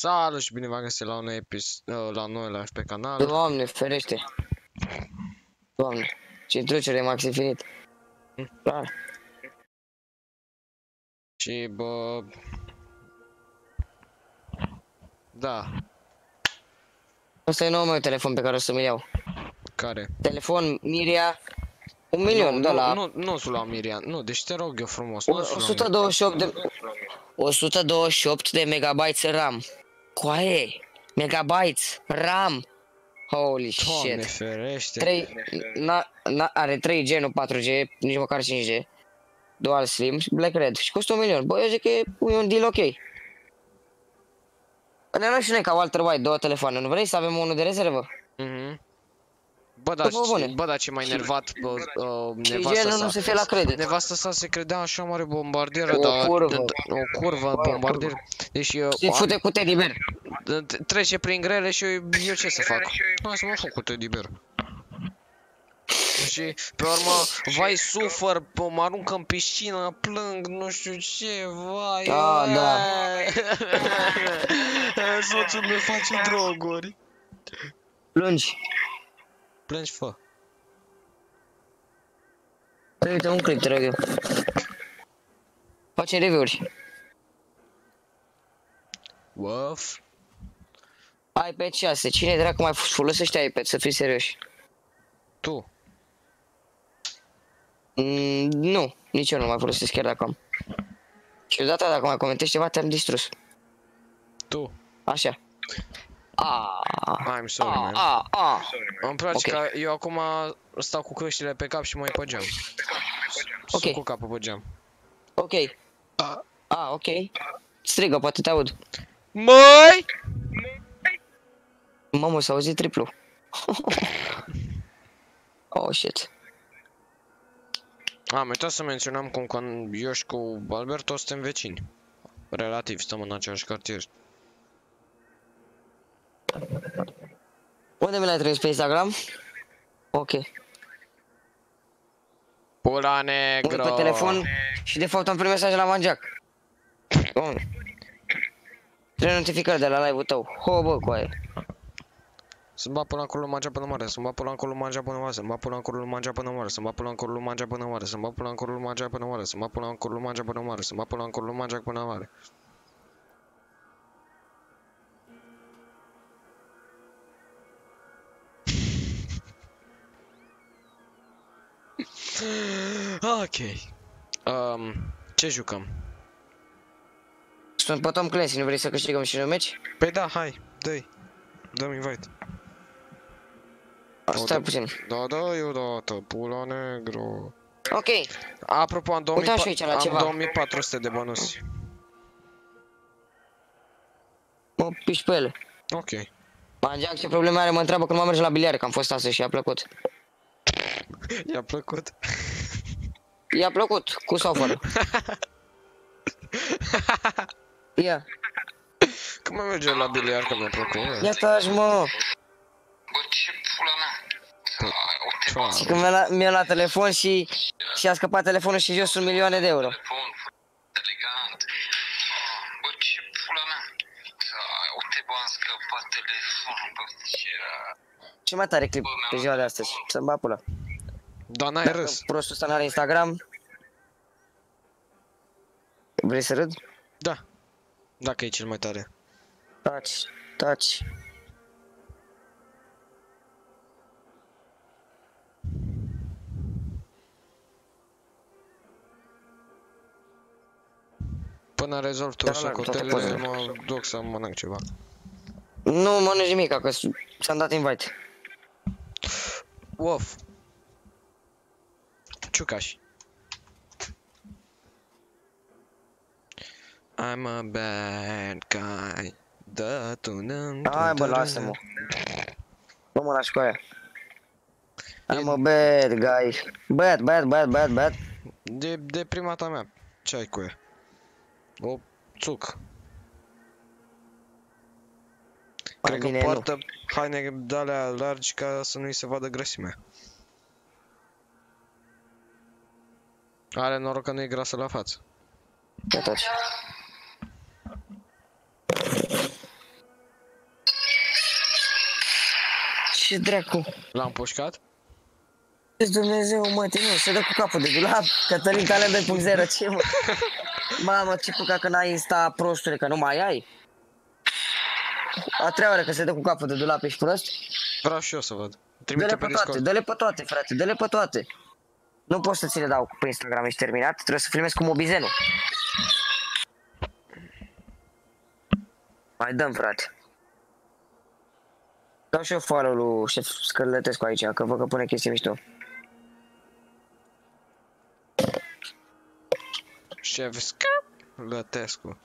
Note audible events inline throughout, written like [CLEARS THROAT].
Salut și bine v-am găsit la un episod, la noi live pe canal. Doamne, ferește. Doamne, ce introducere Max Infinit. Da. Și bă... Da, Asta e noul meu telefon pe care o să-mi iau. care? Telefon Miria, un milion nu, de la Nu, nu, nu sunt la Mirian, nu, deci te rog eu frumos, nu sunt la 128 de 128 de megabytes RAM. Coaie, megabytes RAM. Holy Doamne shit. ferește. 3 na, na, are 3G, nu 4G, nici măcar 5G. Dual Slim și Black Red. Și costă un milion. Bă, eu zic că e un deal ok. Ne luăm și noi ca Walter White două telefoane. Nu vrei să avem unul de rezervă? Mhm. Bă, da, Bă, bune. bă, da, ce mai nervat, bă, uh, Și nevasta genul sa. nu se fie la credit. Nevasta sa se credea așa mare bombardieră, O dar... curvă. d- d- O curvă, bombardier. Deci eu... Se fute cu Teddy Bear. d- Trece prin grele și eu, eu ce să fac? Hai să mă fac cu Teddy Bear. Și pe urmă, vai, sufăr, bă, mă aruncă în piscină, plâng, nu știu ce, vai. Da, da. [LAUGHS] Soțul meu face droguri. Plângi. Plângi, fă. Păi uite un clip, te rog eu. Facem review-uri. Woof. iPad 6. Cine dracu mai folosește iPad? Să fii serioși. Tu. Mm, nu, nici eu nu mai folosesc chiar dacă am. Și odată dacă mai comentezi ceva, te-am distrus. Tu. Așa. Ah, I'm sorry, ah, man. ah, ah. Îmi place Ok. că eu acum stau cu căștile pe cap și mai pe geam. Ok. Sunt cu capul pe geam. Ok. Ah. Ah, ok. Strigă, poate te aud. Măi! Mamă, s-a auzit triplu. [LAUGHS] oh, shit. Am uitat să menționăm cum că eu și cu Alberto suntem vecini. Relativ, stăm în același cartier. Unde mi l-ai trimis pe Instagram? Ok. Pula Mă negro! pe telefon și de fapt am primit mesaj la Manjac. Doamne. Trei notificări de la live-ul tău. Ho, bă, coaie. Să-mi bat până acolo mangea până mare, să-mi bat până acolo mangea până mare, să-mi bat până acolo mangea până mare, să-mi bat până acolo mangea până mare, să-mi bat până acolo mangea până mare, să-mi bat până acolo mangea până mare, să-mi bat până acolo mangea până mare. Ok. Um, ce jucăm? Sunt pe Tom Clancy, nu vrei să câștigăm și noi meci? Păi da, hai, dă-i. Dă-mi invite. Stai puțin. Da, da, eu dată, pula negru. Ok. Apropo, am, 2000, Uitați și aici la am ceva. 2400 de bonus. Mă piși pe ele. Ok. Manjac ce probleme are, mă întreabă când m-am mers la biliard, că am fost astăzi și i-a plăcut. [LAUGHS] I-a plăcut. I-a plăcut, cu sau fără. [LAUGHS] Ia, Cum mai merge la biliard că mi-a plăcut? ia taci mă. Bă, ce pula mea? Ai, uite, bă, Și când mi-a luat- mi-a luat telefon și, și a scăpat telefonul și jos sunt milioane de euro. telefon, elegant. Bă, ce pula mea? Ai, uite, bă, am scăpat telefonul, bă, ce era... Ce mai tare clip pe ziua de astăzi? Să-mi bat pula. Dar n-ai râs. Prostul ăsta n-are Instagram. Vrei să râd? Da. Dacă e cel mai tare. Taci, taci. Până rezolv tu Da, da, socotele, toate mă duc să mănânc ceva. Nu mănânci nimic, că s- ți-am dat invite. Of. Ciucaș. I'm a bad guy. Da, tu nu. Hai bă, lasă-mă. Nu mă lași cu aia. I'm a bad guy. Bad, bad, bad, bad, bad. De, de primata mea. Ce ai cu ea? O țuc. Mai Cred că bine nu. poartă haine de alea largi ca să nu-i se vadă grăsimea. Are noroc că nu e grasă la față. Da, taci. Ce dracu? L-am pușcat? Deci Dumnezeu, mă, te nu, se dă cu capul de dulap, Cătălin Talent 2.0, ce mă? Mamă, ce păcat că n-ai insta prostule, că nu mai ai. A treia oară că se dă cu capul de dulap, ești prost? Vreau și eu să văd. Trimite dă-le pe, pe toate, dă-le pe toate, frate, dă-le pe toate. Nu pot să ți le dau pe Instagram, ești terminat, trebuie să filmezi cu mobizenul. Mai dăm, frate. Dau și eu follow lui șef Scărlătescu aici, că văd că pune chestii mișto. Șef Scap. Lătescu.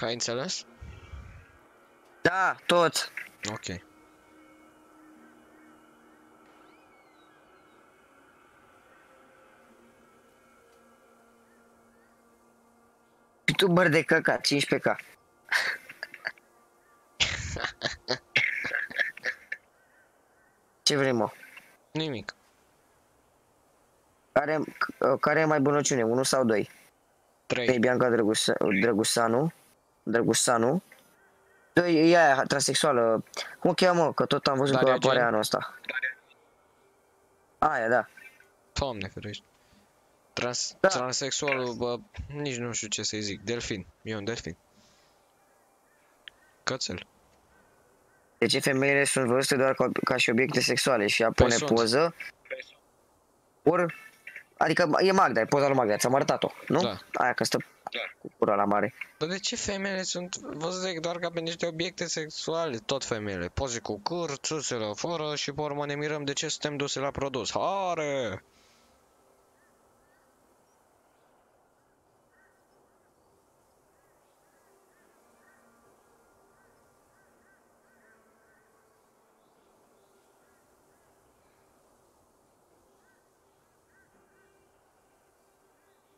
Ai înțeles? Da, tot. Ok. Youtuber de căcat, 15k. [LAUGHS] Ce vrei, mă? Nimic. Care, care e mai bunăciune, 1 sau 2? 3 3. Bianca Drăgusa, Drăgusanu. Drăgusanu. 2 e aia transexuală. Cum o cheamă? Că tot am văzut că Daria apare Gen. anul ăsta. Aia, da. Doamne ferești. Trans Da. Transexualul, bă, nici nu știu ce să-i zic. Delfin. E un delfin. Cățel. De ce femeile sunt văzute doar ca, ca și obiecte sexuale și ea pune sunt. poză? Ori, adică e Magda, e poza lui Magda, ți-am arătat-o, nu? Da. Aia că stă cu pura la mare. Dar de ce femeile sunt văzute doar ca pe niște obiecte sexuale? Tot femeile. Poze cu cur, țusele fără și pe urmă ne mirăm de ce suntem duse la produs. Hare!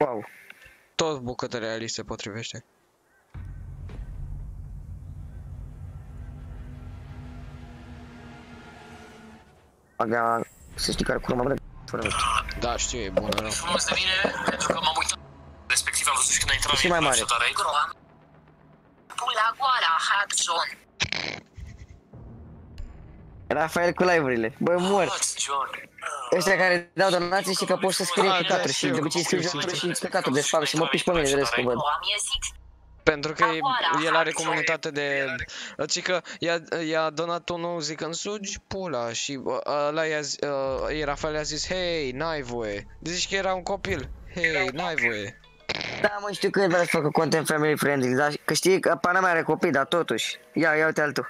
Wow. Tot bucătăria realist se potrivește. Magda, să știi care curmă mă fără mic. Da, știu, e bună rău. frumos de mine, pentru că m-am uitat. Respectiv am văzut și când a intrat Și mai mare. Pula goala, Hack John. Rafael cu live-urile. Bă, mor. John. Ăștia care dau donații și că poți să scrie Ah, da, căcaturi și știu, de obicei scrii știu, jocuri știu. și căcaturi de spam și mă piși pe mine de râs că văd. Am ieșit. Pentru că e- el are comunitate de... Zic că i-a, i-a donat unul zic sugi pula și uh, ăla i-a, zi- uh, ei, Rafael i-a zis Hei, n-ai voie. Zici că era un copil. Hei, n-ai voie. Da, mă, știu că vrea să facă content family friendly, dar că știi că pana mea are copii, dar totuși. Ia, ia uite altul.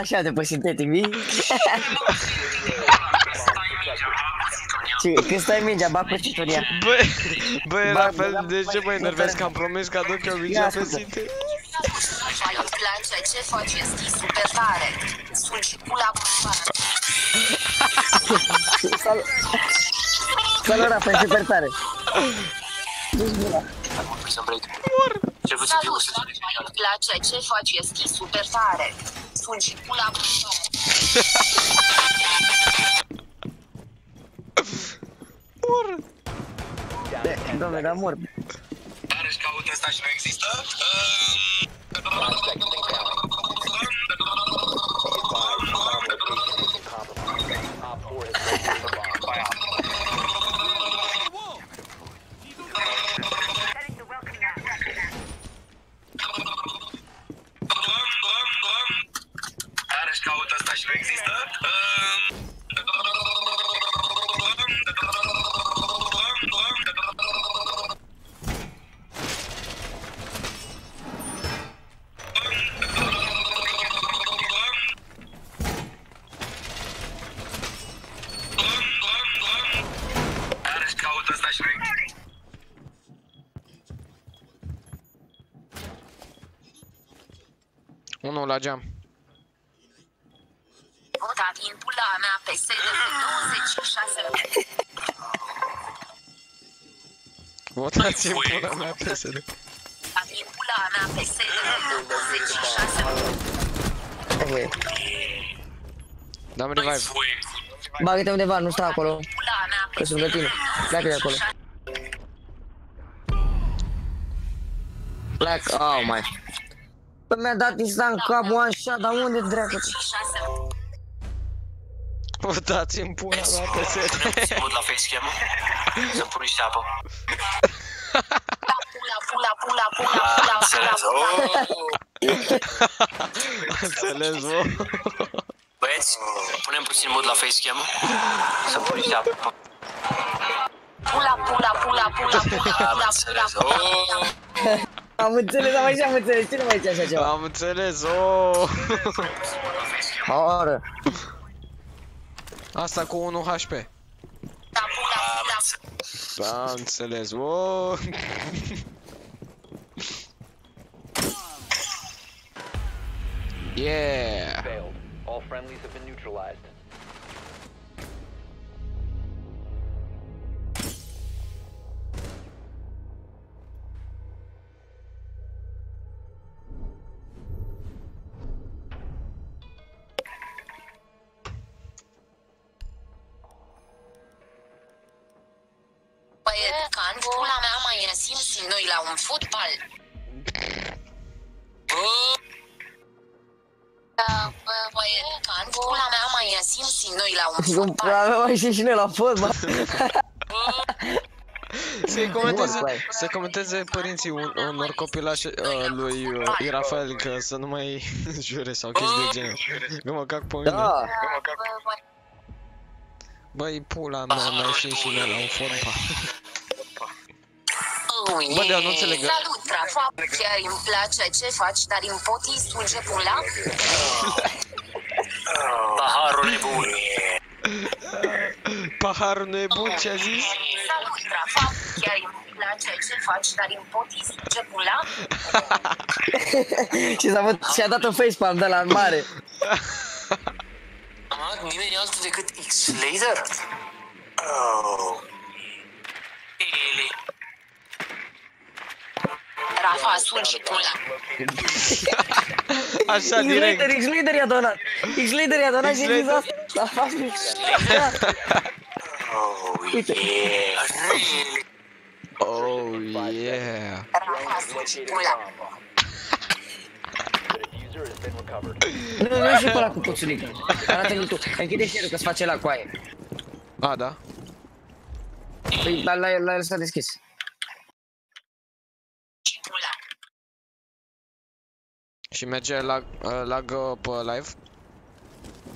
Așa de pe sintetic, vii? Ce, când stai mingea, bag pe citoria. Bă, bă, Ba- Rafael, ba- de ce mă ba- enervezi că am promis că aduc eu Ia mingea pe ascultă. sinte? Mai îmi place ce faci, este super tare. Sugi pula cu Salut! Salut, Rafael, super tare. Prison Break. Cel puțin eu Salut, să îmi place ce faci, este super tare. Sugi pula cu Doamne, dar mor. Are și caută asta și nu există? Are Unul la geam. Vota din pula mea pe sede de 26 Votați în pula mea PSD. Din pula mea pe sede 26 Ok. Dăm revive. Bagă-te undeva, nu sta acolo. Pula mea pe Că sunt lângă tine. Pleacă de acolo. Pleacă, oh my. Bă, mi-a dat instant cap one shot, dar unde dracu? 6 Votați în pula mea PSD. Mut la facecam Să pun niște apă Pula, pula, pula, pula, pula, Înțeles pula, Oh. Înțeles, bă? Băieți, punem puțin mod la facecam Să pun niște apă pula, pula, pula, pula, pula, Am pula, înțeles pula, Oh. Am înțeles, am aici am înțeles. Cine mai zice așa ceva? Am înțeles, oh! Oră. Asta cu 1 HP. pula, pula, Am înțeles, oh! Yeah! Failed. All friendlies have been neutralized. Pula mea mai ieșim și noi la un fotbal. Da, bă, Băiet, ca în pula mea mai ieșim și noi la un Cum fotbal. pula mea mai și și noi la fotbal. [LAUGHS] Să-i comenteze, Bun, băi. să comenteze părinții un, unor copilași uh, lui uh, Irafael că să nu mai [LAUGHS] jure sau chestii de genul. Că mă cac pe mine. Da. Băi, pula mea, mai ieșim și noi la un fotbal. [LAUGHS] Oh, Bă, dar nu înțeleg. Salut, Rafa! Chiar îmi place ce faci, dar îmi poti strunge pula? [LAUGHS] Paharul nebun [LAUGHS] Paharul nu e bun, ce-a zis? Salut, Rafa! Chiar îmi place ce faci, dar îmi poti strunge pula? [LAUGHS] Și s-a văzut, și-a dat un facepalm de la mare. Am nimeni altul decât X-Laser? Oh Really? Rafa, sun și pula. [LAUGHS] Așa, direct. X-Leader, X-Leader i-a donat. X-Leader i-a donat și X-Leader. zis asta. Da. Oh Uite. yeah Really? Oh, yeah. Rafa, sun și pula. The diffuser has been recovered. Nu, nu și pe ăla cu puțulică. Arată-mi tu. Închide și că-ți face la coaie. A, da? Păi, la, la, la el s-a deschis. Și pula. Și merge lag, uh, lag uh, pe live?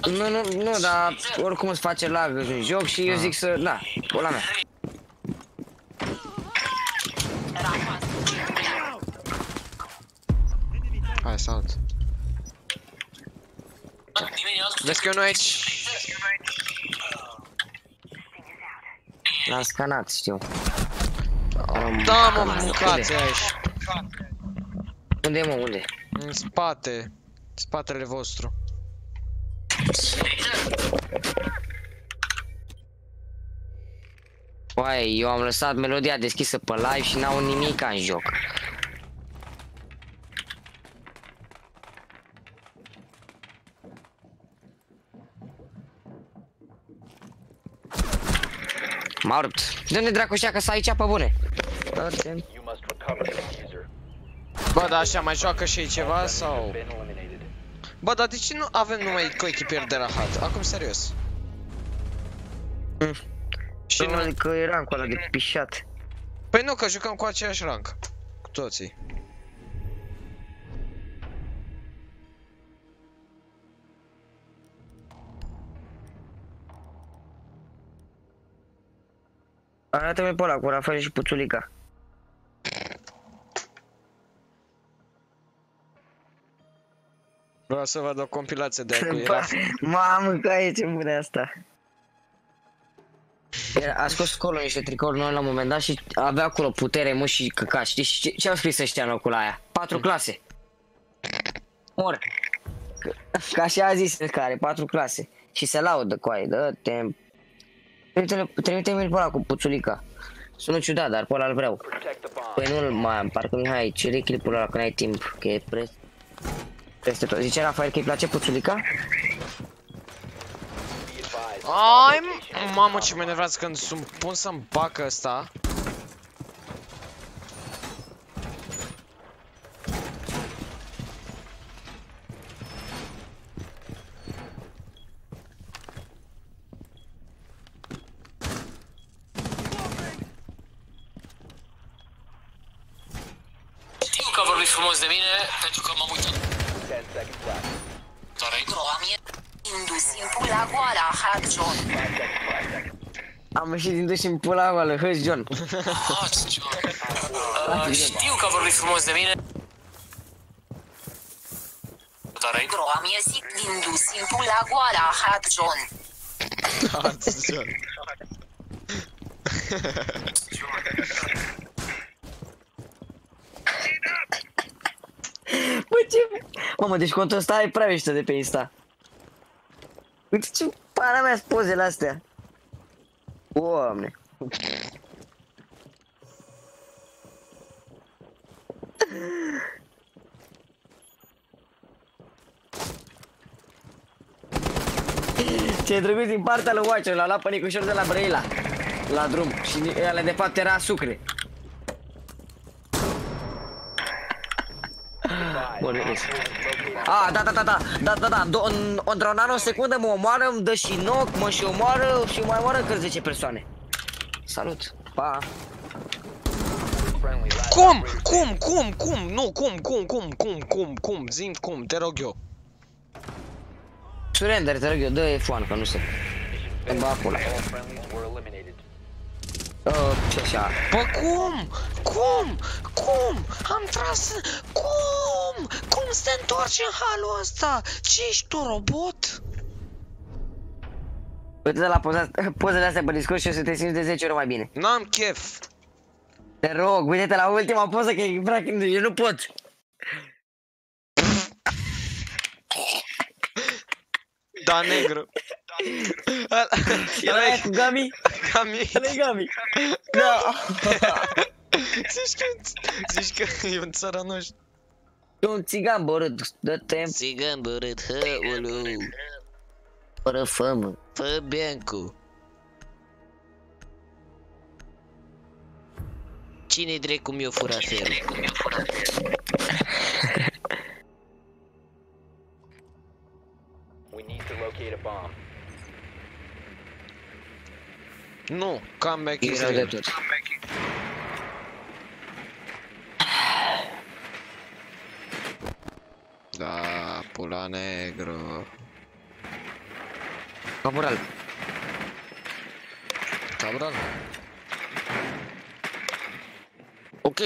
Nu, nu, nu, dar oricum îți face lag în joc și eu zic să, da, pula mea. Rafa, sun și pula. Hai, salut. Nimeni altul Vezi că eu nu aici? L-am scanat, știu. Da, mă, mâncați aici. Unde e, mă, unde? În spate. Spatele vostru. Oaie, eu am lăsat melodia deschisă pe live și n-au nimic în joc. M-a rupt. Dă-ne dracu că s aici pe bune. Dă-te. You must recover the diffuser. Bă, dar așa mai joacă și ei ceva sau... Been eliminated. Bă, dar de ce nu avem numai coechipieri de rahat? Acum serios. Și nu... că eram cu ăla de pișat. Păi nu, că jucăm cu aceeași rank. Cu toții. Arată-mi pe ăla cu Rafael și Puțulica. Vreau să văd o compilație de aia cu Iraf. Mamă, că e ce bună asta. Era, a scos acolo niște tricouri noi la un moment dat și avea acolo putere, mă, și căca. Știi și ce, ce au scris ăștia în locul aia? Patru clase. Or. Că- Ca așa a zis care, patru clase. Și se laudă cu aia, dă-te... Trimite-mi pe ăla cu puțulica. Sună ciudat, dar pe ăla îl vreau. Protect the bomb. Păi nu-l mai am, parcă Mihai, cere clipul ăla când ai timp, că e pre... Peste tot. Zice Rafael că îi place puțulica? Be advised. Ai, mamă ce mă enervează când sunt pun să-mi bag ăsta. Știu că a vorbit frumos de mine pentru că m-am uitat. 10 seconds left. Doar aici. Groamie. Indusim pula goala, Hack John. Am ieșit din duș în pula goală, hăți John. [LAUGHS] Ah, ce Uh, știu că a vorbit frumos de mine. Doar aici. Groamie zic indusim pula goala, Hack John. Bă, ce... Mamă, deci contul ăsta e prea mișto de pe Insta. Uite ce pana mea pozele astea. Doamne. Ce drăguț din partea lui Watcher, l-a luat pe Nicușor de la Brăila La drum și ele de fapt era sucre Bun, râs. A, da, da, da, da, da, da, da, Do- în, într-o nanosecundă mă omoară, îmi dă și knock, mă și omoară și mai omoară încă 10 persoane. Salut, pa. Friendly last Cum? operator Cum? Cum? Cum? Nu, cum? Cum? Cum? Cum? Cum? Cum? Zim cum? Te rog eu. Surrender, te rog eu, dă F1, că nu se... Îmi bag pula. All friendlies were eliminated. Uh, ce așa. Bă, cum? Cum? Cum? Am tras... Cum? Cum se întoarce în halul ăsta? Ce ești tu, robot? Uite-te la poza, pozele astea pe Discord și o să te simți de 10 ori mai bine. N-am chef. Te rog, uite-te la ultima poză că e prea când eu nu pot. Da, negru. Ăla- Ăla ăla e e cu Gami? Gami. Ăla e Gami. Da. Zici că, zici că e un țărănuș. E un țigan borât, dă-te Țigan bărât, hăulu. fără fămă. Fă Biancu. Cine-i dracu mi-o furat felul? We need to locate a bomb. Nu, comeback E is rău de real. Tot. Da, pula negru. Caporal. Cabral? Ok.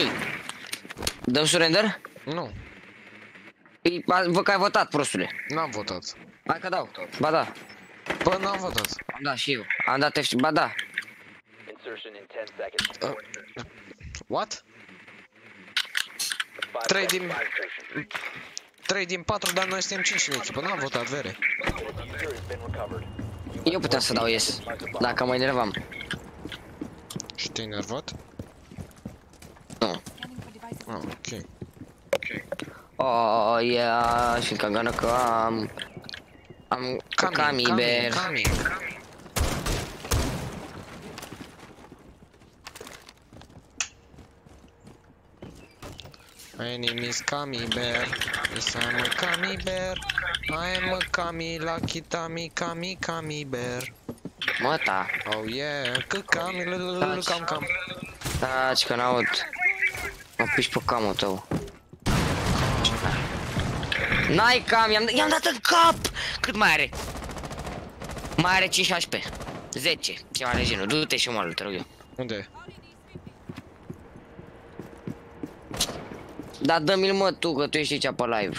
Dăm surrender? Nu, Păi, a- Vă că ai votat, prostule. n-am votat. Hai că dau. Ba da. Bă, n-am votat. Am dat și eu. Am dat F... Ba da. Insertion in 10 seconds. Uh, what? Five Trei seconds din- to insertion. 3 din 4, dar noi suntem 5 în echipă. N-am votat, vere. Diffuser has been recovered. Eu puteam să dau yes. Dacă mă enervam. Și te-ai enervat? Nu. Ah, ok. Oh, yeah, și că gana că am... Am Kami, Bear. Cami. My name is Kami Bear. Yes, I'm a Kami Bear. I am a Kami Lucky Tami Kami Kami Bear. Mă, ta. Oh yeah, că Kami, lulululu, cam cam. Taci că n-aud. Mă piși pe camul tău. N-ai cam, i-am, i-am dat în cap! Cât mai are? Mai are 5 HP. 10, ceva de genul. Du-te și omorul, te rog eu. Unde Da, dă-mi-l mă tu, că tu ești aici pe live.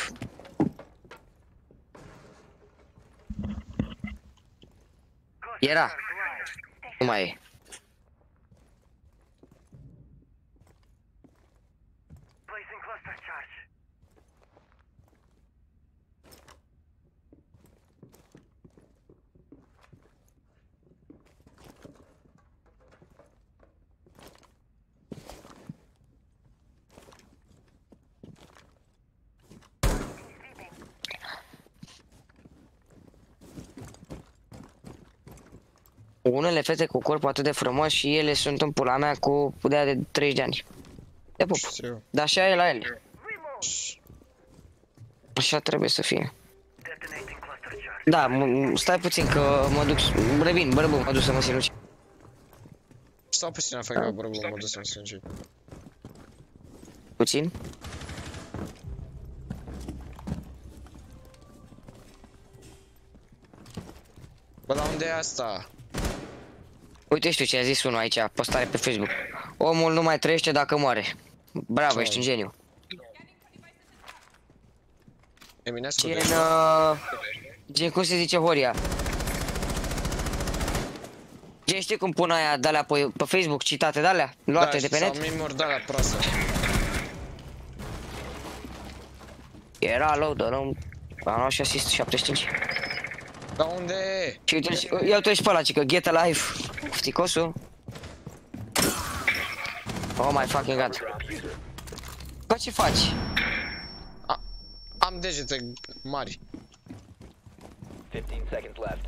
Era. Nu mai e. Unele fete cu corp atât de frumos și ele sunt în pula mea cu pudea de 30 de ani. Te pup. Știu. Dar așa e la ele. Așa trebuie să fie. Da, m- stai puțin că mă duc, revin, bă, bă, mă duc să mă sinuci. Stau puțin afară, bă, bă, mă duc să-mi strânge. Puțin. Bă, dar unde e asta? Uite știu ce a zis unul aici, postare pe Facebook. Omul nu mai trăiește dacă moare. Bravo, ești un geniu. Eminescu Gen, de... uh, gen cum se zice Horia. Gen știi cum pun aia de-alea pe, pe Facebook, citate de-alea, luate de pe net? Sau mimuri de alea proastă. Era low, dar nu... Am luat și asist 75. Dar unde e? Și uite, și- ia uite și pe ăla, cică, get alive. Fticosul. Oh my fucking god. Bă, ce faci? Am degete mari. 15 seconds left.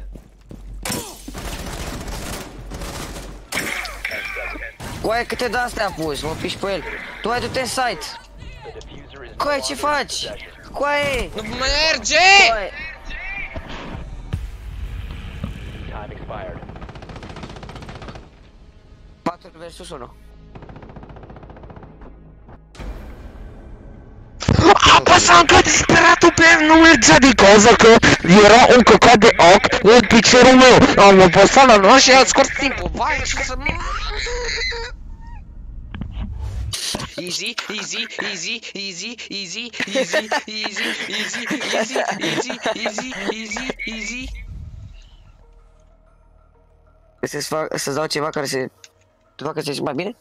Coaie, câte de astea a pus, mă piși pe el. Tu ai du-te în site. The diffuser is no Coaie, ce longer in faci? possession. Coaie! Nu merge! Coaie! 4 versus 1. Apăsam ca disperatul pe el, nu mergea din cauza că era un căcat de ochi în piciorul meu. Am apăsat la noi și a scos timpul. Vai, ce să... Easy, easy, easy, easy, easy, easy, easy, easy, easy, easy, easy, easy, easy. Să-ți, fac, să-ți dau ceva care se... Te facă să simți mai bine?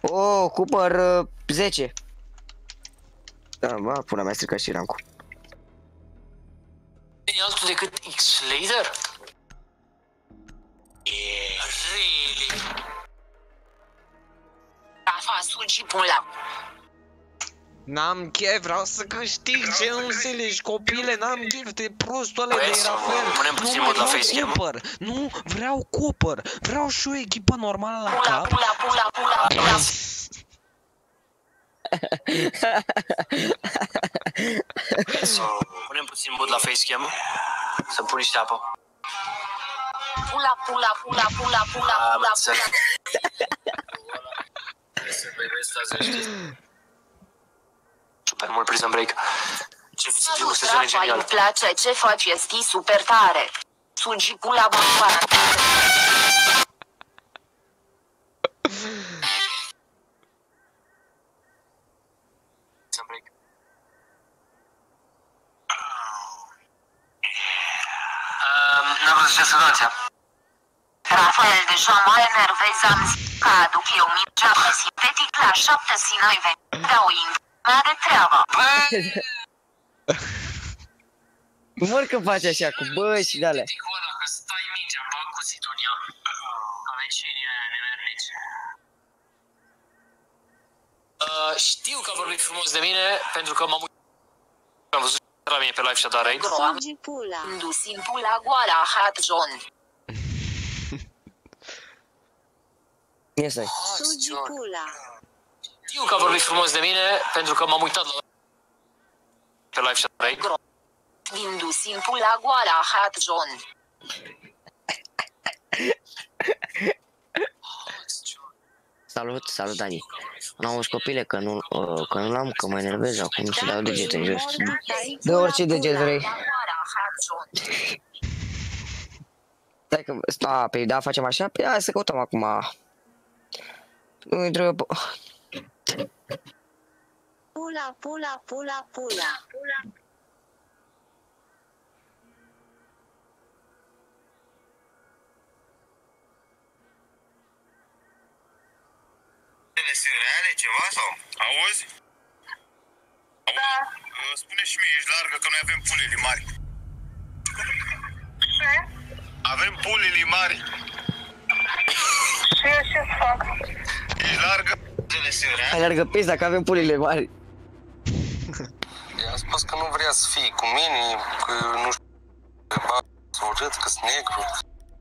Oh, Cooper uh, 10. Da, bă, pula mea stricat și rancul. E altul decât X-Slater? Yeah, really? Rafa, sugi pula. N-am chef, vreau să câștig, ce nu înțelegi, copile, n-am chef, te prostul ăla de Băieți, Rafael. punem Nu, puțin mă, mod la nu facecam. Cooper, nu, vreau Cooper, vreau și o echipă normală la Pula, cap. pula, pula, pula, pula. Punem puțin mod la facecam. Să pun niște apă. Pula, pula, pula, pula, pula, Am pula, înțeles. [LAUGHS] pula. Să bebesc azi, știi? Super mult prison break. Ce ce primul sezon e Rafa, genial. îmi place ce faci, este super tare. Sugi pula, bărbat. Prison break. Um, N-am vrut să zic situația. Rafael, deja mă enervez, am zis că aduc eu mingea pe sintetic la șapte și noi venim. Dau mea de treabă. Mor că faci așa cu bă și de-alea. Tico, dacă stai mingea în banc cu Sidonia, a vecinii aia nemernici. Uh, știu că a vorbit frumos de mine, pentru că m-am uitat. Am văzut la mine pe live și-a dat raid. Sugi pula. Dus în pula goala, Hat John. Ia stai. Sugi pula. Știu că a vorbit frumos de mine, pentru că m-am uitat la pe live și-a dat raid. Dus în pula goala, Hat John. Salut, salut Dani. Nu auzi copile că nu, uh, că nu l-am, că mă enervez acum și dau degete în jos. De orice deget vrei. Goala, Hat John. Stai că, a, pe da, facem așa? Păi hai să căutăm acum. Nu intră, bă. Pula, pula, pula, pula. sunt reale ceva sau? Auzi? Da. Spune și mie, ești largă că noi avem pulele mari. Ce? Avem pulele mari. Și eu ce fac? Ești largă? Pulele sunt reale? Alergă pis dacă avem pulile mari. I-am spus că nu vrea să fie cu mine, că nu știu, că ba, să urât, că sunt negru.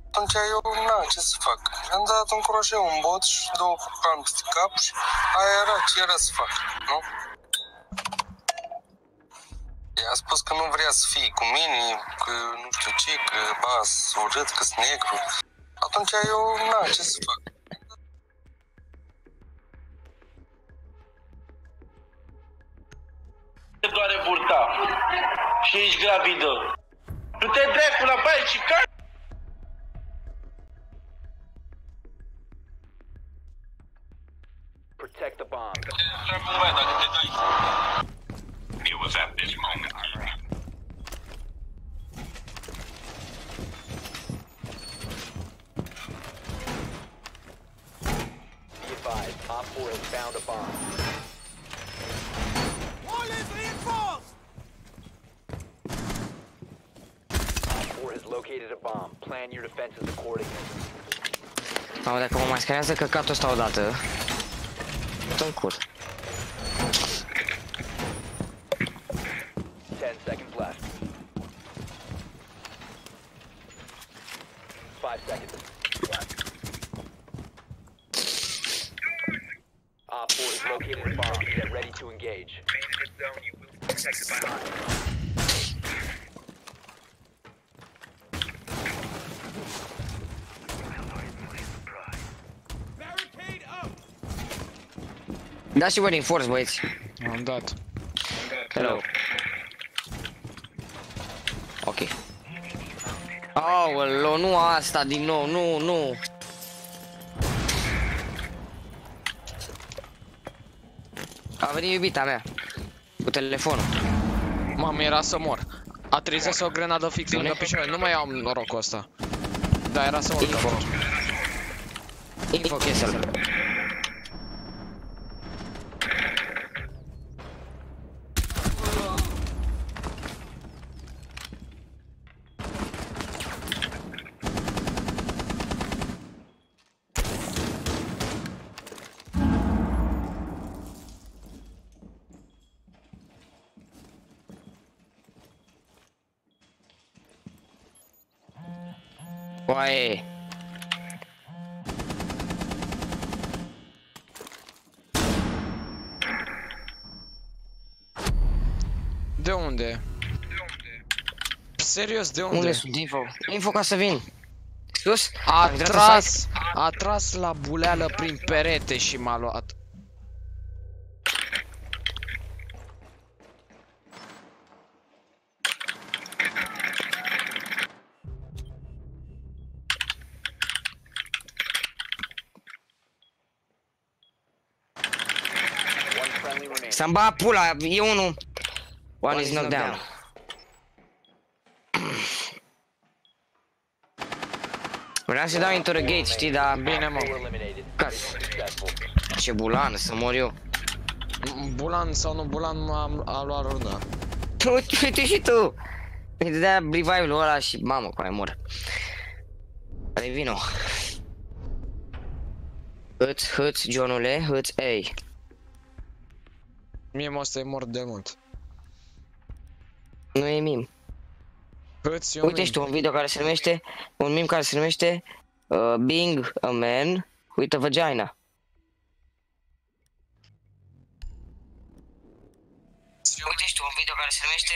Atunci eu, na, ce să fac? Am dat un croșeu, un bot și două cupcani peste cap și aia era, ce era să fac, nu? Ea a spus că nu vrea să fie cu mine, că nu știu ce, că ba, sunt urât, că sunt negru. Atunci eu, na, ce să fac? Te doare burta și ești gravidă. Tu te dracu la baie și ca... Protect the bomb. It was at this moment. Be advised, Op 4 has found a bomb. Op 4 has located a bomb. Plan your defenses accordingly. Mamă, dacă mă mai scanează căcatul ăsta odată. Tot în cur. 10 seconds left. 5 seconds. Op 4 has located a bomb. Get ready to engage. Da și voi din force, băieți. Am dat. Hello. Ok. Aoleo, nu asta din nou, nu, nu. A venit iubita mea. Cu telefonul. Mamă, era să mor. A trezit o grenadă fix lângă picioare. Nu mai am norocul ăsta. Da, era să mor. Info. Info Kessel. Oaie. De unde? Serios, de unde? Unde sunt info? Info ca să vin. Sus? A Am intrat în tras, a tras la buleală prin perete și m-a luat. One friendly remaining. Să-mi ba pula, e unul. One is knocked down. Vreau să dau interrogate, știi, dar Bine, mă. Four eliminated. Ca- Successful. ce bulan să mor eu. Bulan sau nu Bulan a, a luat runda. Uite, uite și tu! Îi dădea revive-ul ăla și mamă, cu aia mor. Revino. Hâț, hâț, Johnule, hâț, ei. Mie mă să mor de mult. Nu e mim. Hâți, eu Uite min. și tu un video care se numește, un meme care se numește uh, Being a man with a vagina. Uite și tu un video care se numește,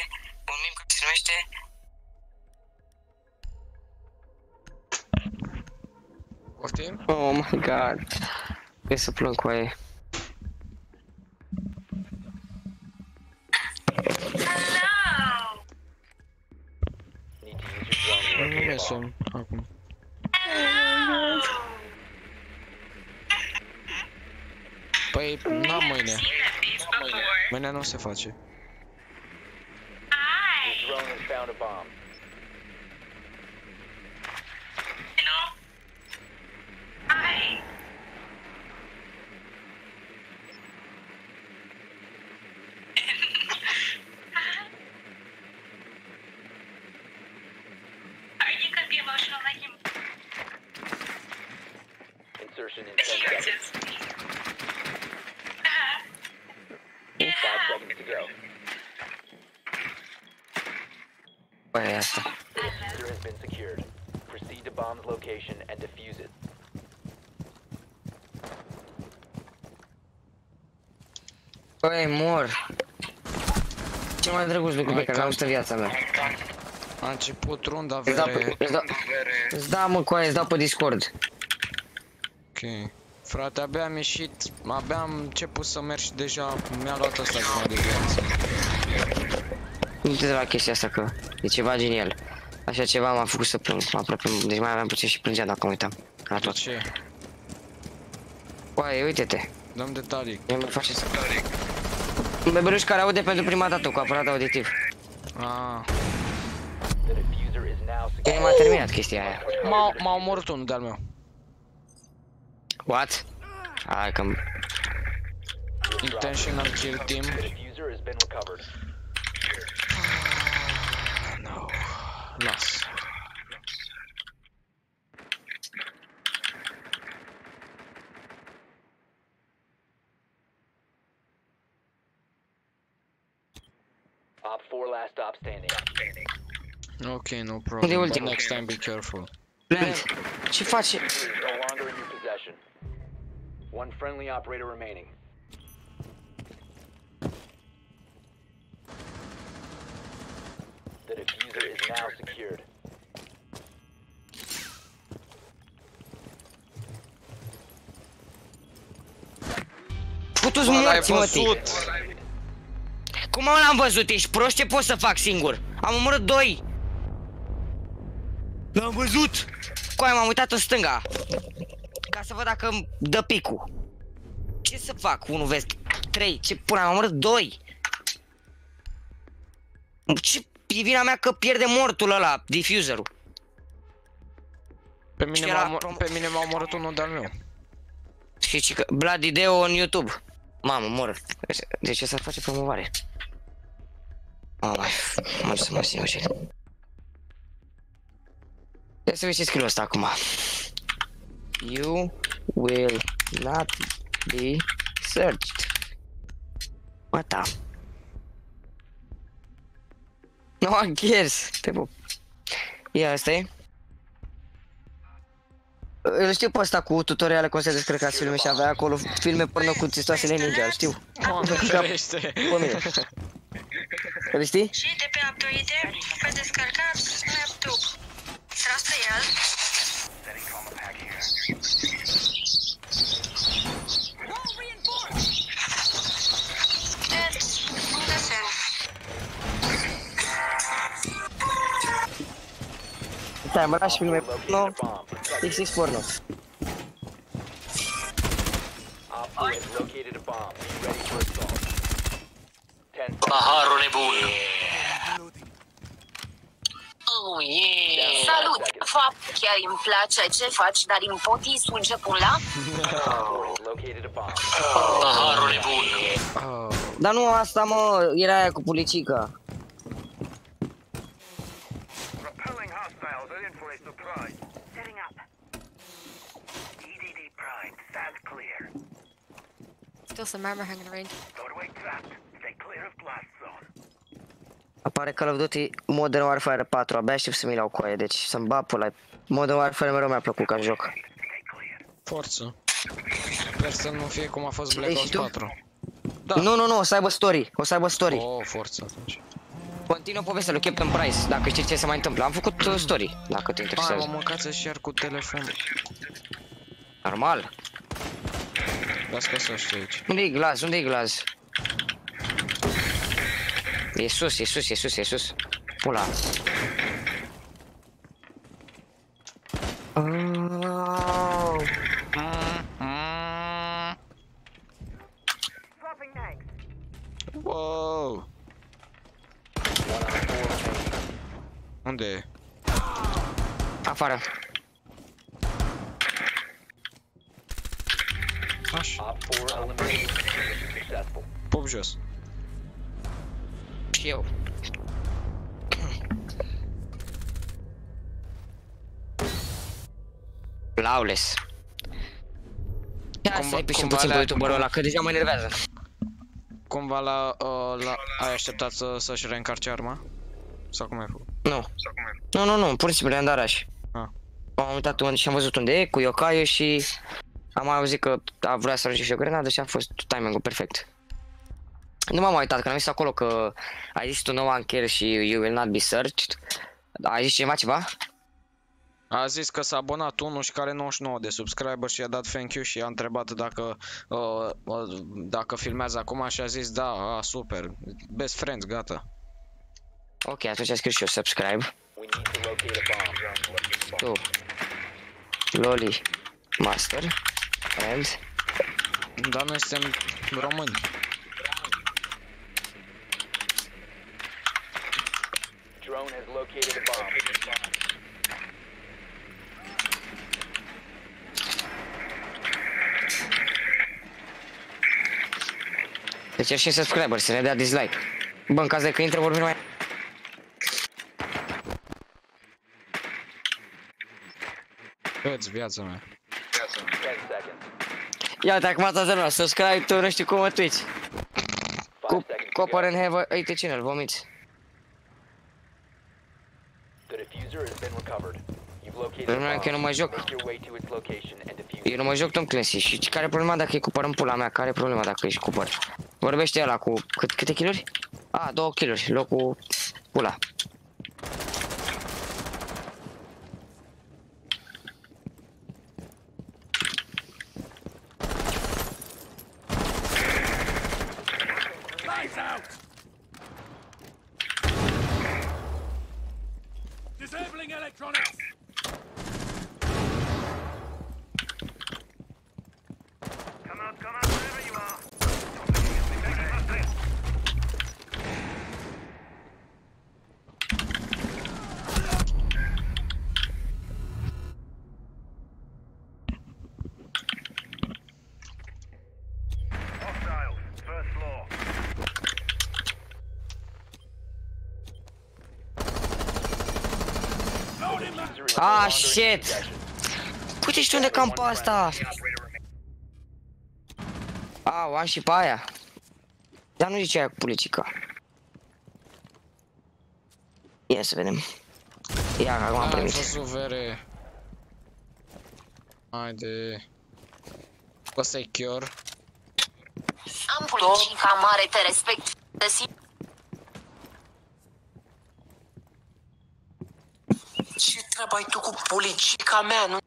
un meme care se numește Poftim? Oh my god. Trebuie să plâng cu aia. Drone to Nu locate le a bomb. sun acum. Păi, n-am mâine. Mâine nu se face. Your drone has found a bomb. Hi. Are you gonna be emotional like him? Insertion in He 10 hurts seconds. his. Five seconds to go. Băi, asta. The diffuser has has been secured. Proceed to bomb's location and defuse it. Băi, mor. Cel mai drăguț lucru pe Hai, care l-am cam- văzut în viața mea. A început runda Îți dau, vere. pe, îți, dau, îți dau mă cu aia, îți dau pe Discord. Ok. Frate, abia am ieșit, abia am început să merg și deja mi-a luat asta zona de viață. Nu te la chestia asta că e ceva genial. Așa ceva m-a făcut să plâng, aproape, deci mai aveam puțin și plângeam dacă mă uitam. La De tot. ce? Băi, uite-te. Dăm detalii. Eu mi face să... Un bebeluș care aude pentru prima dată cu aparat auditiv. Ah. The diffuser is now Eu secured. nu m-a terminat chestia aia. M-a, m-a omorât unul de-al meu. What? Hai că... Intentional kill team. The diffuser has been recovered. No. Las. Op 4 last stop standing. Ok, no Unde e problem. But ultimul? next time be careful. Plant. Ce face? Is no longer in your possession. One friendly operator remaining. The diffuser is now secured. Putu-ți Bă, l-ai morți, mă, tii. văzut? Cum mă l-am văzut? Ești prost? Ce pot să fac singur? Am omorât doi. L-am văzut. Cu aia m-am uitat în stânga. Ca să văd dacă îmi dă picul. Ce să fac? 1 vezi 3. Ce pula, am omorât doi. Ce e vina mea că pierde mortul ăla, diffuserul. Pe mine Și m-a, era omor- prom- pe mine m-a omorât unul de-al meu. Și ci că Bloody Deo în YouTube. Mamă, mor. De ce să face promovare? Oh, mai, mă să mă simt și. Ia să vezi ce scriu ăsta acum. You will not be searched. Mata. No, I guess. Te pup. Ia, asta e? Îl știu pe ăsta cu tutoriale cum se descărcați filme și avea acolo filme porno cu testoasele ninja, îl știu. Doamne ferește. Pe mine. Îl știi? Și de pe Androide, pe descărcat laptop. Trasă el. Deci, unde sunt? Stai, mă lași filme Located porno, a bomb. Protect it. XX porno. Op 4 has located a bomb. Be ready for assault. 10 Paharul nebun. Oh, yeah. Salut! Fapt, chiar îmi place ce faci, dar îmi poti suge pula? seconds. has located a bomb. Paharul nebun. Oh. Dar nu asta, mă, era aia cu pulicica. Repelling hostiles at info prime. Setting up. EDD prime. Stand clear. Still some armor hanging around. Apare Call of Duty Modern Warfare 4, abia aștept să mi iau cu aia, deci să-mi bag pula. Modern Warfare mereu mi-a plăcut ca joc. Stay clear. Forță. Sper să nu fie cum a fost Black Ei, Ops și tu? 4. Da. Nu, nu, nu, o să aibă story, o să aibă story. Oh, forță atunci. Continuă povestea lui Captain Price, dacă știi ce se mai întâmplă. Am făcut uh, story, dacă te Hai, interesează. mă mâncați și iar cu telefonul. Normal. Las că să știu aici. Unde e glaz? Unde e glaz? E sus, e sus, e sus, e sus. Pula. Oh. Swapping mags. Și eu. [CLEARS THROAT] Flawless. Ia Cumva- să-i pișim cumva puțin pe la- youtuberul ăla, că deja mă enervează. Cumva la, uh, la ai așteptat să, să-și reîncarce arma? Sau cum ai făcut? Nu. Nu, nu, nu, pur și simplu le-am dat rush. Ah. M-am uitat unde și am văzut unde e, cu Yokaio și am mai auzit că a vrea să arunce și o grenadă și a fost timingul perfect. Nu m-am mai uitat, că am zis acolo că ai zis tu no one care și you will not be searched. Ai zis ceva ceva? A zis că s-a abonat unul și care 99 de subscriber și i-a dat thank you și a întrebat dacă uh, uh, dacă filmează acum și a zis da, a, super, best friends, gata. Ok, atunci ai scris și eu subscribe. We need to locate a bomb. Tu. Loli Master. And Dar noi suntem români. Drone has located a bomb. deci și subscriber, să ne dea dislike. Bă, în caz de că intră vorbim mai... Îți viața mea. 10 seconds. Ia uite, acum toată lumea, subscribe tu, nu știu cum, în Twitch. 5 Cu seconds to Copper go. and Have, uite cine îl vomiți. The diffuser has been recovered. You've located Problema a e că eu nu bomb. mai joc. Make your way to its location and defuse Eu nu mă joc Tom Clancy și care e problema dacă e cupăr în pula mea? Care e problema dacă ești cupăr? Vorbește ăla cu cât, câte kiluri? A, două kiluri, locul pula. Disabling electronics. Come out, come out, wherever you are. Taking hostage. Hostiles, first floor. Load him up. Diffuser is Ah, no longer in shit. possession. Uite și unde cam pe asta? A, o am și pe aia. Dar nu zice aia cu pulicica. Ia să vedem. Ia, acum am Am primit. văzut vere. Haide. Ăsta e Cure. Am politicica mare, te respect. Te simt. Ce treabă ai tu cu policica mea, nu?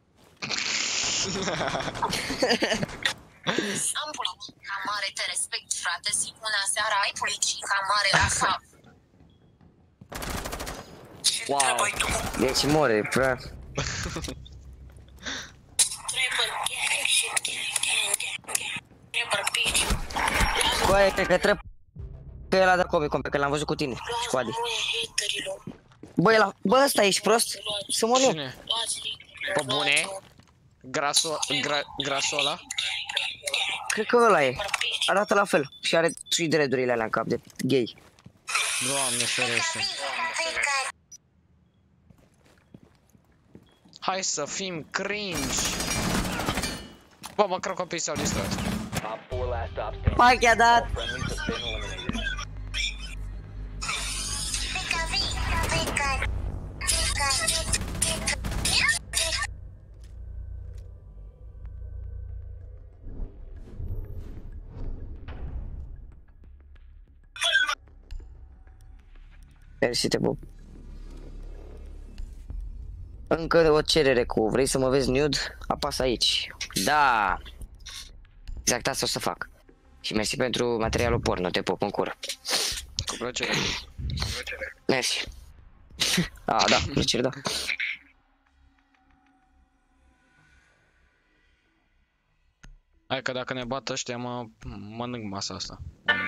Am politicica mare, te respect, frate. Simt una seara ai politicica mare, așa. Ce Wow. treabă ai tu cu Deci more, prea. Trapper gang, shit gang, gang, gang, gang. Trapper bitch. Băi, cred că trebuie că ăla de Comic Con pe care l-am văzut cu tine, Squadi. haterilor. Băi, la... Bă, ăsta ești prost? Să mor eu. Cine? Pe bune? Graso, gra, grasola? Cred că ăla e. Arată la fel și are și dreadurile alea în cap de gay. Doamne ferește. Hai să fim cringe. Bă, măcar copiii s-au distrat. Top 4 last stop standing. Hai că a dat. Mersi, te pup. Încă o cerere cu vrei să mă vezi nude? Apasă aici. Da. Exact asta o să fac. Și mersi pentru materialul porno, te pup în cură. Cu plăcere. Mersi. [LAUGHS] A, da, plăcere, da. Hai că dacă ne bat ăștia, mă mănânc masa asta.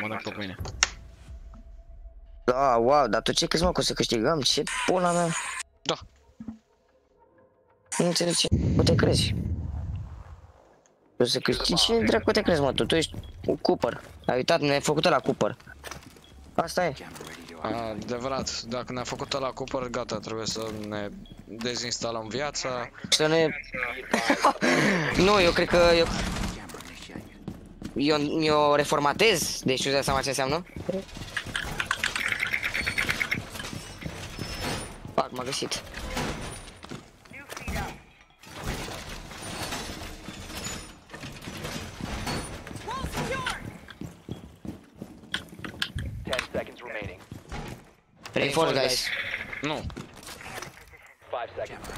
Mănânc pe mine. Da, wow, dar tu ce crezi mă că o să câștigăm? Ce pula mea? Da. Nu înțeleg ce cu te crezi. O să câștigi? Ce dracu te crezi mă? Tu, tu ești un Cooper. Ai uitat, ne-ai făcut la Cooper. Asta e. Adevărat, dacă ne-a făcut la Cooper, gata, trebuie să ne dezinstalăm viața. Să ne... nu, eu cred că eu... Eu, eu reformatez, deci tu îți dai seama ce înseamnă? Fac, m-a găsit. Ten seconds remaining. Reinforce, guys. Nu. Five seconds.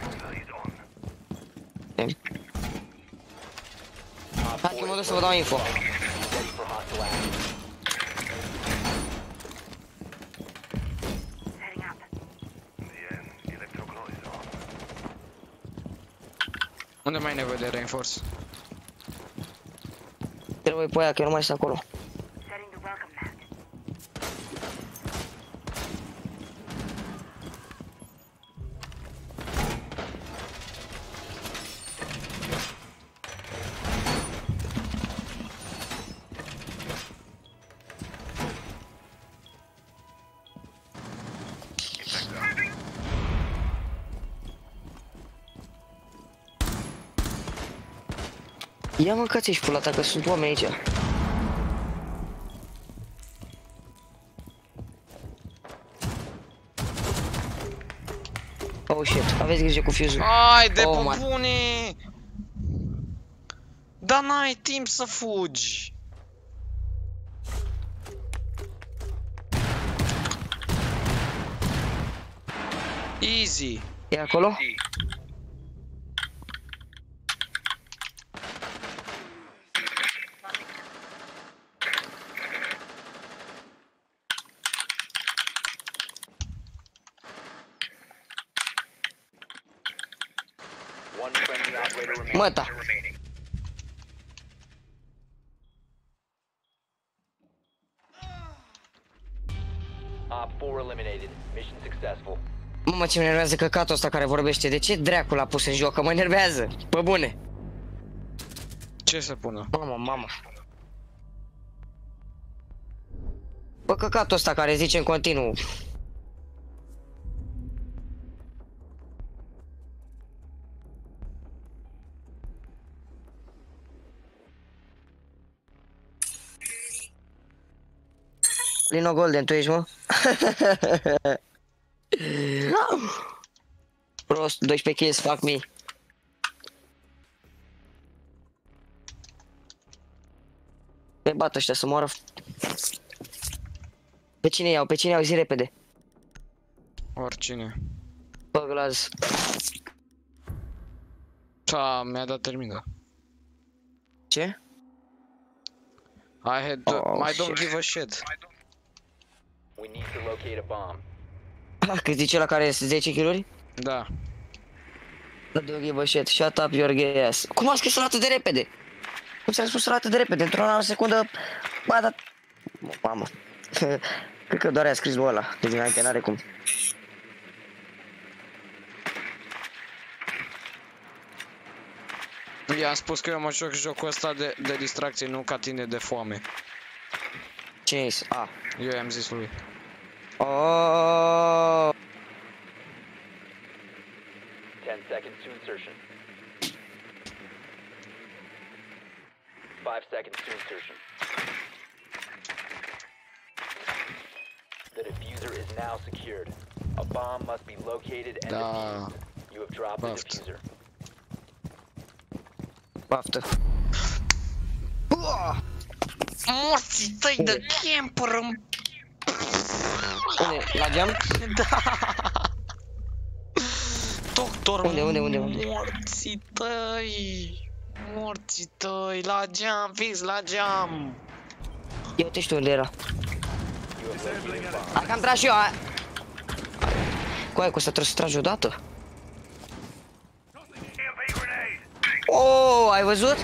Hai că mă duc să vă dau info. Ready for hostile action. Unde mai ai nevoie de reinforce? Trebuie pe aia, că eu nu mai sunt acolo. Ia mă, că ți-ești pula ta, că sunt oameni aici. Oh shit, aveți grijă cu fuzul. Ai de Oh, oh, man. bune! Dar n-ai timp să fugi! Easy! E acolo? One friendly operator remaining. Măta. Op 4 eliminated. Mission successful. Mamă, ce mă enervează căcatul ăsta care vorbește. De ce dracu l-a pus în joc? Că mă enervează. Pe bune. Ce să pună? Mamă, mamă. Bă, căcatul ăsta care zice în continuu. Lino Golden, tu ești, mă? [LAUGHS] Prost, 12 kills, fuck me. Pe bat ăștia să moară. Pe cine iau? Pe cine iau? Zi repede. Oricine. Bă, glaz. Da, mi-a dat termină. Ce? I had to, Oh, I don't shit. give a shit. We need to locate a bomb. Ah, că zice la care este 10 kg? Da. Da, don't give a shit. Shut up your gay ass. Cum a scris ăla atât de repede? Cum ți-a spus ăla atât de repede? Într-o secundă... Ba, da... Mamă. [LAUGHS] Cred că doar a scris lui ăla. De dinainte, n-are cum. I-am spus că eu mă joc jocul ăsta de, de distracție, nu ca tine de foame. Ce ai zis? A. Eu i-am zis lui. Oh. 10 seconds to insertion. 5 seconds to insertion. The diffuser is now secured. A bomb must be located and Da. defused. You have dropped the Baft. diffuser. Baftă. Morții tăi de camper îmi... Unde? La geam? Da! Doctor, Unde, unde, unde, unde? morții tăi! Morții tăi, la geam, fix la geam! Ia uite și tu unde era. You have located a bomb. Dacă am tras și eu, a... Cu aia, cu asta trebuie să tragi odată. EMP grenade! Oh, ai văzut?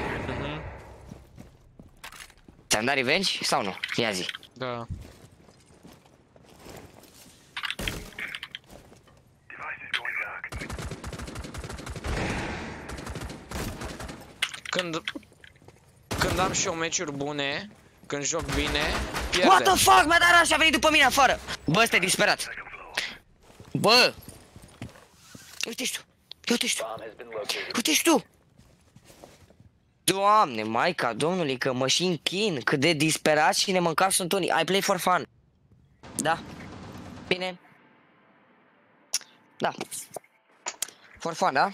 Ți-am dat revenge sau nu? Ia zi. Da. Device is going dark. Când... Când am și eu meciuri bune, când joc bine, What the pierdem. fuck, mă, dar așa a venit după mine afară. Bă, ăsta e disperat. Bă! Uite și tu. Uite și tu. Bomb has been located. Uite și tu. Doamne, maica domnului, că mă și închin, cât de disperat și nemâncat sunt unii. I play for fun. Da. Bine. Da. For fun, da?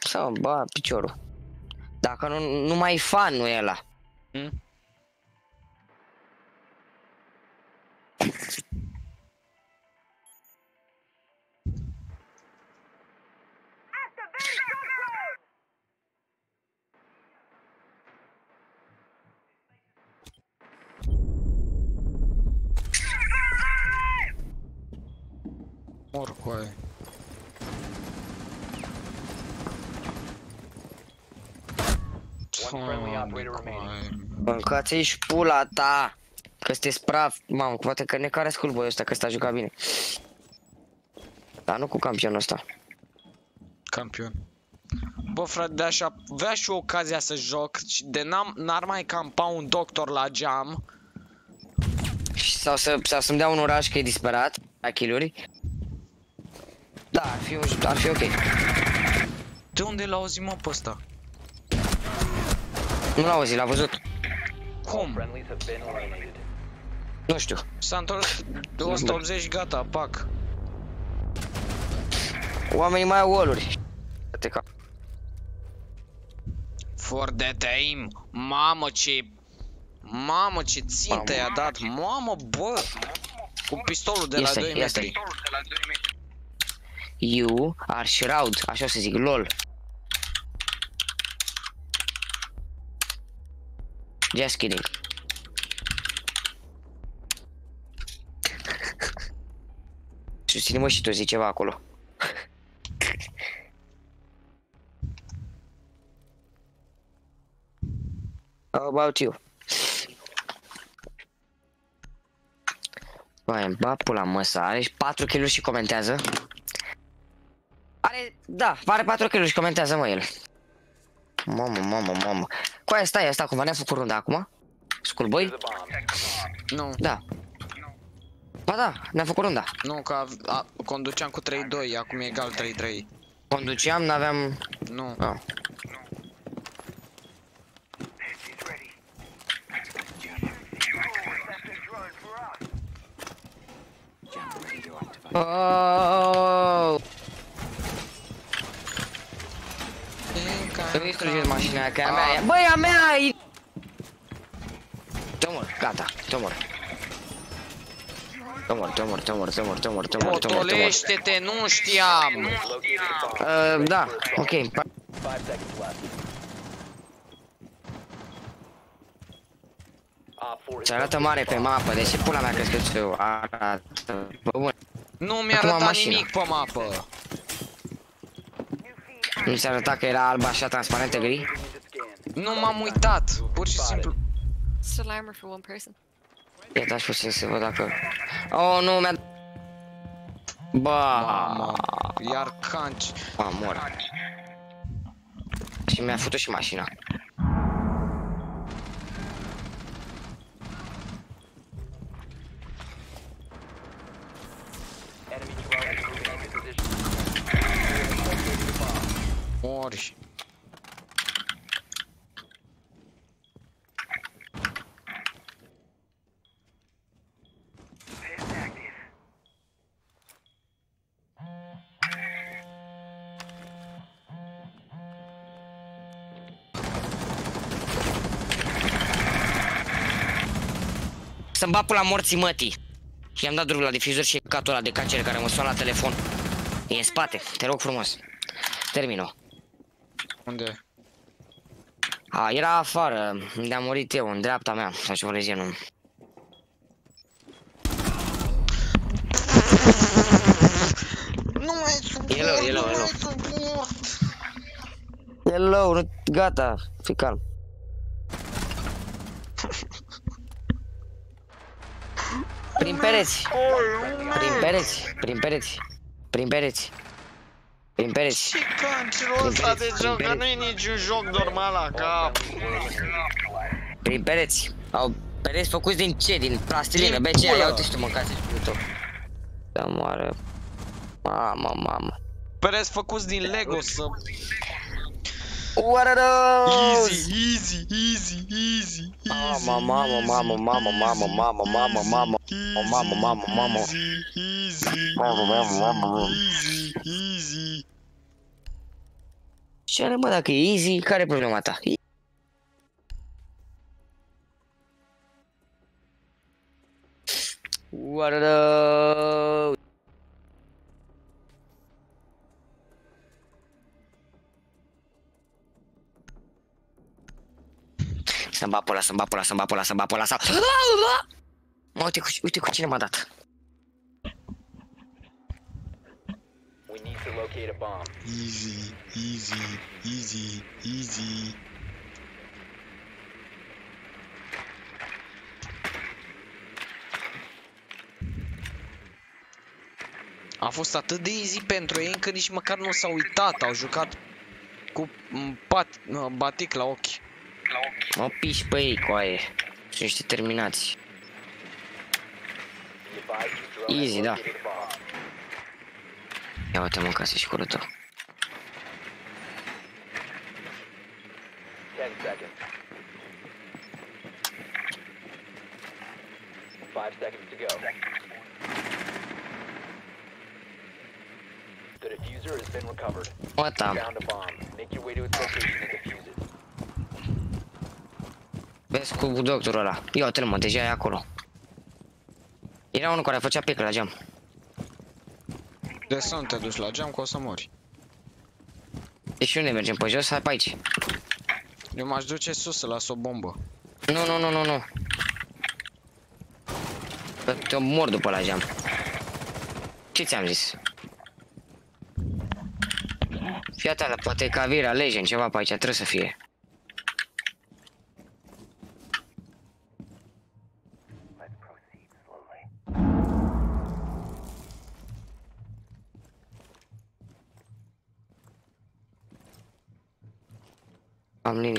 Să ba piciorul. Dacă nu, nu mai e fan, nu e ăla. Hmm? Mor cu aia. One friendly operator remaining. Mâncați și pula ta! Că sunteți praf, mamă, poate că ne care sculboiul ăsta, că ăsta a jucat bine. Dar nu cu campionul ăsta. Campion. Bă, frate, de așa, avea și eu ocazia să joc și de n-am, n-ar mai campa un doctor la geam. Și Sau, să, sau să-mi dea un oraș că e disperat, la kill Da, ar fi, un, ar fi ok. De unde l auzi mă pe ăsta? Nu l-a auzit, l-a văzut. Cum? Friendlies have been eliminated. Nu știu. S-a întors 280, gata, pac. Oamenii mai au wall-uri. Te ca... For the aim. Mamă ce... Mamă ce țintă i-a dat. Mamă, bă. Cu pistolul de la Este, 2 este. metri. You are shroud, așa o să zic, lol. Just kidding. Susține-mă și tu zici ceva acolo. How about you? Băi, îmi bag pula mă să are 4 kill și comentează. Are, da, are 4 kill și comentează mă el. Mamă, mamă, mamă. Cu aia stai, asta cumva ne-a făcut runda acum? Schoolboy? The bomb. Nu, Da. Ba da, ne-a făcut runda. nu, că a, a, conduceam cu 3-2, acum e egal 3-3. Conduceam, n-aveam... Nu. Ah. She's ready. That's a drone for us. Oh! Să nu distrugeți mașina aia, că e a mea. e- Băi, a mea! e- Te omor, gata, te omor. Te omor, te omor, te omor, te omor, te omor, te omor, te omor, te omor. Potolește-te, nu știam! Located a bomb. Uh, da, ok. Five seconds left. Op 4 is Se arată mare pe mapă, deci pula mea crezi că ce arată. Bă, bun. Nu mi-a Acum arătat mașina. nimic pe mapă. Nu se arăta că era alb așa transparentă gri? to scan. Nu m-am uitat, pur și simplu. Still armor for one person. Ia dați puțin să văd dacă... Oh, nu, mi-a... Ba, Mamă, iar canci. a, mor. Și mi-a făcut și mașina. Enemy drone is moving into position. Located a bomb. Morși. Pest active. Să-mi bag pula morții mătii. Și i-am dat drumul la difuzor și catul ăla de cacere care mă sună la telefon. E în spate, te rog frumos. Termino. Unde? A, era afară, unde am murit eu, în dreapta mea, sau ceva de genul. Nu mai suport, Hello, hello, nu hello. mai suport. Hello, nu, gata, fii calm. Prin pereți, prin pereți, prin pereți, prin pereți, prin pereți. Ce cancilul ăsta de joc, că nu e niciun joc normal la cap. Prin pereți. Au pereți făcuți din ce? Din plastilină, Din BC, ia pulă. uite și tu mâncați și tu. Da moară. Mamă, mamă. Pereți făcuți din Lego să... What are those? Easy, easy, easy, easy, easy. Mamă, mamă, mamă, mamă, mamă, mamă, mamă, mamă. mamă, mamă, mamă. Easy, easy, Mamă, mamă, mamă, mamă. easy, easy. Ce are mă dacă e easy? Care e problema ta? What are those? Să-mi bat pula, să-mi bat pula, să-mi bat pula, să-mi bat pula, să... Mă, uite cu, uite cu cine m-a dat. We need to locate a bomb. Easy, easy, easy, easy. A fost atât de easy pentru ei încât nici măcar nu s-au uitat, au jucat cu m, pat, m, batic la ochi. Mă piși pe ei, coaie. Sunt niște terminați. Be advised your drone has Easy, da. Ia uite mă, casă și curătă. 10 seconds. 5 seconds to go. The diffuser has been recovered. What the? Found a bomb. Make your way to its location and defuse it. Vezi cu doctorul ăla. Ia uite mă, deja e acolo. Era unul care făcea pică la geam. De să nu te duci la geam că o să mori. Deci unde mergem? Pe jos? Hai pe aici. Eu m-aș duce sus să las o bombă. Nu, nu, nu, nu, nu. Că te mor după la geam. Ce ți-am zis? Fii atent, poate e Cavira, Legend, ceva pe aici, trebuie să fie.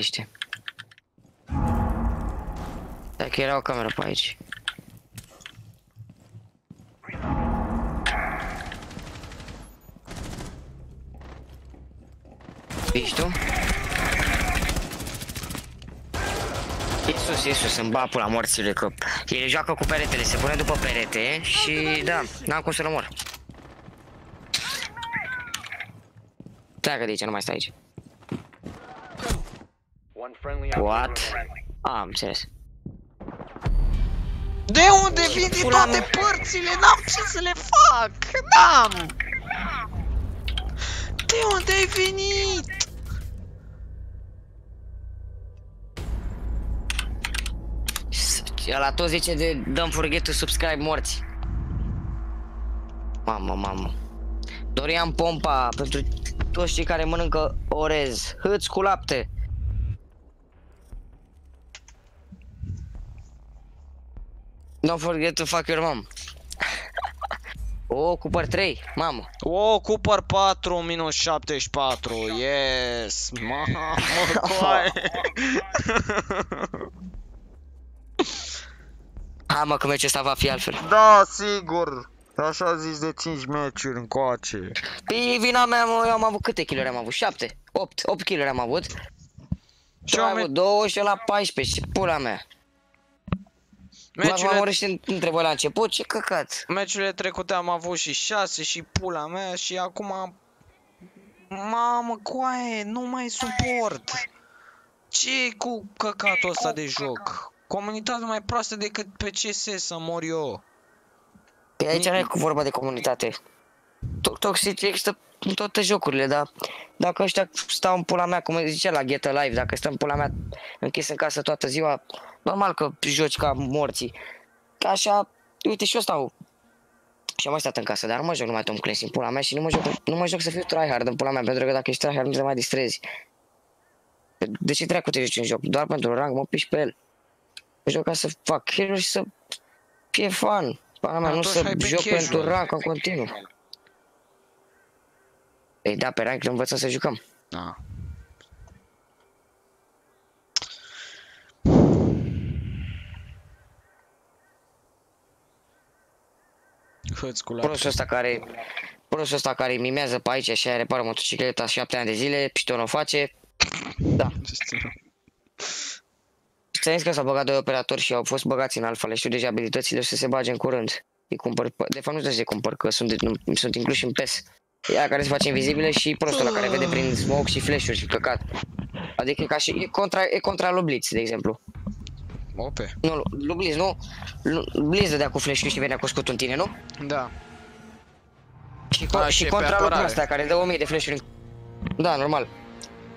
Am liniște. Dacă era o cameră pe aici. Ești tu? Iisus, Iisus, îmi bat pula morțile că el joacă cu peretele, se pune după perete și da, n-am cum să-l omor. Pleacă de aici, nu mai stai aici. One friendly What? operator remaining. Ah, am înțeles. De unde vin din toate părțile? N-am ce să le fac! N-am! De unde ai venit? Ăla tot zice de don't forget to subscribe morți. Mamă, mamă. Dorian Pompa pentru toți cei care mănâncă orez. Hâți cu lapte. Don't forget to fuck your mom. O, Cooper 3, mamă. O, Cooper 4 minus 74, yes! Mamă, coaie! Ha, mă, că meciul ăsta va fi altfel. da, sigur! Așa zis de 5 meciuri încoace. Păi vina mea, mă, eu am avut câte kilori am avut? 7? 8, 8 kilori am avut. Și eu am am avut 2 și la 14, ce pula mea. M-am Meciurile, omorât și între voi la început, ce căcat. meciurile trecute am avut și 6 și pula mea și acum... am- Mamă, coaie, nu mai suport! ce cu căcatul ăsta de joc? Comunitatea mai proastă decât pe CS să mor eu. Pe aici nu e cu vorba de comunitate. To- Toxic există în toate jocurile, dar dacă ăștia stau în pula mea, cum zicea la Get Alive, dacă stăm în pula mea închis în casă toată ziua, normal că joci ca morții. Ca așa, uite și eu stau și am mai stat în casă, dar nu mă joc numai Tom Clancy în pula mea și nu mă joc, nu mă joc să fiu tryhard în pula mea, pentru că dacă ești tryhard nu te mai distrezi. De ce dracu te joci în joc? Doar pentru rang, mă piși pe el. Mă joc ca să fac kill și să fie fun. Pana mea, nu Atunci să hai pe joc casual. pentru rank în continuu. Ei da, pe rank nu învățăm să jucăm. Da. Hăți cu lapte. Prosul ăsta care prosul ăsta care mimează pe aici și repară motocicleta 7 ani de zile, pișton o face. Da. Știu. Ți-am zis că s-au băgat doi operatori și au fost băgați în alfa, le știu deja abilitățile și să se bage în curând. Îi cumpăr, pe- de fapt nu trebuie să le cumpăr, că sunt, de, sunt incluși în PES. Ea care se face invizibile și prostul la care vede prin smoke și flash-uri și căcat. Adică e ca și, e contra, e contra lui Blitz, de exemplu. Ope. Nu, lui Blitz, nu? Lu- Blitz dădea cu flash și venea cu scutul în tine, nu? Da. Și, co- Da, și și pe contra lui apărare. ăsta care dă 1000 de flash-uri. în- Da, normal.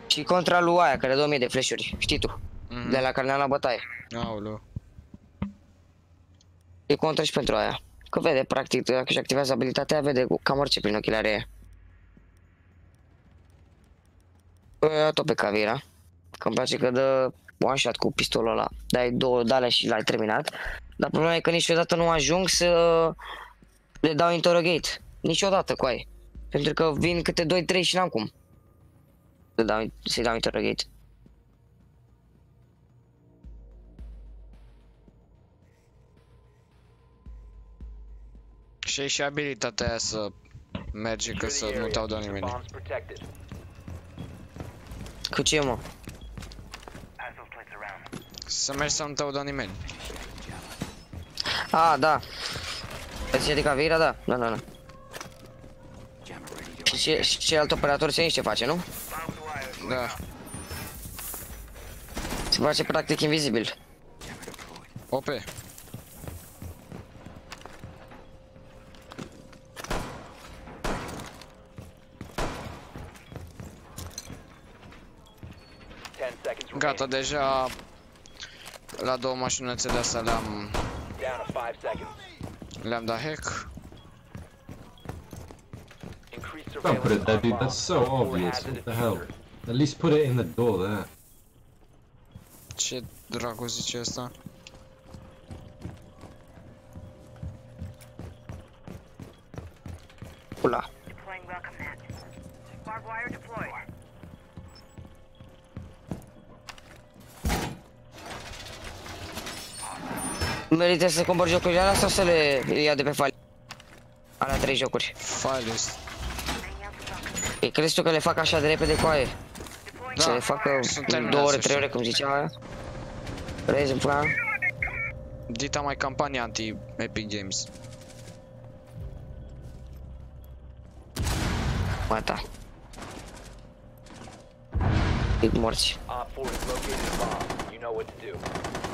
Și contra lui aia care dă 1000 de flash-uri, știi tu? Mhm. De la care ne-am la bătaie. Aoleu. E contra și pentru aia. Că vede, practic, dacă își activează abilitatea, vede cu- cam orice prin ochelare aia. Bă, tot pe Cavira. Că îmi place că dă one shot cu pistolul ăla. Dai două dale și l-ai terminat. Dar problema e că niciodată nu ajung să le dau interrogate. Niciodată cu ai. Pentru că vin câte 2-3 și n-am cum. Să dau, să-i dau interrogate. Și ai și abilitatea aia să merge că să nu te audă nimeni. Bombs protected. Cu ce, mă? Să mergi să nu te audă nimeni. A, da. Îți zice de Cavira, da. Da, da, da. Și, ce- și celălalt operator se ce face, nu? Da. Se face practic invizibil. Ope. Ten seconds Gata, remaining. deja la două mașinuțe de astea le-am Down to five seconds. le-am dat hack. Increase Don't put it there, dude. surveillance That's so on bomb before it obvious. has a What the hell? diffuser. At least put it in the door there. Ce dracu zice asta? Pula. Merită să cumpăr jocurile alea sau să le iau de pe fali? Alea trei jocuri. Filist. E, crezi tu că le fac așa de repede cu aia? Da, să le facă sunt în terminați două ore, ăștia. trei ore, cum zicea aia? Rezi în plan? Dita mai campania anti-Epic Games. Mata. E morți. Op 4 has located a bomb. You know what to do.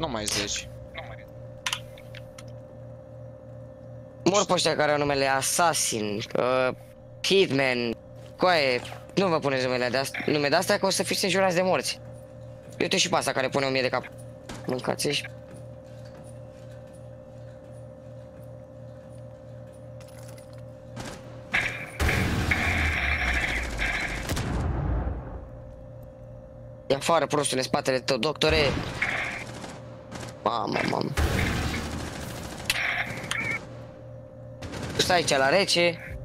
Nu mai zici. Mor pe ăștia care au numele Assassin, uh, Hitman, coaie, nu vă puneți numele de asta, nume de astea că o să fiți înjurați de morți. Uite și pe asta care pune o mie de cap. Mâncați și E afară prostule în spatele tău, doctore! Mamă, mamă. Stai aici la rece.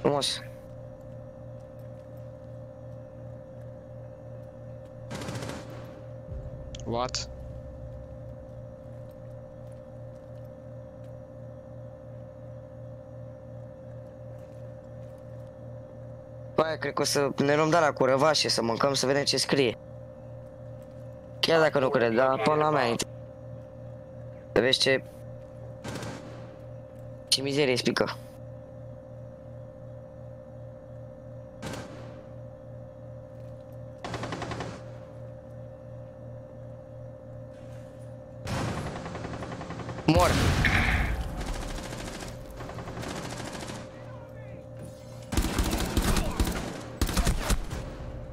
Frumos. What? Băi, cred că o să ne luăm de la cu răvașe, să mâncăm, să vedem ce scrie. Chiar dacă nu cred, dar până la mea. Să vezi ce... Ce mizerie spică. Mor.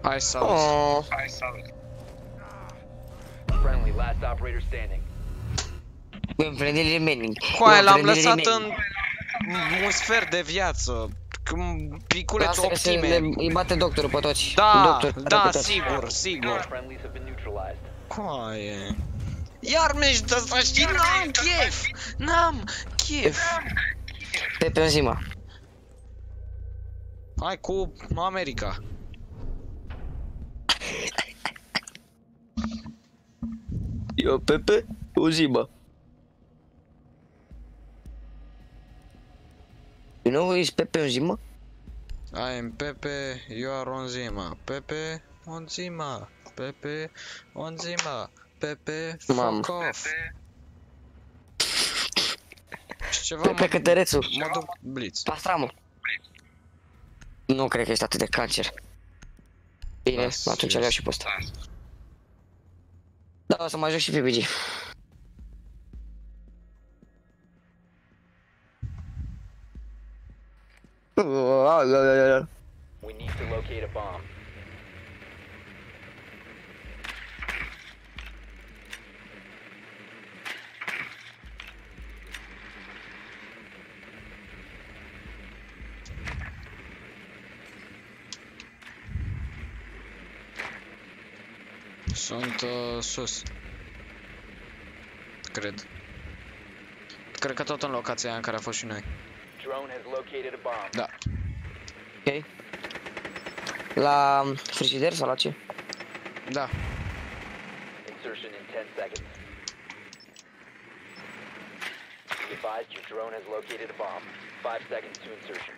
Hai salut. Oh. Hai salut. Friendly, last operator standing. Bem, prende remaining. Coaie, Bem, l-am prende lăsat remaining. în un sfert de viață. Când piculeț Lasă că se optime. le, îi bate doctorul pe toți. Da, Doctor, da, pe toți. sigur, sigur. Friendlies have been neutralized. Coaie. Iar mergi de asta și n-am chef! N-am chef! Pe pe zi, mă. Hai cu America. Eu, Pepe. O zi, bă. You know who is Pepe Ozima? I am Pepe, you are Onzima. Pepe, Onzima. Pepe, Onzima. Pepe, Mamă. fuck off. Și ceva Pepe mă, Cătărețu. mă duc blitz. Pastramă. Nu cred că ești atât de cancer. Bine, Da, atunci serios. le și pe ăsta. Da, să mai joc și pe BG. We need to locate a bomb. Sunt uh, sus. Cred. Cred că tot în locația aia în care a fost și noi. Drone has located a bomb. Da. Ok. La frigider sau la ce? Da. Insertion in 10 seconds. Be advised your drone has located a bomb. 5 seconds to insertion.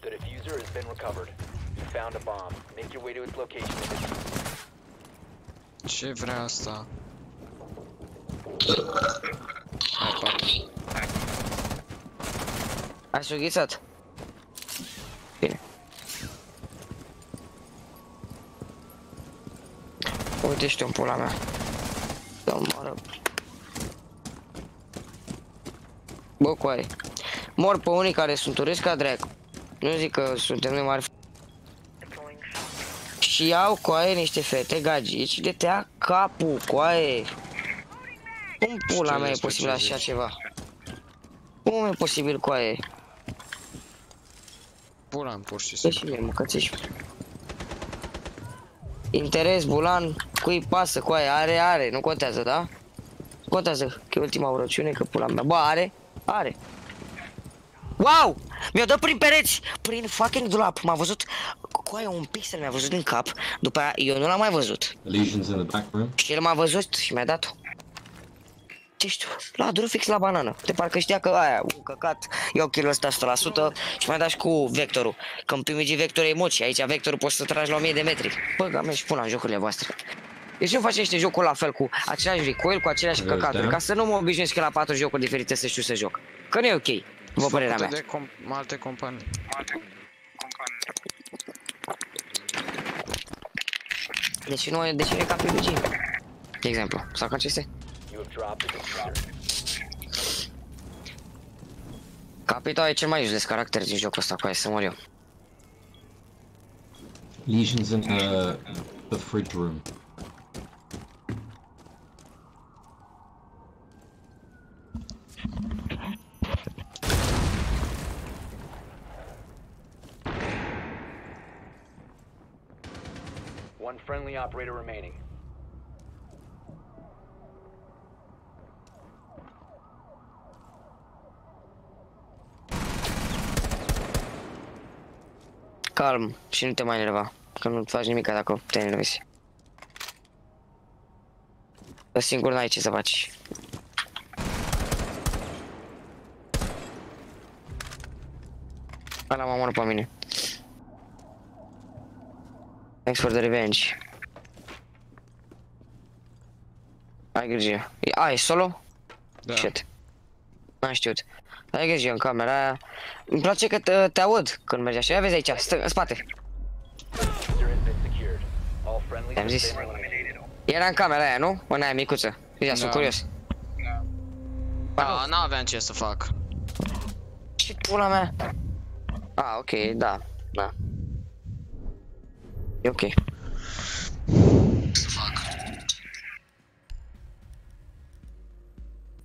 The diffuser has been recovered. You found a bomb. Make your way to its location and defuse it. Ce vrea asta? Hai, pac. Ați sughițat? Bine. Uite și tu în pula mea. Da, moară. Bă, coare. Mor pe unii care sunt urâți ca dracu. Nu zic că suntem noi mari. Și iau coaie niște fete gagici de tea capul, coaie. Cum pula Știu mea e despre posibil ce așa zici. ceva? Cum e posibil coaie? Pula pur și Dă simplu. și mie, măcățiși. Interes, bulan, cui pasă, cu aia, are, are, nu contează, da? Nu contează că e ultima urăciune, că pula mea. Bă, are, are. Wow! Mi-a dat prin pereți, prin fucking dulap. M-a văzut, cu aia un pixel mi-a văzut în cap. După aia, eu nu l-am mai văzut. Lesions in the back room. Și el m-a văzut și mi-a dat-o. Ce știu, la drum fix la banană. De parcă știa că aia, un căcat, iau kilul ăsta 100% și mai dat și cu vectorul. Că în PMG vectorul e emoții, aici vectorul poți să tragi la 1000 de metri. Bă, ga și pun la jocurile voastre. Deci nu face niște jocuri la fel cu același recoil, cu aceleași Vezi, căcaturi, da? ca să nu mă obișnuiesc că la patru jocuri diferite să știu să joc. Că nu e ok, după părerea mea. de com- alte companii. Deci nu, deci nu e ca PUBG. De exemplu, sau ca aceste. You have dropped the diffuser. Capitol e cel mai useless caracter din jocul ăsta, cu aia să mor eu. Lesions in the, the fridge room. One friendly operator remaining. Calm și nu te mai enerva, că nu faci nimic dacă te enervezi. Că singur n-ai ce să faci. Ăla m-a omorât pe mine. Thanks for the revenge. Ai grijă. E- A, e solo? Da. Shit. N-am știut. Ai grijă în camera aia. Îmi place că te, te aud când mergi așa. Ia vezi aici, stă, în spate. Diffuser has been secured. All friendlies Am have zis. been eliminated. Era în camera aia, nu? În aia micuță. Ia, sunt Da. curios. Da, n-aveam ce să fac. Ce pula mea? Ah, ok, da, da. E ok.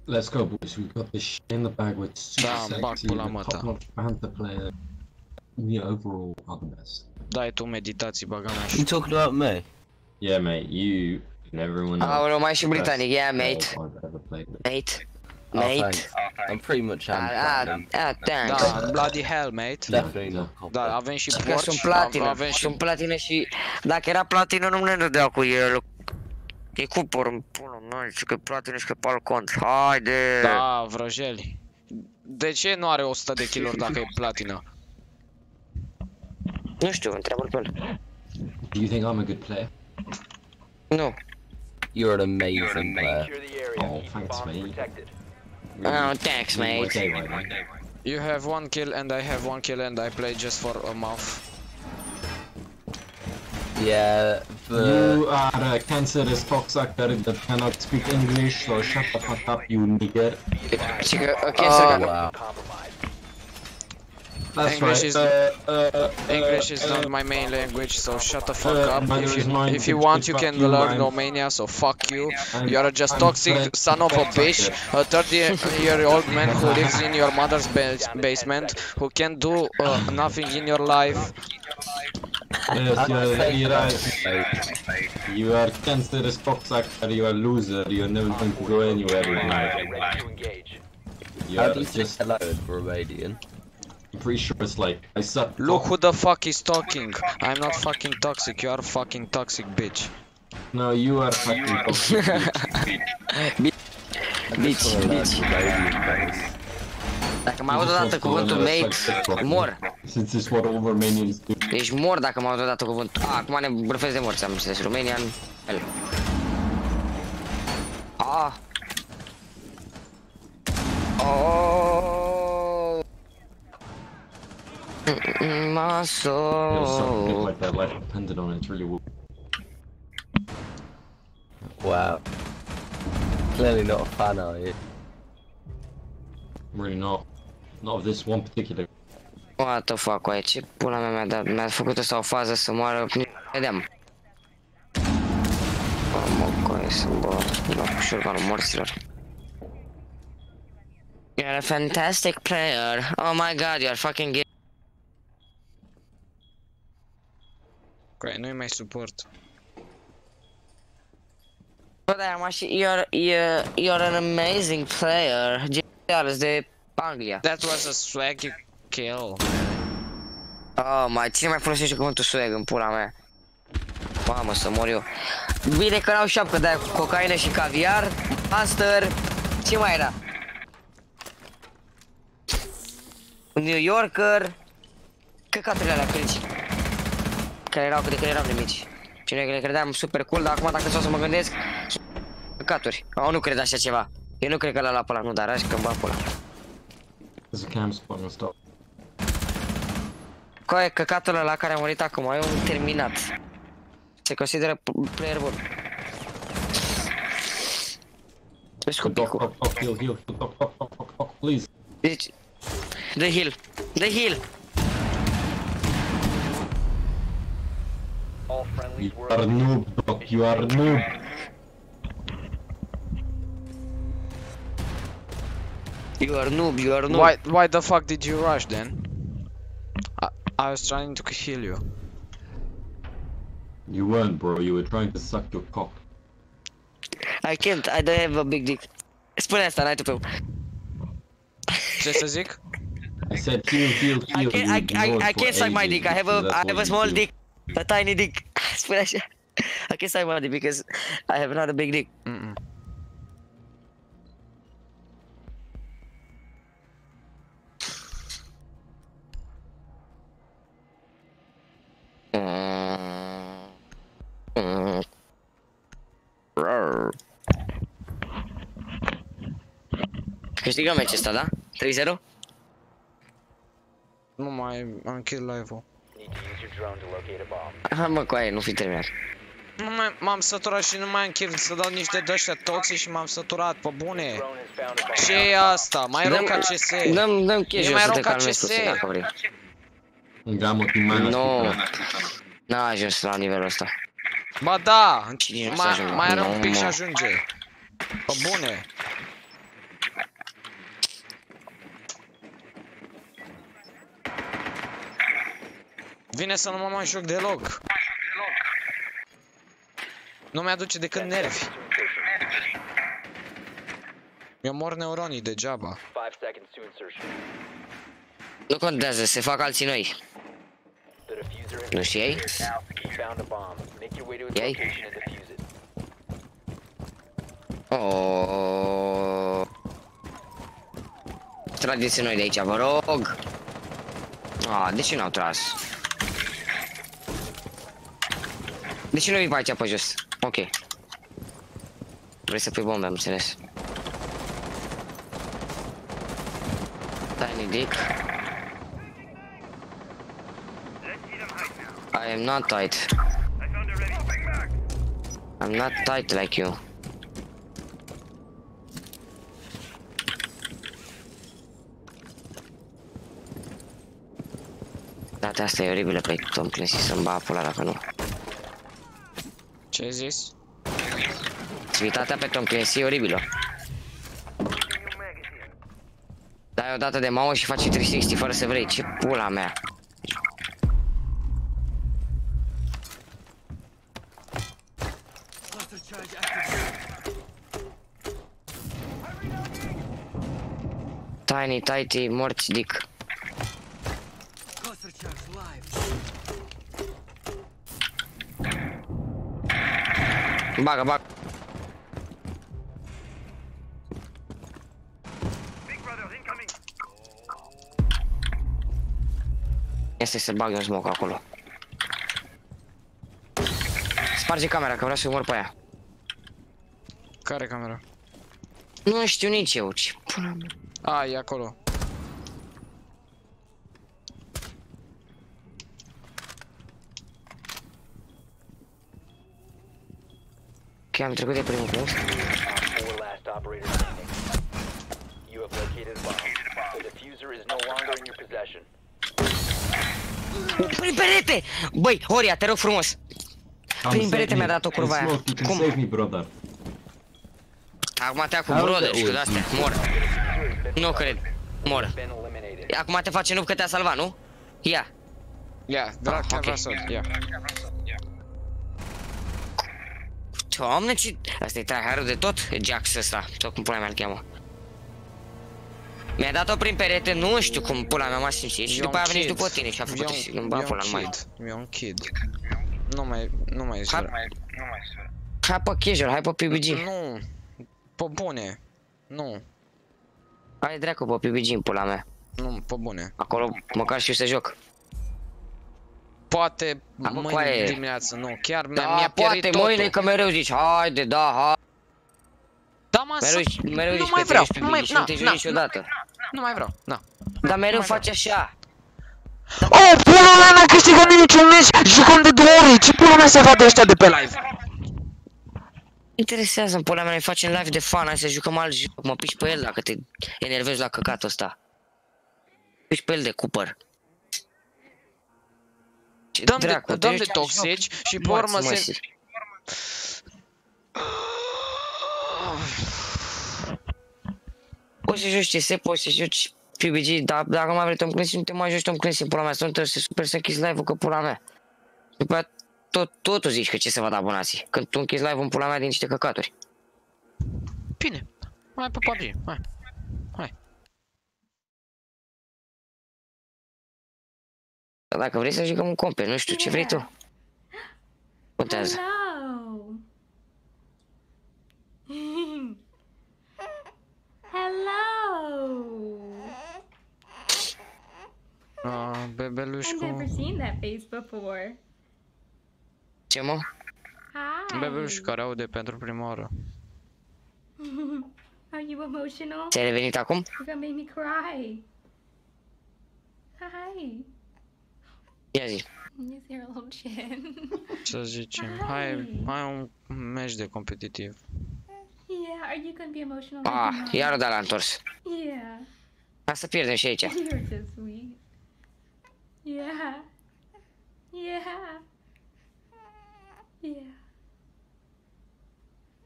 Let's go, boys. We've got this shit in the bag. We're super Da, bag sexy. pula We're top-notch Panther player. We overall are the best. Dai tu meditații, baga mea. You talking about me? Yeah, mate. You and everyone else. Aoleu, mai și britanic. Yeah, player mate. I've ever played with. Mate. Oh, Mate. thanks. I'm pretty much am. Ah, ah, ah, thanks. Da, bloody hell, mate. Definitely not. copper. Da, avem și Că porci, sunt platină, avem și... sunt platină și dacă era platină nu ne dădea cu el E cumpăr în pula mea, și că platină și că pal cont. Haide! Da, vrăjeli. De ce nu are 100 de kg dacă e platină? Nu știu, întreabă pe el. Do you think I'm a good player? Nu. You're an amazing player. Secure the area. Oh, Keep thanks, bombs mate. Protected. Oh, thanks, My mate. day right now. You have one kill and I have one kill and I play just for a month. Yeah, the You are a cancerous cocksucker that cannot speak English, so shut the fuck up, you nigger. Și că, ok, oh să wow. Compromised. That's English right. is- uh, uh, English is uh, not my main language, so shut the fuck uh, up. If you, mine, if you want, you can you, learn I'm- Romania, so fuck you. I'm- You're just I'm toxic Fred son of a bitch, a 30 year old man who lives in your mother's bas- [LAUGHS] basement, who can't do uh, nothing in your life. Yes, you are, you're right. You are cancerous cocksucker, you are loser, you're never going to go anywhere in life. Ready engage. You are do you say just, hello in Romanian? I'm pretty sure it's like, I suck Look cock. who the fuck is talking. I'm not fucking toxic, you are fucking toxic bitch. No, you are fucking toxic. bitch. Bici, bici. Romanian guys. Dacă mai aud odată cuvântul mate, mor. Since it's what all Romanians do. Deci mor dacă mai aud odată cuvântul. A, acum ne bârfesc de morți, am înțeles. Romanian. El. Ah. Oh. My There's something soul. like that life depended on it, it's really weird. Wow. Clearly not a fan, are you? I'm really not. Not of this one particular. What the fuck, oaie, ce pula mea mi-a dat? Mi-a făcut ăsta o fază să moară, nu vedeam. Bă, mă, coaie, să bă, la cu șurganul morților. You're a fantastic player. Oh my god, you're fucking gay. Coaie, nu-i mai suport. Bă, da, mă, și you're, you're, you're an amazing player. Charles de Anglia. That was a swaggy kill. Oh, mai cine mai folosește cuvântul swag în pula mea? Mamă, să mor eu. Bine că n-au șapcă de aia cu cocaină și caviar, master, ce mai era? Un New Yorker, căcaturile alea crezi. Care erau cât de când eram de mici. Și noi le credeam super cool, dar acum dacă stau să mă gândesc, sunt căcaturi. Oh, nu cred așa ceva. Eu nu cred că l-a luat pe ăla, nu, dar așa că îmi bag pula. There's a cam spawn and stuff. Coaie, căcatul ăla care a murit acum, e un terminat. Se consideră p- player bun. Vezi cu Fuck, picul. fuck, fuck, heal, heal, fuck, fuck, fuck, fuck, fuck, fuck, please. Deci, de heal, de heal. All friendlies You were are noob, dog, you are noob. You are noob, you are noob. Why, why the fuck did you rush then? I, I was trying to heal you. You weren't, bro, you were trying to suck your cock. I can't, I don't have a big dick. Spune asta, n-ai tu pe Ce să zic? I said heal, heal, I heal. can't, you I, I, I can't suck my dick. I have a, because I that's have a small dick, a tiny dick. Spune așa. I can't suck my dick because I have not a big dick. Mm-mm. Mm. Mm. Rar. Câștigăm meciul ăsta, da? 3-0? Nu mai am închis live-ul. Need to use your drone to locate a bomb. Hai mă, cu aia, nu fi terminat. Nu mai, m-am săturat și nu mai am chef să dau niște dăștia toxici și m-am săturat, pe bune. Drone has found a bomb. Ce e asta? Mai rău ca CS. Dăm, dăm E chestia mai să rău te ca calmezi CS. puțin dacă vrei. Gamo, ti mana Nu. N-a ajuns la nivelul ăsta. Ba da, Cine nu să mai, ajungă? mai are un Nu, pic și mă. ajunge. Pe bune. Vine să nu mă mai joc deloc. Nu mi-aduce decât nervi. Mi mor neuronii degeaba. Five seconds to insertion. Nu contează, se fac alții noi. The diffuser has Nu știai? You found a bomb. Make your way to its Yay. location and defuse it. Oh. Trageți noi de aici, vă rog. Ah, de ce n-au tras? De ce nu vii pe aici pe jos? Ok. Vrei să pui bombe, am înțeles. Tiny dick. I am not tight. I'm not tight like you. Data asta e oribilă pe Tom Clancy să-mi ba pula dacă nu. Ce ai zis? Activitatea pe Tom Clancy e oribilă. Dai o dată de mamă și faci 360 fără să vrei. Ce pula mea. Tiny, tighty, morți, dick. Bagă, bagă. Este să bag un smoke acolo. Sparge camera, că vreau să umor pe aia. Care camera? Nu știu nici eu, ce pula mea. A, e acolo. Ok, am trecut de primul punct. Four last operators standing. You have located a bomb. The diffuser is no longer in your possession. Prin perete! Băi, Horia, te rog frumos. Am Prin save perete me. mi-a dat o curva aia. Smoke, you can Cum? save me, brother. Acum te ia cu How brother the și cu ult? astea. Mor. Nu cred. Mor. Been eliminated. Acum te face noob că te-a salvat, nu? Ia. Ia, drag, chiar ok. vreau să ia. Doamne, ce... Asta e tryhard de tot, Jax ăsta, tot cum pula mea îl cheamă. Mi-a dat-o prin perete, nu știu cum pula mea m-a simțit și E după aia a un venit kid. după tine și a E făcut un- și îmi e bag un pula în mai. kid. E un kid. Nu mai, nu mai Hai, zăr. hai pe casual, hai pe PUBG. Nu. Pe bune. Nu. Hai dracu pe PUBG în pula mea. Nu, pe bune. Acolo măcar știu să joc. Poate Acum, mâine coaie. dimineață, nu. Chiar mi-a, Da, mi-a poate pierit mâine totul. că mereu zici, haide, da, hai. Da, mă, Mereu, să- mereu nu zici mai că vreau. te Nu mai, și nu na, te na, joci niciodată. nu mai vreau. Na. Dar mereu mai faci așa. Oh, pula mea, n-a câștigat niciun meci, jucăm de două ori, ce pula mea se vadă ăștia de pe live? Interesează în pula mea, noi facem live de fan, hai să jucăm alt joc, mă piși pe el dacă te enervezi la căcatul ăsta. Piși pe el de cupăr. Ce Dăm de, dracu, dăm te de joci alt toxici joc? și pe Morți, urmă se... măsi. Poți să joci CS, poți să joci PUBG, dar dacă mai vrei Tom Clancy, nu te mai joci Tom Clancy, pula mea, sunt să super să închizi live-ul, că pula mea. După aia tot, tot tu zici că ce să văd abonații, când tu închizi live-ul în pula mea din niște căcaturi. Bine. Hai pe PUBG, hai. Hai. Dacă vrei să jucăm un compe, nu știu ce vrei tu. Contează. Hello. Uh, I've bebelușcu... never seen that face before. Ce mă? Hi. Bebelușcu care aude pentru prima oară. [LAUGHS] Are you emotional? Ți-ai revenit acum? You're gonna make me cry. Hi. Ia zi. You see her little chin. Să zicem. Hai, hai un meci de competitiv. yeah, are you gonna be emotional? like Ah, your mom? iar da l-a întors. Yeah. Hai să pierdem și aici. You're so sweet. Yeah. Yeah. Yeah.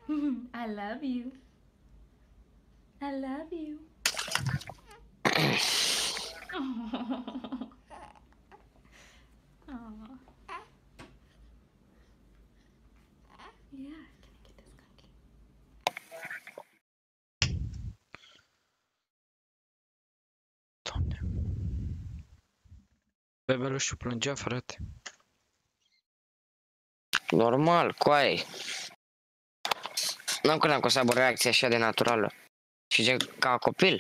[LAUGHS] I love you. I love you. [CLEARS THROAT] [LAUGHS] Aw. Yeah, can I get this cookie? Doamne. Bebelușul plângea, frate. Normal, coaie. N-am credeam că o să aibă o reacție așa de naturală. Și gen ca copil.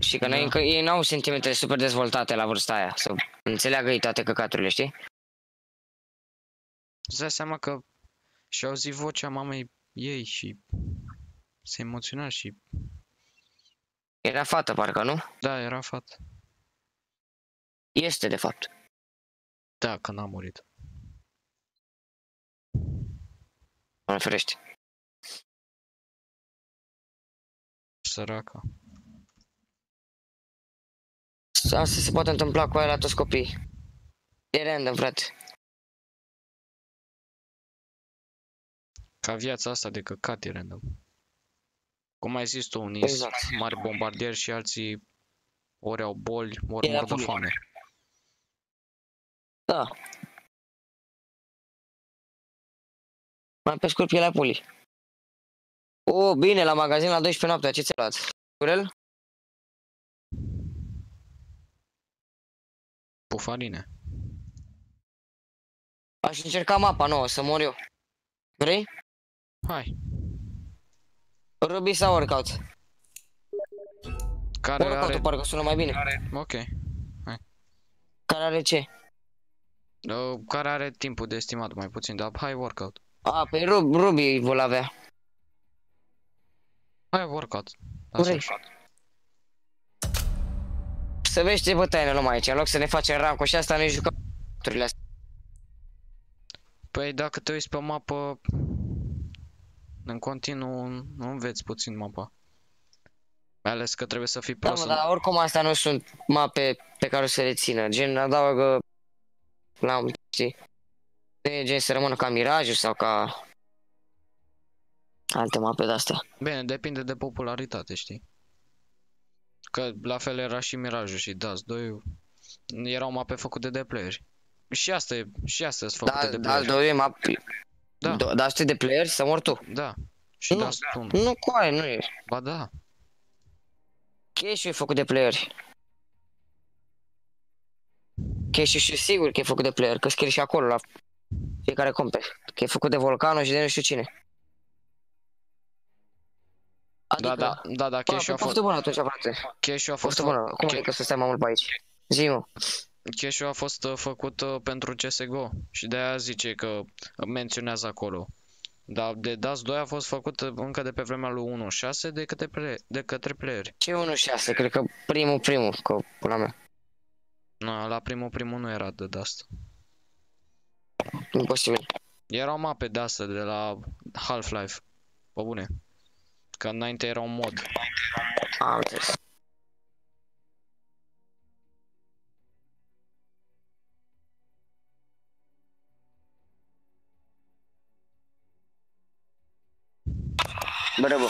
Și că noi încă, ei n-au sentimente super dezvoltate la vârsta aia, să înțeleagă ei toate căcaturile, știi? Îți dai seama că și auzit vocea mamei ei și se emoționa și... Era fată, parcă, nu? Da, era fată. Este, de fapt. Da, că n-a murit. Mă ferește. Săraca. Asta se poate întâmpla cu aia la toți copiii. E random, frate. Ca viața asta de căcat e random. Cum ai zis tu, unii Exact. sunt mari bombardieri și alții ori au boli, ori Era mor de bun. foame. Da. Mai pe scurt, pielea pulii. O, bine, la magazin la 12 noaptea, ce ți-ai luat? Curel? Pufarine. Aș încerca mapa nouă, să mor eu. Vrei? Hai. Ruby sau workout? Care Workout are... parcă sună mai bine. Ok. Care are ce? Uh, Care are timpul de estimat mai puțin, dar hai workout. A, pe Rub, Ruby vor avea. Hai workout. Asta Vrei? Să vezi ce bătaie ne luăm aici, în loc să ne facem ranco și asta ne jucăm turile astea. Păi dacă te uiți pe mapă, în continuu nu înveți puțin mapa. Mai ales că trebuie să fii Da, prost. mă, dar oricum astea nu sunt mape pe care o să le țină. Gen, adaugă la știi? Nu e gen să rămână ca mirajul sau ca alte mape de-astea. Bine, depinde de popularitate, știi? Că la fel era și Mirajul și Dust 2 erau mape făcute de playeri. Și asta e, și astea sunt făcute Da, de da, playeri. doi e mape. Da. Do- dar asta e de player să mor tu. Da. Și Nu, Dust 1. Nu, coaie, nu e. Ba da. Cash e făcut de player. Cash și sigur că e făcut de player, că scrie și acolo la fiecare compe. Că e făcut de Volcano și de nu știu cine. Da, da, da, da, Bă, Cash a păi fost... poftă bună atunci, frate. Cash a fost... Poftă bună. Cum Ca- adică să stai mai mult pe aici? Zi, mă. cash a fost uh, făcut uh, pentru CSGO și de aia zice că menționează acolo. Dar de Dust 2 a fost făcut uh, încă de pe vremea lui 1.6 de către, play, de către playeri. Ce 1-6? Cred că primul, primul, că pula mea. Na, la primul primul nu era de Dust. Imposibil. Erau mape de astea de la Half-Life. Pe bune. Că înainte era un mod. Am înțeles. Bă,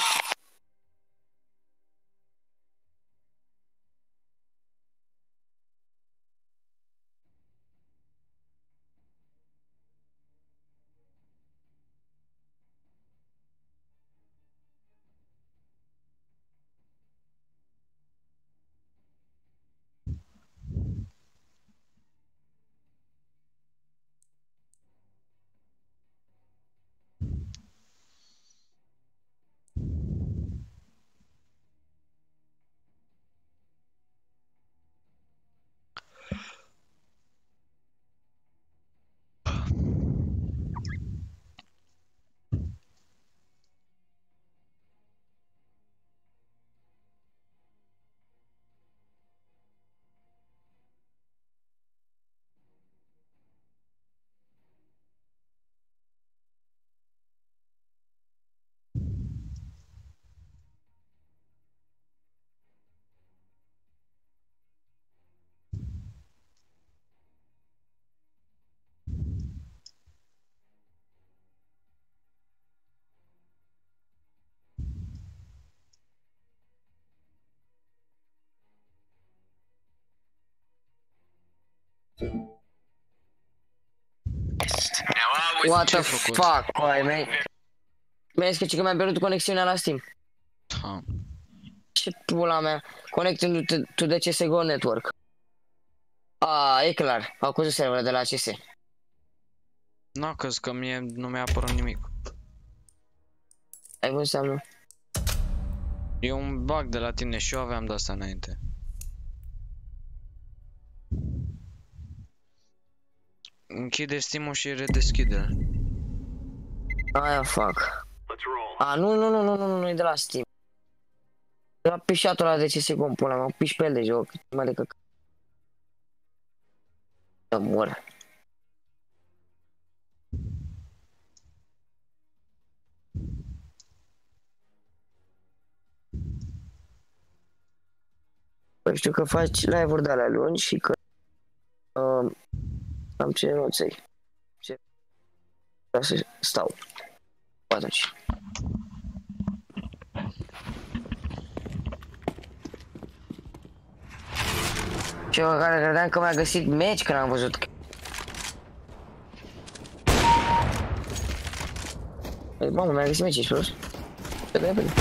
What the fuck, coai mei? Mi-ai zis că că mi-a pierdut conexiunea la Steam. Ha. Ce pula mea? Connecting to, to the CSGO network. A, e clar. Au căzut serverele de la CS. N-a căzut că mie nu mi-a apărut nimic. Ai văzut înseamnă? E un bug de la tine și eu aveam de asta înainte. Închide Steam-ul și redeschide Aia fac. A, nu, nu, nu, nu, nu, nu, nu, e de la Steam. De la pișatul ăla de ce se compune, mă, piși pe el de joc, mai de căcat. Să mor. Păi știu că faci live-uri de alea lungi și că uh, am ce noței. Ce... Vreau să stau. Atunci. Și eu care credeam că mi-a găsit meci când am văzut că... Păi, mamă, mi-a găsit meci, ești prost? Pe de repede.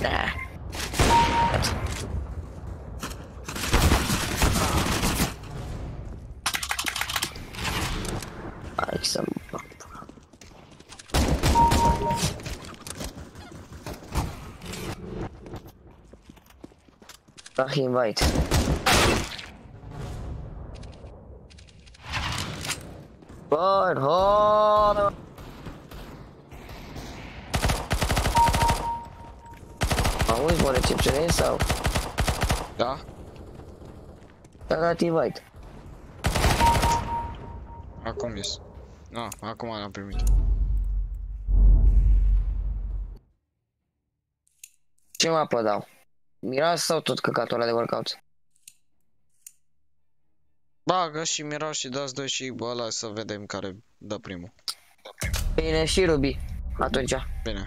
Da. Hai să mă fac. Ah, invite. Bun, hold Auzi, mă, recepționezi sau? Da? Da, dat invite. Acum ies. Nu, acum l-am primit. Ce mapă dau? Miras sau tot căcatul ăla de workout? Bagă și Mirage și dați doi și ăla să vedem care dă primul. Bine, și Ruby. Atunci. Bine.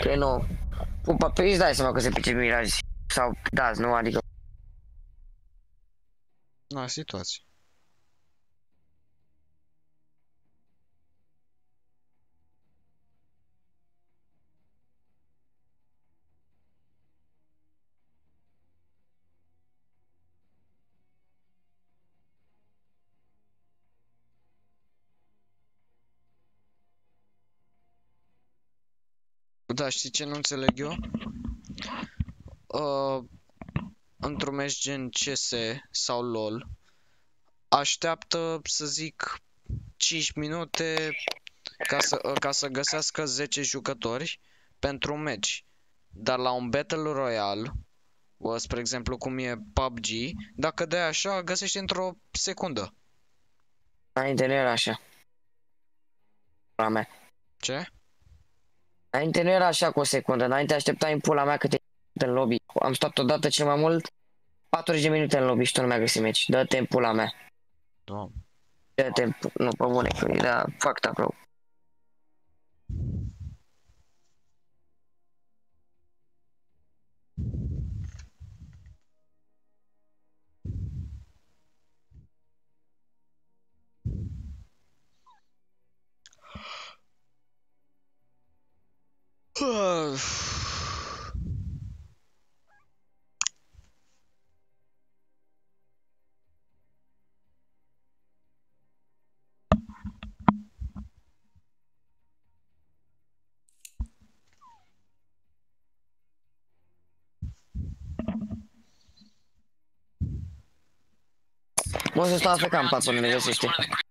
Că nu. Pupa, pe îți dai seama că se pice Mirage. Sau dați, nu? Adică... Na, situație. Da, știi ce nu înțeleg eu? Uh, într-un meci gen CS sau LOL, așteaptă, să zic, 5 minute ca să, ca să găsească 10 jucători pentru un meci. Dar la un Battle Royale, uh, spre exemplu cum e PUBG, dacă dai așa, găsești într-o secundă. Înainte nu era așa. La mea. Ce? Înainte nu era așa cu o secundă, înainte așteptai în pula mea câte în lobby. Am stat odată cel mai mult 40 de minute în lobby și tu nu mi-a găsit meci. Dă-te în pula mea. Doamne. Dă-te în pu- Nu, pe bune, că era fucked up, bro. Mă să stau afecat în pat până ne găsește. Te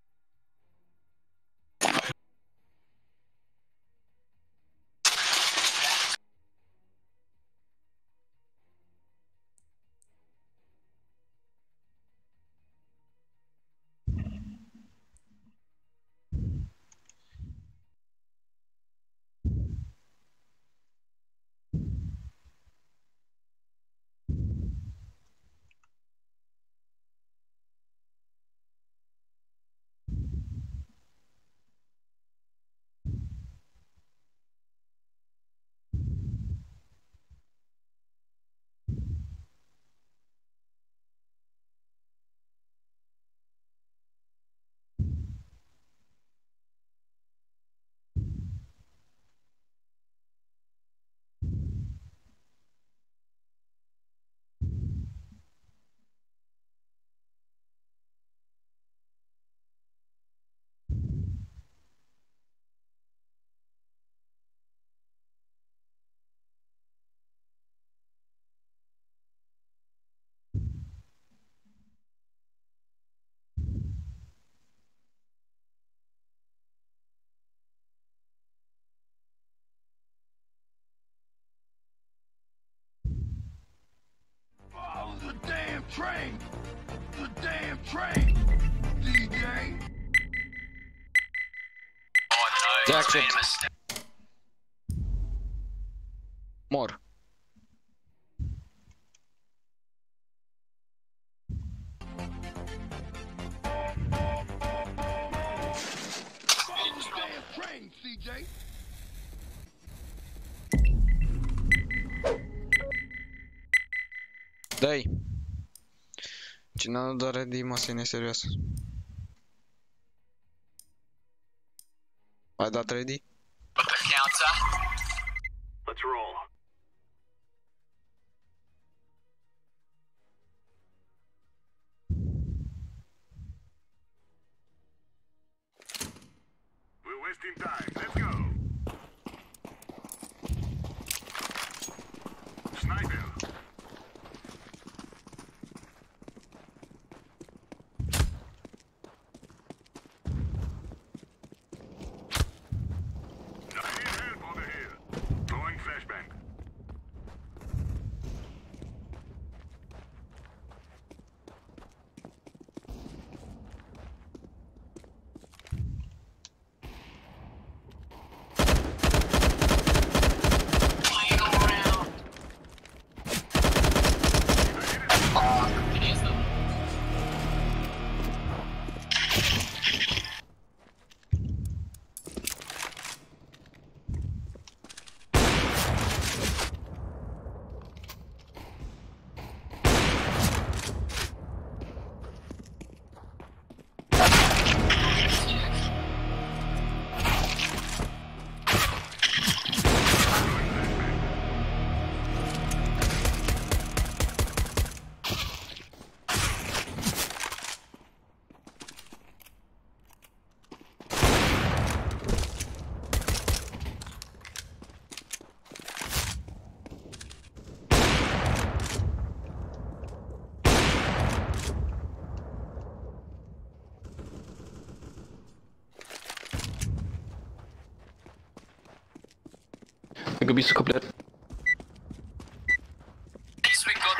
Cine nu dă ready, mă, să e neserios. Ai dat ready?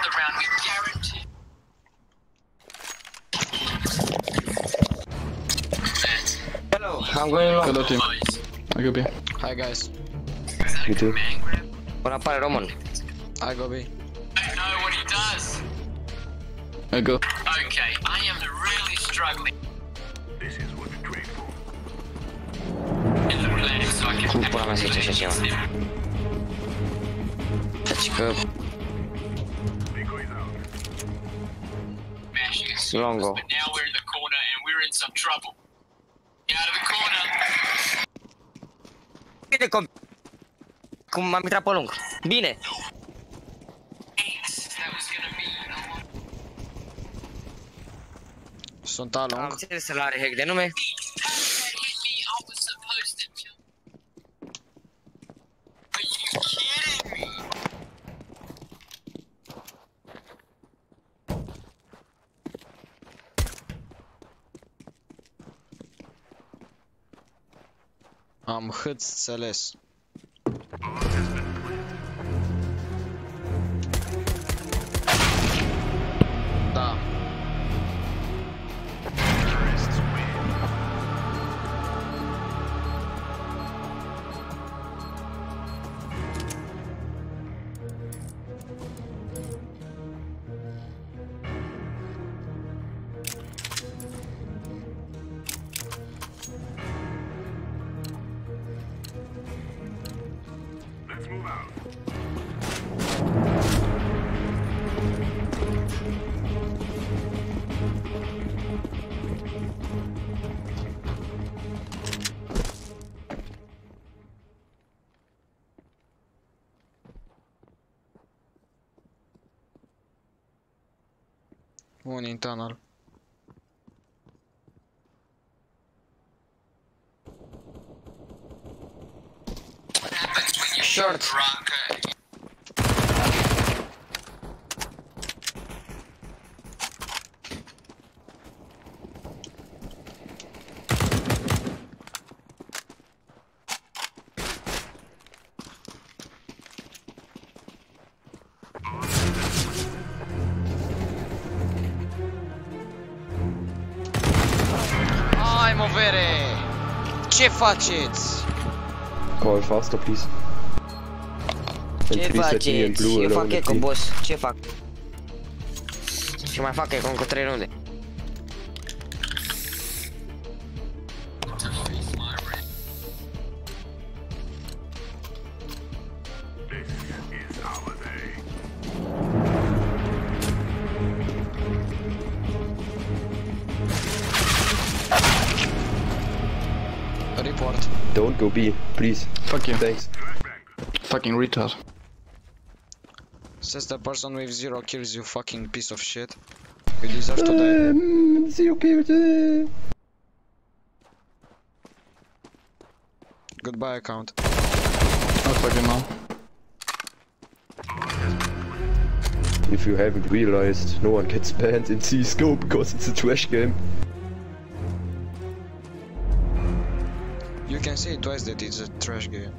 The round. We guarantee. Hello, I'm going long. Hello team. I could be. Hai guys. You too. Până apare Roman. Hai Gobi. I know what he does. I go. Okay, I am really struggling. This is what we train for. In the left, so Deci că mash Longo. But now we're in the corner and we're in some trouble. Get out of the corner. Bine, cum... Cum m-am intrat pe lung. Bine. That was gonna be. Sunt Am alung. înțeles să are hack de nume. Hit me. I was supposed to jump. Are you kidding me? Am hâț înțeles. Un internal. Short. Faceți? Call faster, please. And Ce please let me in faceți? blue Eu fac alone. eco, please. boss. Ce fac? Și mai fac eco încă 3 runde. Please. Fuck you. Thanks. Fucking retard. Says the person with zero kills, you fucking piece of shit. You deserve to die. Um, zero kills. uh. Goodbye account. Oh fucking no. If you haven't realized, no one gets banned in CSGO because it's a trash game. Can say twice that it's a trash game.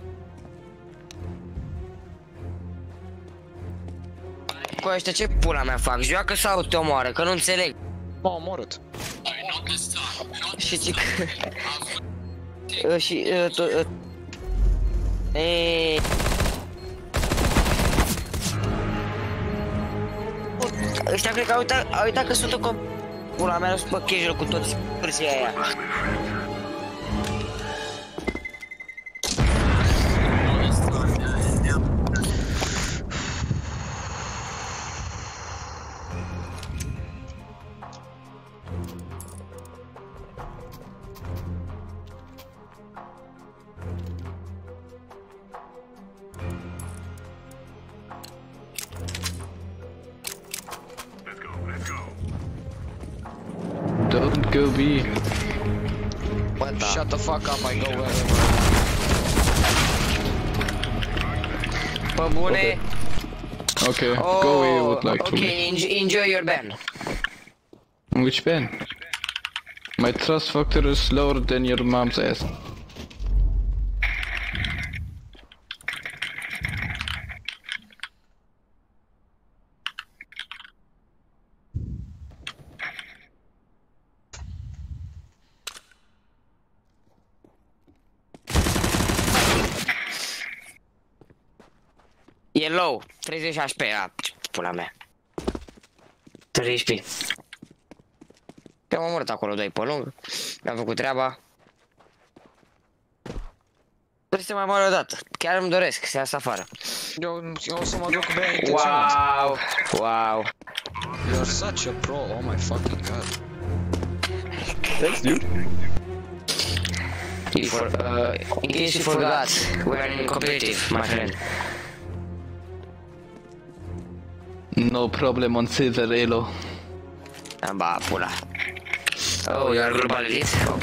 Cu ăștia ce pula mea fac? Joacă sau te omoară? Că nu înțeleg. M-a omorât. Și zic... Uh, [LAUGHS] și... Uh, to, uh, Eee... Ăștia cred că au uitat, au uitat că sunt o Pula mea, nu sunt pe casual cu toți pârții aia. Your ban. Which ban? My trust factor is lower than your mom's ass. E low, 30 HP, a, pula mea. 13 HP. Că am omorât acolo doi pe lung, mi-am făcut treaba. Trebuie să mai mă o dată, chiar îmi doresc să iasă afară. Eu, eu o să mă duc bea Wow, wow. You're such a pro, oh my fucking god. Thanks, dude. You for, uh, in case you forgot, we're in competitive, my friend. No problem on Silver Elo. Ba, pula. Oh, you are global elite? Ok,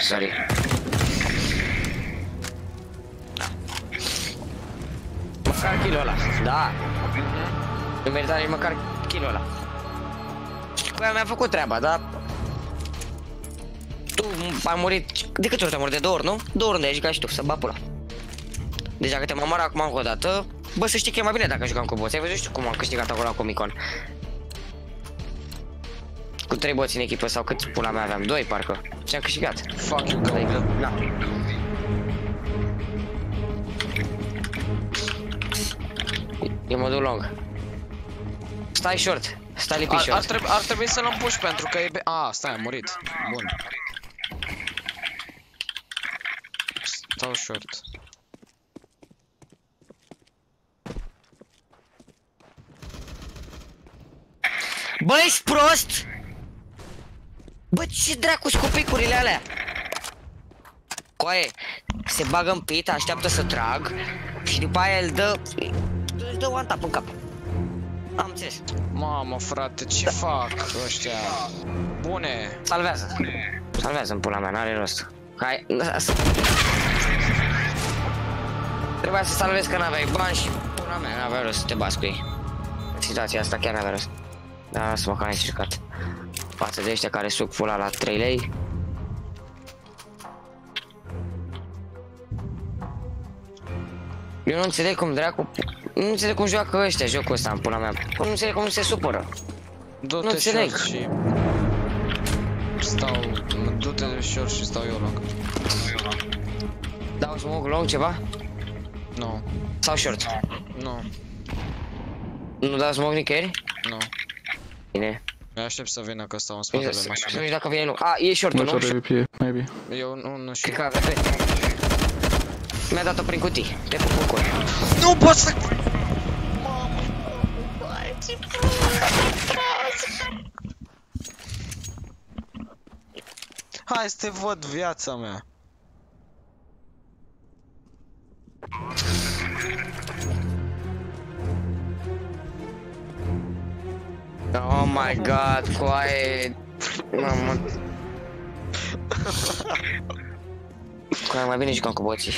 sorry. Măcar kilul ăla, da. Nu merita nici măcar kilul ăla. Cu aia mi-a făcut treaba, dar... Tu ai murit... De câte ori te-ai murit? De două ori, nu? Două ori de ai jucat și tu, să ba pula. Deci dacă te-am omorat acum încă o dată, bă, să știi că e mai bine dacă jucam cu boți. Ai văzut și tu cum am câștigat acolo la Comic Con. Cu trei boți în echipă sau cât pula mea aveam? Doi parcă. Și am câștigat. Fuck you, go. Adică, na. E modul lung. Stai short. Stai lipit Ar, ar, short. trebui, ar trebui să-l împuși pentru că e... Be- A, stai, a murit. Bun. Stau short. Bă, ești prost? Bă, ce dracu cu picurile alea? Coaie, se bagă în pit, așteaptă să trag și după aia îl dă... Îl dă one tap în cap. Am înțeles. Mamă, frate, ce fac ăștia? Bune. Salvează. Salvează în pula mea, n-are rost. Hai, să... Trebuia să salvezi că n-aveai bani și pula mea, n-avea rost să te bați cu ei. În situația asta chiar n-avea rost. Dar să mă că am încercat. Față de ăștia care suc pula la 3 lei. Eu nu înțeleg cum dracu... Nu înțeleg cum joacă ăștia jocul ăsta în pula mea. Nu înțeleg cum se supără. Du-te Nu înțeleg. short și... Stau... Du-te short și stau eu lung. Dau smoke long ceva? Nu. Sau short? Nu. Nu dau smoke nicăieri? Nu. Bine. Eu aștept să vină că stau în Bine, spatele să să mașinii. vezi dacă vine nu. A, e short nu? Not a AWP, maybe. Eu nu, nu știu. Cred că AWP. Mi-a dat-o prin cutii. Te pup în cur. Nu pot să... Hai să te văd viața mea. My god, coaie... Mamă. Coaie, mai bine jucăm cu boții.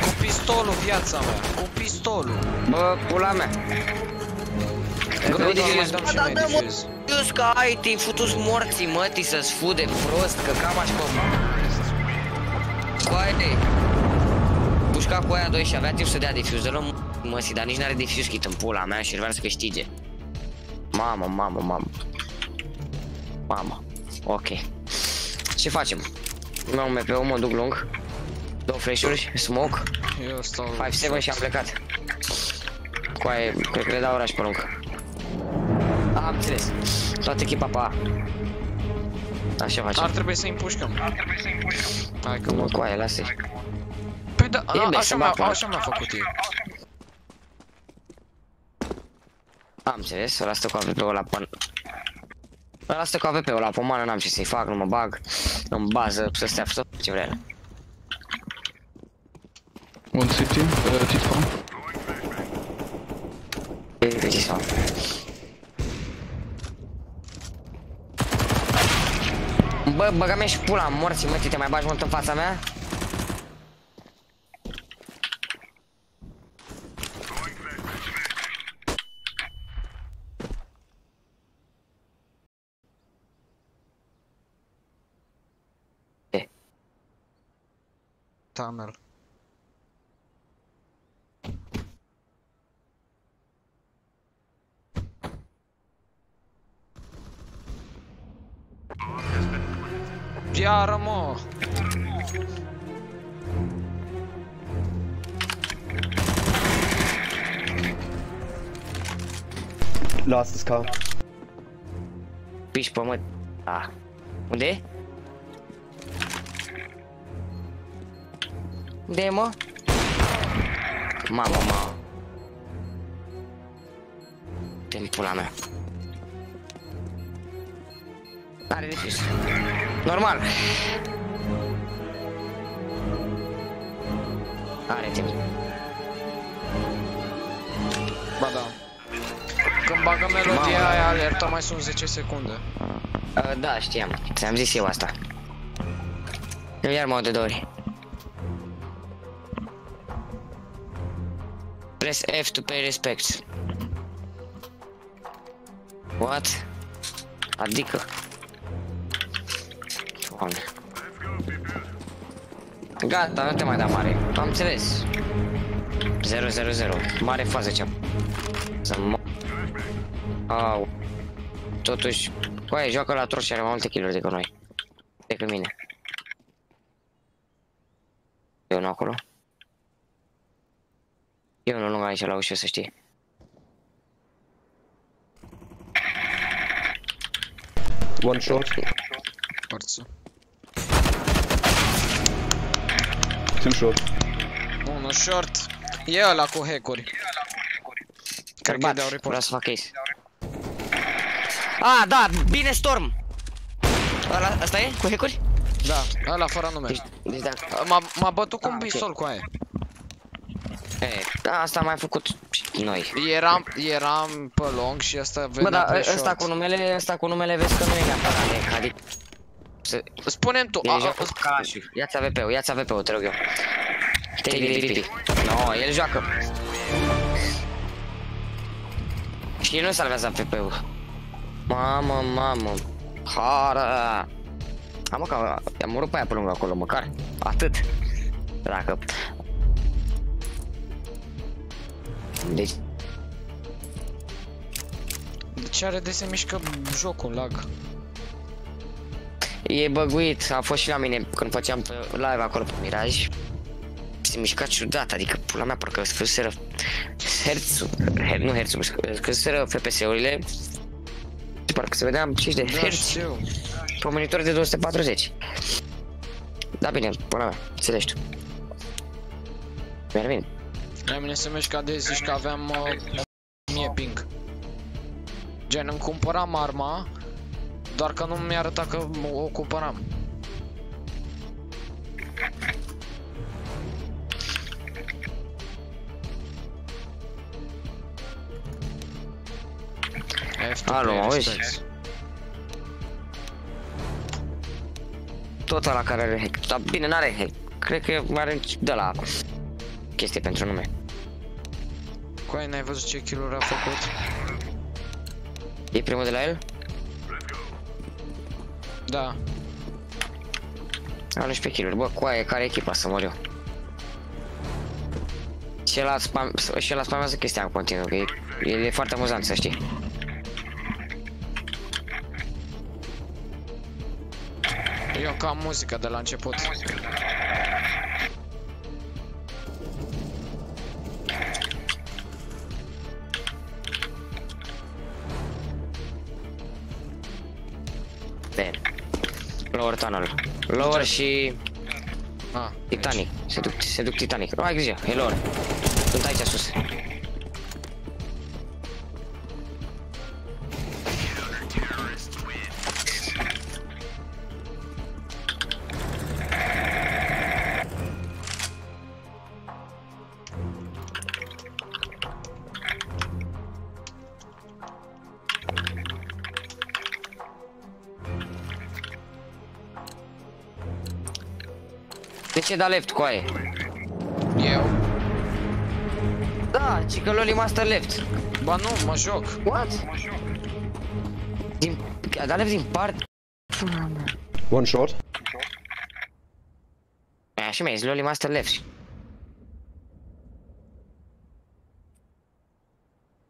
Cu pistolul viața mea. Cu pistolul. Bă, pula mea. Cred că Bă, doar mai defuz. dăm Bă, și da, noi dă, mă, defuz. Ius că ai, te-ai futus morții, mătii, să-ți fude prost, că cam așa pe... Coaie, Pușca cu aia 2 și avea timp să dea defuse, dă măsii, dar nici n-are defuse kit în pula mea și vrea să câștige. Mamă, mamă, mamă. Mamă. Ok. Ce facem? Nu mai pe mă duc lung. Două flash-uri, smoke, Eu stau... 5-7 și am plecat. Coaie, cred că le dau oraș pe lung. Am înțeles. Toată echipa pe A. Așa facem. Ar trebui să-i împușcăm. Hai că Nu, mă... coaie, lasă-i. Păi da, E, a, bă, așa să mi-a bată. așa mi-a făcut ei. Am înțeles, ăla stă cu AVP-ul ăla până... Ăla stă cu AVP-ul ăla pe mană, n-am ce să-i fac, nu mă bag în bază, să stea să ce vrea el. One city, uh, T-spawn. E, pe ce sau? Bă, băga mea și pula în morții, mă, te mai bagi mult în fața mea? Tunnel. Iară, mă! Last is car. Piși pământ. Ah. Unde e? Unde e, mă? Mamă, mamă. Din pula mea. Are refuz. Normal. Are timp. Ba da. Când bagă melodia Mamă. aia alertă mai sunt 10 secunde. Uh, da, știam. Ți-am zis eu asta. Eu iar mă aud de două ori. Press F to pay respect. What? Adică? Doamne. Gata, nu te mai da mare. Am înțeles. 0-0-0. Mare fază cea. Să mă... Au. Totuși, băi, joacă la troș și are mai multe kill decât noi. Decât mine. Eu nu acolo. Eu nu lung aici la ușă, să știi. One shot. Forță. Two shot. Unul short. E ăla cu hack-uri. Cred că îi Bărbat, dau vreau report. să fac case. Ah, da, bine Storm! Ăla, asta e? Cu hack-uri? Da, ăla fără nume. Deci, deci dacă... M-a, m-a bătut cu un Ah, ok. pistol cu aia. E, da, asta am mai făcut și noi. Eram, eram pe long și asta venea Bă, da, pe ăsta short. cu numele, ăsta cu numele vezi că nu e gata la hack, adică... Să... Spune-mi tu, El a, joacă a, cu calașul. Ia-ți AVP-ul, ia-ți AVP-ul, te rog eu. Te lipi. No, el joacă. Și el nu salvează AVP-ul. Mamă, mamă. Hara. Am mă, că am urât pe aia pe lângă acolo, măcar. Atât. Dacă... Deci, De ce are de se mișcă jocul, lag? E băguit, a fost și la mine când făceam pe live acolo pe Miraj. Se mișca ciudat, adică pula mea parcă scăzuseră herțul, her, nu herțul, scăzuseră FPS-urile și parcă se vedea 5 de Da, herți știu. pe un monitor de 240. Da bine, pula mea, înțelegi tu. Mi-ar La mine se mișca de zici că aveam uh, 1000 ping. Gen, îmi cumpăram arma, doar că nu mi arăta că o cumpăram. FTP, Alo, mă auzi? respect. Tot la care are hack. Dar bine, n-are hack. Cred că are de la chestie pentru nume. Coai, n-ai văzut ce kill-uri a făcut? E primul de la el? Da. Am 11 kill Bă, coaie, care echipa să mor eu? Și el spam, și el spamează chestia în continuu, că e, e, e foarte amuzant să știi. Eu ca muzică de la început. Bine. Lower tunnel. Lower și... Ah, Titanic. Se duc, se duc Titanic. Nu ai grijă, e lower. Sunt aici sus. Ce da left, coaie? Eu? Da, ci că Loli Master left. Ba nu, mă joc. What? Din... A dat left din part... One short. Aia și mie, Loli Master left.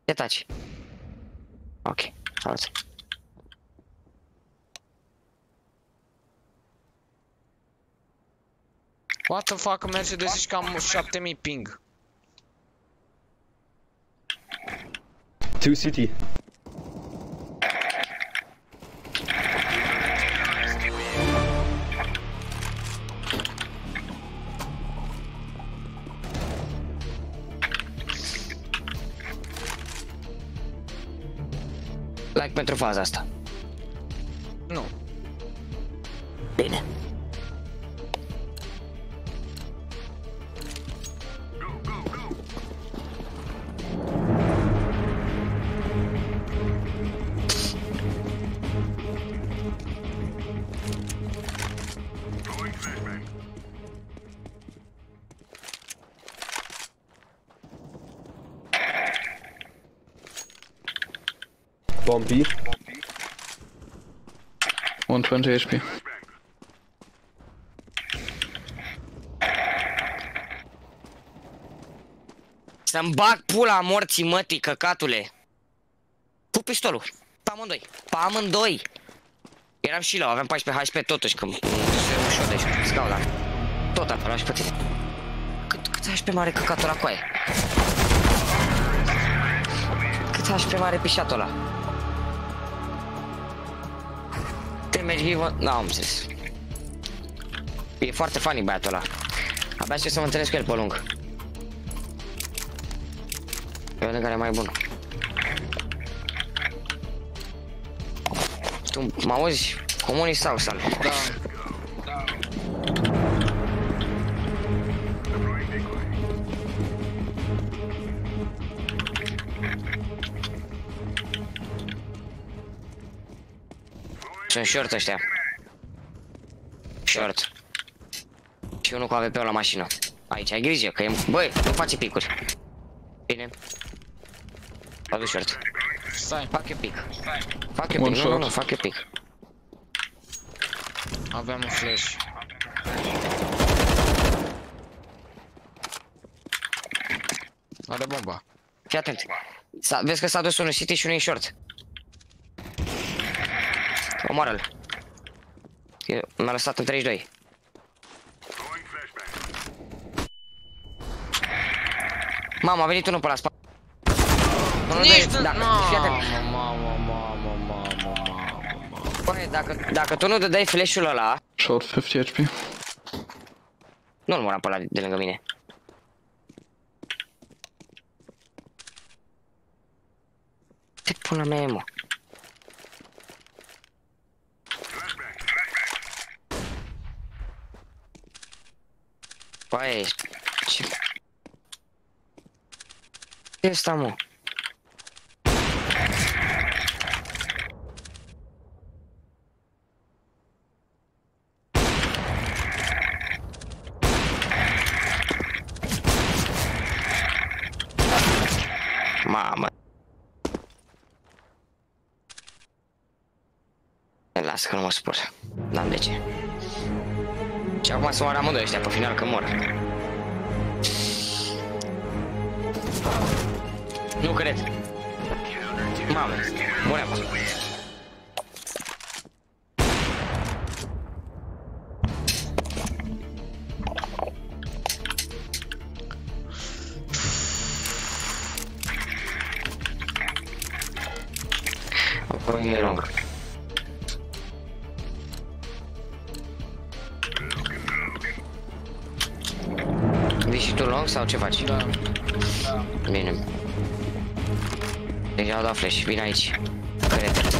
Te taci. Ok, salut. What the fuck, merge de zici că am 7000 ping. Two city. Like pentru faza asta. 120 HP. Să-mi bag pula morții mătii, căcatule. Cu pistolul. Pe amândoi. Pe amândoi. Eram și la, aveam 14 HP totuși, când se ușor de scauna. Tot acolo și pe tine. Cât, cât HP mare căcatul ăla coaie? Cât HP mare pișatul ăla? Damage given... Nu, am înțeles. E foarte funny băiatul ăla. Abia aștept să mă întâlnesc cu el pe lung. Pe vedem care e mai bun. Tu mă auzi? Comunii sau sal? Da. Sunt short ăștia. Short. Și unul cu AVP la mașină. Aici, ai grijă, că e... Băi, nu face picuri. Bine. Adu short. Stai. Fac eu pic. Fac eu One pic, nu, nu, shot. nu, fac eu pic. Aveam un flash. Are bomba. Fii atent. S-a, vezi că s-a dus unul city și unul în short. Omoară-l. E- Mi-a lăsat în 32. Mama, a venit unul pe la spate. Unul Nici doi, nu- dacă, Mamă, fii atent. mamă, mamă, mamă, mamă. Băi, dacă, dacă tu nu dădeai flash-ul ăla, Short 50 HP. nu-l mura pe ăla de lângă mine. Ce pula mea e, mă? Băi, ce... Ce e asta, mă? Mamă. Lasă că nu mă supăr. N-am de ce. Și acum să moară amândoi ăștia pe final că mor. Nu cred. Mamă, muream. Deja au dat flash, vin aici. Cred.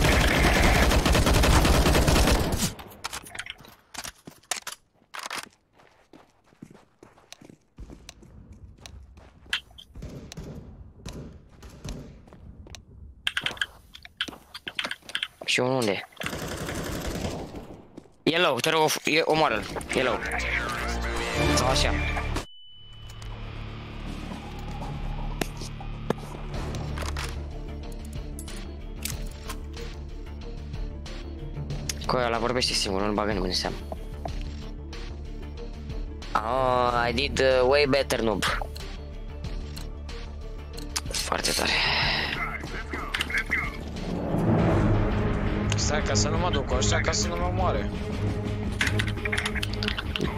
Și unul unde? Yellow, te rog, e- omoară-l. Yellow. Sau așa. Vorbește singur, nu-l bagă nimeni în seamă. Oh, I did uh, way better, noob. Foarte tare. Stai ca să nu mă duc cu ăștia ca să nu mă moare.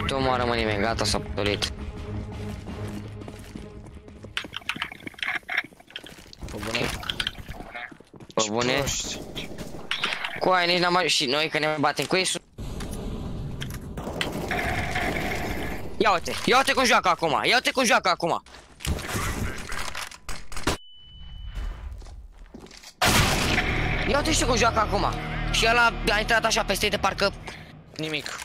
Tu moară mă nimeni, gata, s-a potolit. Cu aia nici n-am mai... Și noi că ne batem cu ei sunt... Ia uite, ia uite cum joacă acum, ia uite cum joacă acum. Ia uite și tu cum joacă acum. Și ăla a intrat așa peste ei de parcă... Nimic.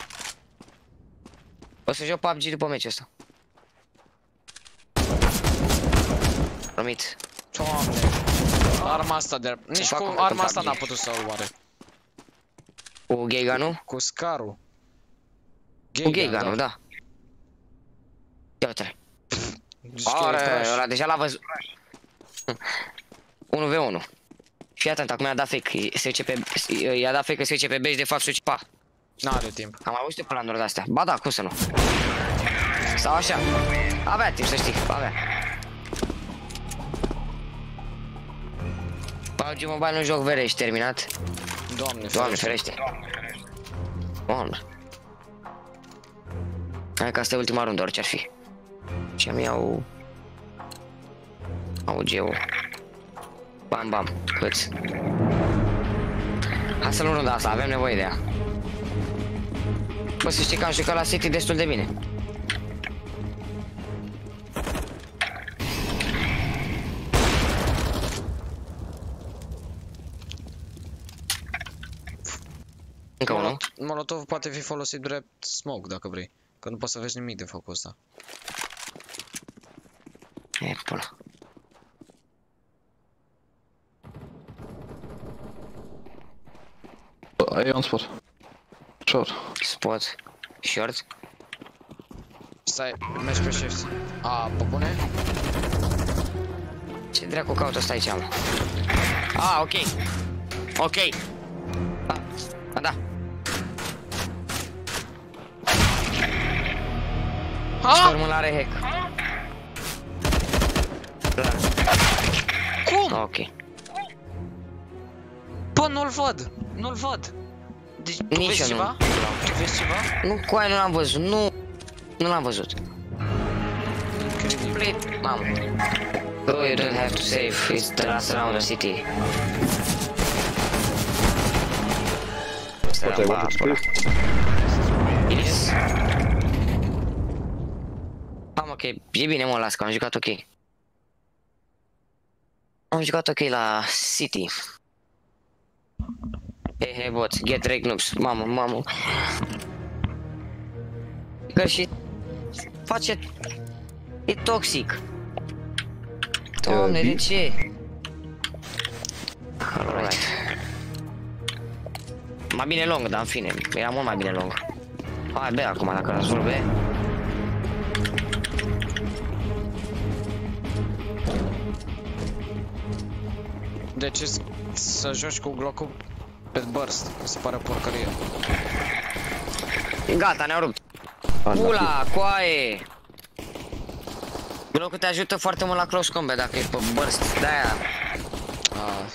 O să joc PUBG după meciul ăsta. Promit. Doamne. Arma asta de... Nici fac cu un arma asta PUBG. n-a putut să-l oare. Cu gay gun Cu scarul. Cu gay gun da. Ia uite Are, ăla deja l-a văzut. 1v1. Fii atent, acum i-a dat fake, se duce pe, i-a dat fake că se duce pe beci, de fapt se duce pa. N-are timp. Am auzit eu planuri de-astea. Ba da, cum să nu? Sau așa. Avea timp să știi, avea. PUBG Mobile un joc vere, ești terminat. Doamne, Doamne ferește. Doamne. Hai că asta e ultima rundă, orice ar fi. Și am iau... AUG-ul. Bam, bam, câți. Hai să luăm runda asta, avem nevoie de ea. Bă, să știi că am jucat la City destul de bine. Încă unul. Molot- Molotov poate fi folosit drept smoke dacă vrei. Că nu poți să vezi nimic de făcut ăsta. E pula. I on spot. Short. Spot. Short. Stai, mergi pe shift. A, pe bune? Ce dracu caută ăsta aici, mă? Ah, ok. Ok. Da. Da, da. Ha? Formulare hack. Da. Ok. Bă, nu-l văd. Nu-l văd. Deci, tu Nici vezi eu ceva? Tu vezi ceva? Nu, cu aia nu l-am văzut, nu. Nu l-am văzut. Play, mamă. Go, you don't have to save, it's the last round of city. What I wanted to do. Yes. Am ok, e bine mă, las că am jucat ok. Am jucat ok la City. Hei, hei, bots, get reg noobs, mamă, mamă. Că și face... E toxic. Doamne, de ce? Alright. Mai bine lung, dar în fine, era mult mai bine lung. Hai, bea acum, dacă rezolve. De ce s- să joci cu Glock-ul pe burst? Mi se pare porcărie. Gata, ne-au rupt. Unlucky. Pula, coaie! Glocul te ajută foarte mult la close combat dacă e pe burst, de-aia. Ah.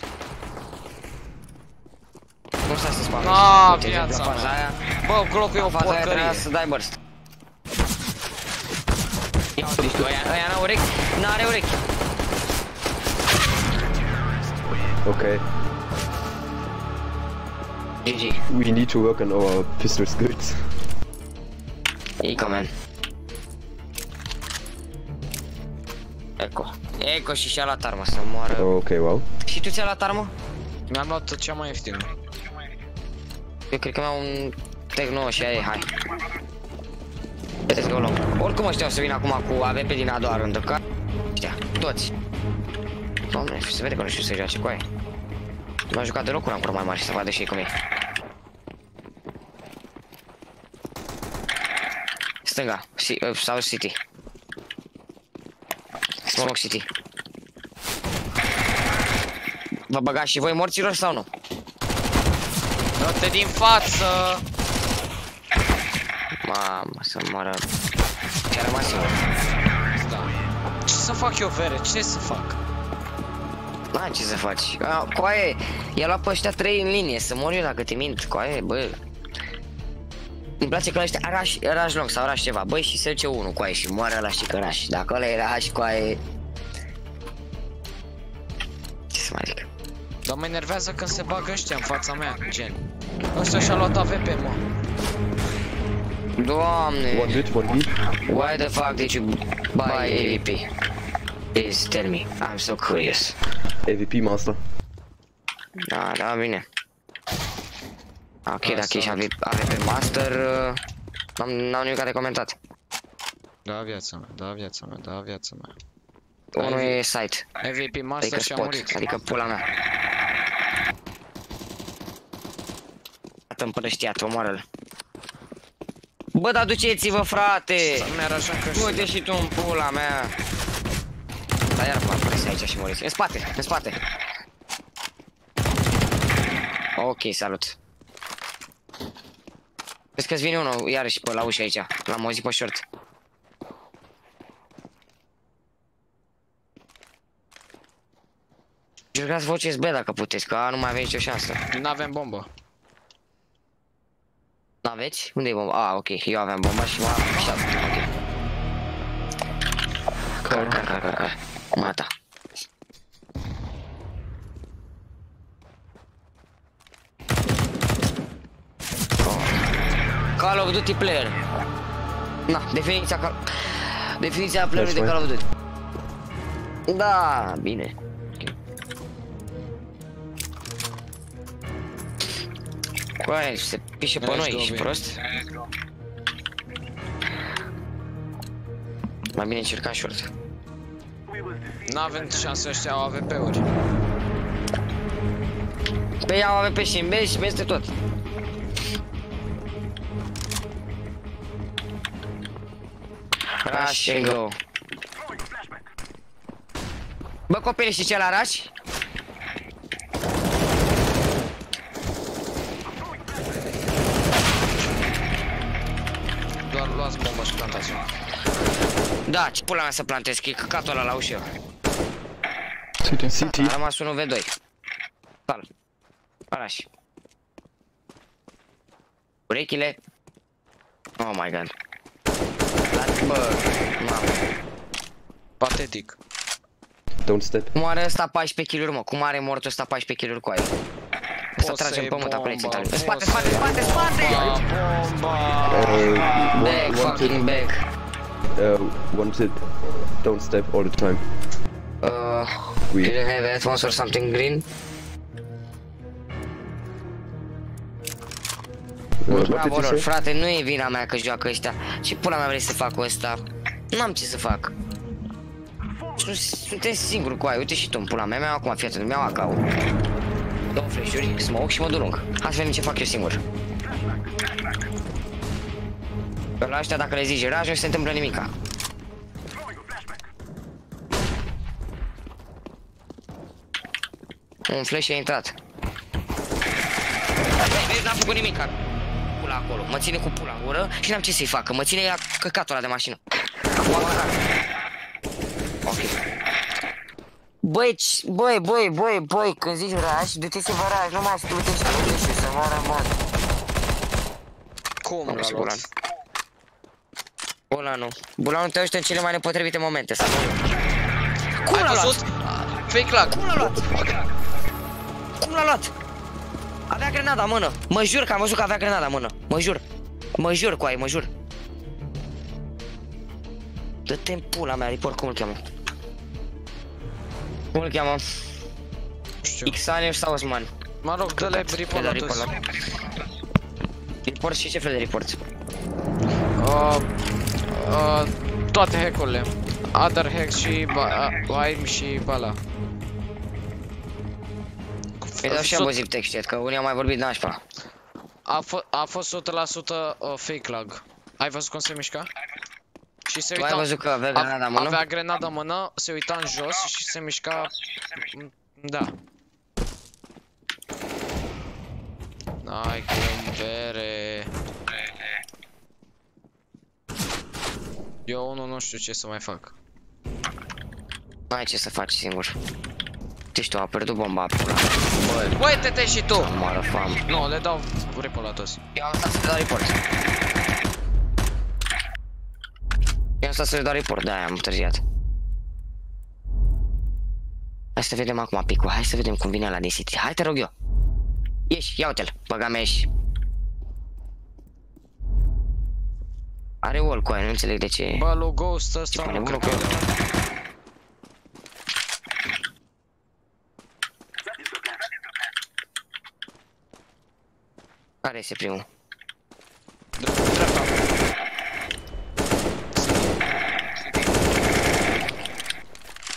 Nu stai să spamezi. Ah, Uite, viața în faza mea. aia. Bă, Glock-ul e o în faza aia trebuia porcărie. să dai burst. Ia uite tu, ăia, ăia n-au urechi, n-are urechi. Okay. GG. We need to work on our pistol skills. Ico, man. Eco. Eco și și-a luat arma să moară. Okay, wow. Și tu ți-ai luat armă? Mi-am luat cea mai ieftină. Eu cred că mi-am un Tech 9 și aia e, hai. Let's go long. Oricum ăștia o să vină acum cu AVP din a doua rândă, ca... Ăștia, toți. Doamne, se vede că nu știu să joace cu aia. Nu am jucat deloc cu rancuri mai mari să vadă și ei cum e. Stânga, si, uh, sau City. Smoke City. Vă băgați și voi morților sau nu? Dă-te din față! Mamă, să moară. Ce-a rămas singur. Da. Ce să fac eu, Vere? Ce să fac? N-ai ce să faci. A, Coaie, i-a luat pe ăștia trei în linie, să mor eu dacă te mint, coaie, bă. Îmi place că la ăștia araș, araș long sau araș ceva, băi și se duce unul coaie și moare ăla și că raș. Dacă ăla era aș coaie... Ce să mai zic? Dar mă enervează când se bagă ăștia în fața mea, gen. Ăsta și-a luat AVP, mă. Doamne! One hit, one hit. Why the fuck did you buy AVP? Please tell me, I'm so curious. AVP master. Da, da, bine. Ok, Da, dacă ești salut. AVP, AVP Master, uh, n-am, n-am nimic de comentat. Da, viața mea, da, viața mea, da, viața mea. Unul e site, MVP Master adică și a spot, murit. adică pula mea. Iată împărăștiat, omoară-l. Bă, dar duceți-vă, frate! Nu era așa că Uite și tu în pula mea! Dar iar m-am prins aici și moriți. În spate, în spate! Ok, salut. Vezi că-ți vine unul iarăși pe la ușă aici. L-am auzit pe short. Jucați voce SB dacă puteți, că A nu mai aveți nicio șansă. N-avem bombă. N-aveți? Unde e bomba? Ah, ok, eu aveam bomba și m-am și ok. Car, car, car, car, car. Mata. Call of Duty player. Na, definiția Call... Definiția playerului de That's Call of Duty. Da, bine. Ok. Băi, se pișe pe Let's noi, go, ești bine. prost? Mai bine încerca short. N-avem șanse ăștia au AVP-uri. Pe ea avea pe și în B și peste tot. Rush and go. Bă, copile, și ce la Rush? Da, ce pula mea să plantez, că e căcatul ăla la ușă. CT. A rămas 1v2. Sal. Araș. Urechile. Oh my god. La, bă, mamă. Patetic. Don't step. Cum are ăsta 14 kg mă? Cum are mortul ăsta 14 kg cu aia? Să Poți tragem să-i pământ acolo în bomba, În poți spate, să-i spate, spate, spate! Bomba! Uh, Back, one, fucking wanted, back. Uh, wanted. Don't step all the time. Uh, We- do you have headphones or something green? Uh, what did Bravo you lor, say? frate, nu e vina mea că joacă ăștia. Și pula mea vrei să fac ăsta? N-am ce să fac. Și nu suntem singuri cu aia, uite și tu în pula mea, mi-au acum, fii atent, mi-au acau. Două flash-uri, smoke și mă duc lung. Hai să vedem ce fac eu singur. Pe la ăștia dacă le zici raj, nu se întâmplă nimica. Un flash a intrat. Băi, vezi, n-am făcut nimic. Pula acolo. Mă ține cu pula în gură și n-am ce să-i facă. Mă ține la căcatul ăla de mașină. Acum am arătat. Ok. Băi, ci- băi, băi, băi, băi, când zici raș, du-te să vă raș, nu mai du-te și du-te și să moară în mod. Cum Am l-a găsit luat? Bulan. Bulanul. Bulanul te ajută în cele mai nepotrivite momente, să Cum Ai l-a văzut? luat? Fake lag. Cum l-a luat? Cum l-a luat? Avea grenada în mână. Mă jur că am văzut că avea grenada în mână. Mă jur. Mă jur cu aia, mă jur. Dă-te în pula mea, report, cum îl cheamă? Cum îl cheamă? Știu. Xanius sau Osman? Mă rog, dă-le report la report, toți. la... report și ce fel de report? Uh, uh, toate hackurile. Other hacks și ba, uh, AIM și bala. Îi dau și Sut- abuziv text chat, că unii au mai vorbit nașpa. A, f- a fost 100% uh, fake lag. Ai văzut cum se mișca? Și se Tu uita... ai văzut că avea grenada în mână? Avea grenada în mână, se uita în jos și se mișca... Da. Ai cum bere. Eu unul nu știu ce să mai fac. Nu ai ce să faci singur. Deci tu a pierdut bomba pula. Băi, băi tete și tu! Moară fam. Nu, le dau report la toți. Eu am stat să le dau report. Eu am stat să le dau report, de-aia am întârziat. Hai să vedem acum picul, hai să vedem cum vine la din City. Hai te rog eu. Ieși, ia uite-l, băga mea ieși. Are wall cu aia, nu înțeleg de ce. Bă, lui Ghost ăsta pune nu cred bloc? că... Care este primul?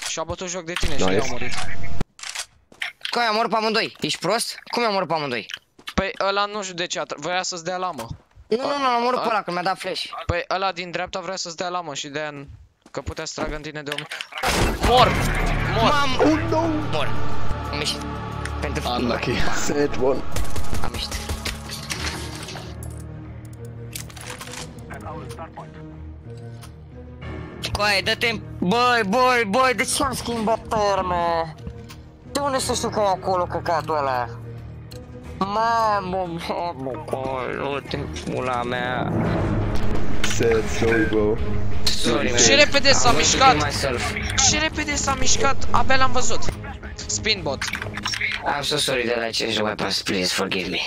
Și-a bătut joc de tine și Nice. i-a murit. Cum i-am omorât pe amândoi? Ești prost? Cum i-am omorât pe amândoi? Păi ăla nu știu de ce, a tr- vrea să-ți dea lamă. Nu, nu, nu, am omorât pe ăla când mi-a dat flash. Păi ăla din dreapta vrea să-ți dea lamă și de aia că putea să tragă în tine de om. Mor! Mor! Mam! Oh, no! Mor! Am ieșit. Pentru Unlucky. Sad one. Am ieșit. Coaie, dă-te Băi, băi, băi, de ce am schimbat terme? De unde să știu că e acolo căcatul ăla? Mamă, mamă, coaie, uite pula mea. Sad, sorry bro. Sorry, Și man. repede s-a Am mișcat. văzut myself. Și repede s-a mișcat, abia l-am văzut. Spinbot. I'm so sorry that I changed the weapons, please forgive me.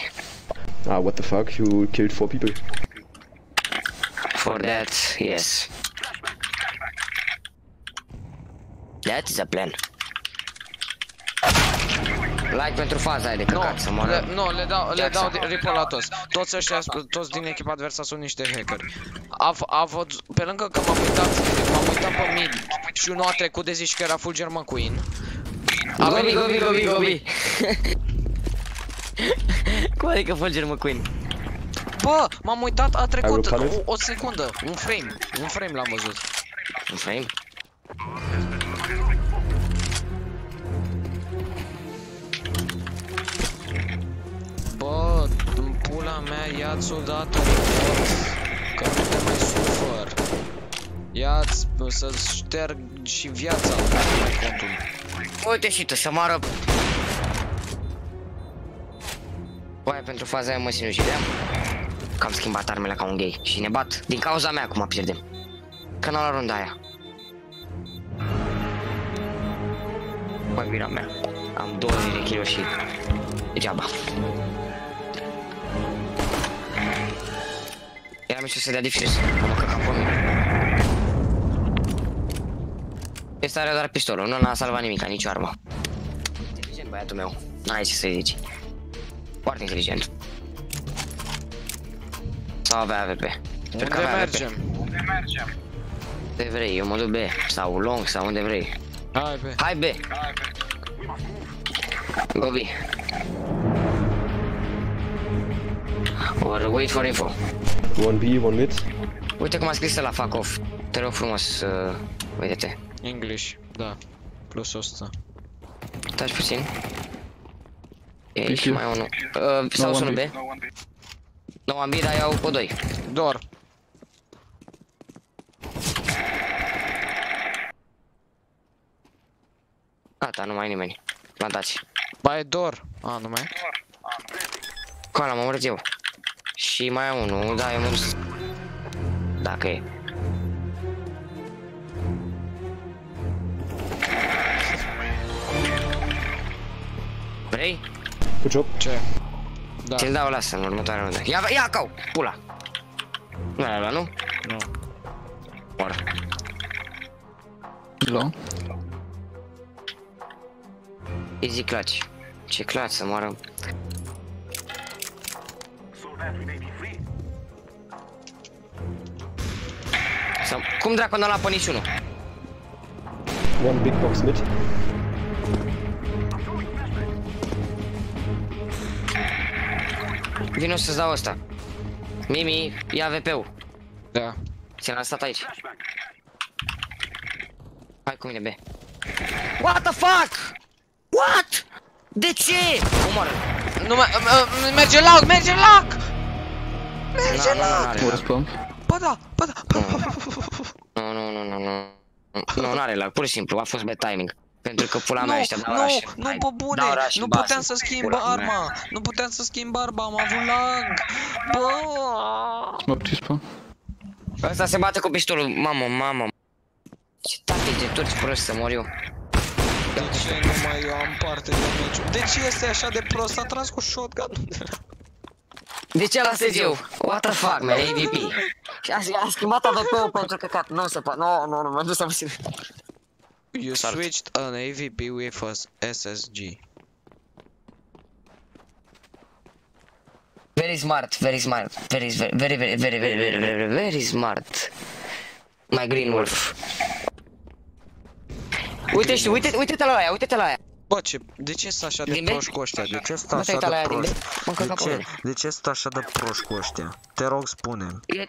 Ah, what the fuck? You killed four people. For that, yes. That is a plan. Like pentru faza aia de Nu, căcat, să le, moară. nu, le dau, le Jackson. dau report la toți. Toți ăștia, toți din echipa adversă sunt niște hackeri. A, f- a văzut, pe lângă că m-am uitat, m-am uitat pe mid și unul a trecut de zici că era Fulger McQueen. A Gobi, venit- gobi, gobi, gobi. [LAUGHS] Cum adică Fulger McQueen? Bă, m-am uitat, a trecut Ai rupt o, o secundă, un frame, un frame l-am văzut. Un frame? Bă, în pula mea, ia-ți odată report, că nu te mai sufăr. Ia-ți să-ți șterg și viața mai contul. Uite și tu, să moară. Băi, pentru faza aia mă sinucideam. Că am schimbat armele ca un gay și ne bat. Din cauza mea acum pierdem. Că n-am luat runda aia. Băi, vina mea. Am 20 de kg și degeaba. Era mișto să dea defuse. Am căcat pe mine. Este are doar pistolul, nu n-a salvat nimic, nicio armă. Inteligent băiatul meu, n-ai ce să-i zici. Foarte inteligent. Sau avea AVP. Sper că Unde avea AVP. mergem? Unde mergem? Unde vrei, eu mă duc B. Sau long, sau unde vrei. Hai be. Hai B. Go B. Or wait for info. One B, one mid. Uite cum a scris la fuck off. Te rog frumos, uh, uite-te. English, da. Plus 100. Taci puțin. E Thank și you. mai unul. Uh, sau No sună one B. Nu am B, dar iau pe 2. Dor. Gata, nu mai e nimeni. Plantați. Ba e dor. A, nu mai e? Coala, am omorât eu. Și mai am unul, da, eu mă dus. Dacă e. Vrei? Good job. Ce? Da. Ți-l dau, lasă în următoarea rundă. Ia, ia, cau! Pula! Nu ai luat, nu? Nu. Mor. Long. Easy clutch. Ce clutch să moară. Să... Cum dracu n-a luat pe niciunul? One big box mid. Vino să-ți dau ăsta. Mimi, ia VP-ul. Da. Ți-l lăsat aici. Hai cu mine, B. What the fuck? What? De ce? Omoară. Nu mai... uh, Merge loc, merge loc! Merge Nu, nu, nu, loc! n-are Force pump. Ba da, ba da. [LAUGHS] Nu, nu, nu, nu, nu. Nu, n-are lag, pur și simplu, a fost bad timing. Pentru că pula mea Nu, ăștia dau nu, rush. nu, Hai, pe bune, dau rush nu în puteam basă. să schimb Pula mea. arma, nu puteam să schimb arma, am avut lag. Bă! Smoke to spawn. Ăsta se bate cu pistolul, mamă, mamă. Ce tactic de turci prost să mor eu. De ce nu mai eu am parte de meciul? De ce este așa de prost? A tras cu shotgun. De ce lasez eu? What the fuck, man, AVP. Și a, a schimbat AVP-ul [LAUGHS] pentru căcat, nu se poate, nu, nu, nu, m-am dus am You Salt. switched an AVP with a SSG. Very smart, very smart, very, very, very, very, very, very, very, very, very smart. My green wolf. Uite și uite, uite-te la aia, uite-te la aia. Bă, ce, de ce sunt așa de Din B? proști cu ăștia? De ce sunt Nu te așa uita la de aia din B? proști? Mă De încălca pe ce? mine. De ce sunt așa de proști cu ăștia? Te rog, spune E-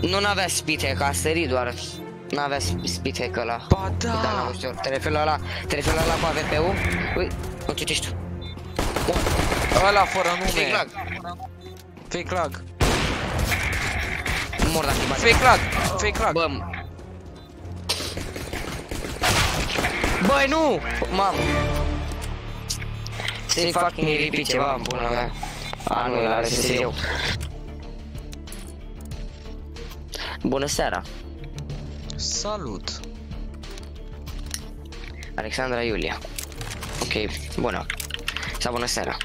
Nu n-avea speed hack, a sărit doar. N-avea speed hack ăla. Ba da! Da, n-am știu. Te referi la ăla, te referi la ăla cu AVP-ul? Ui, nu ce ești tu? Ăla fără nume. Fake lag. Fake lag. Mor dacă îi bate. Fake lag. Fake lag. Bă, Băi, nu! Mamă! Se fucking ripi ceva în pula mea. A, nu, el are să eu. Bună seara! Salut. Alexandra Iulia. Ok, bună. Sau bună seara.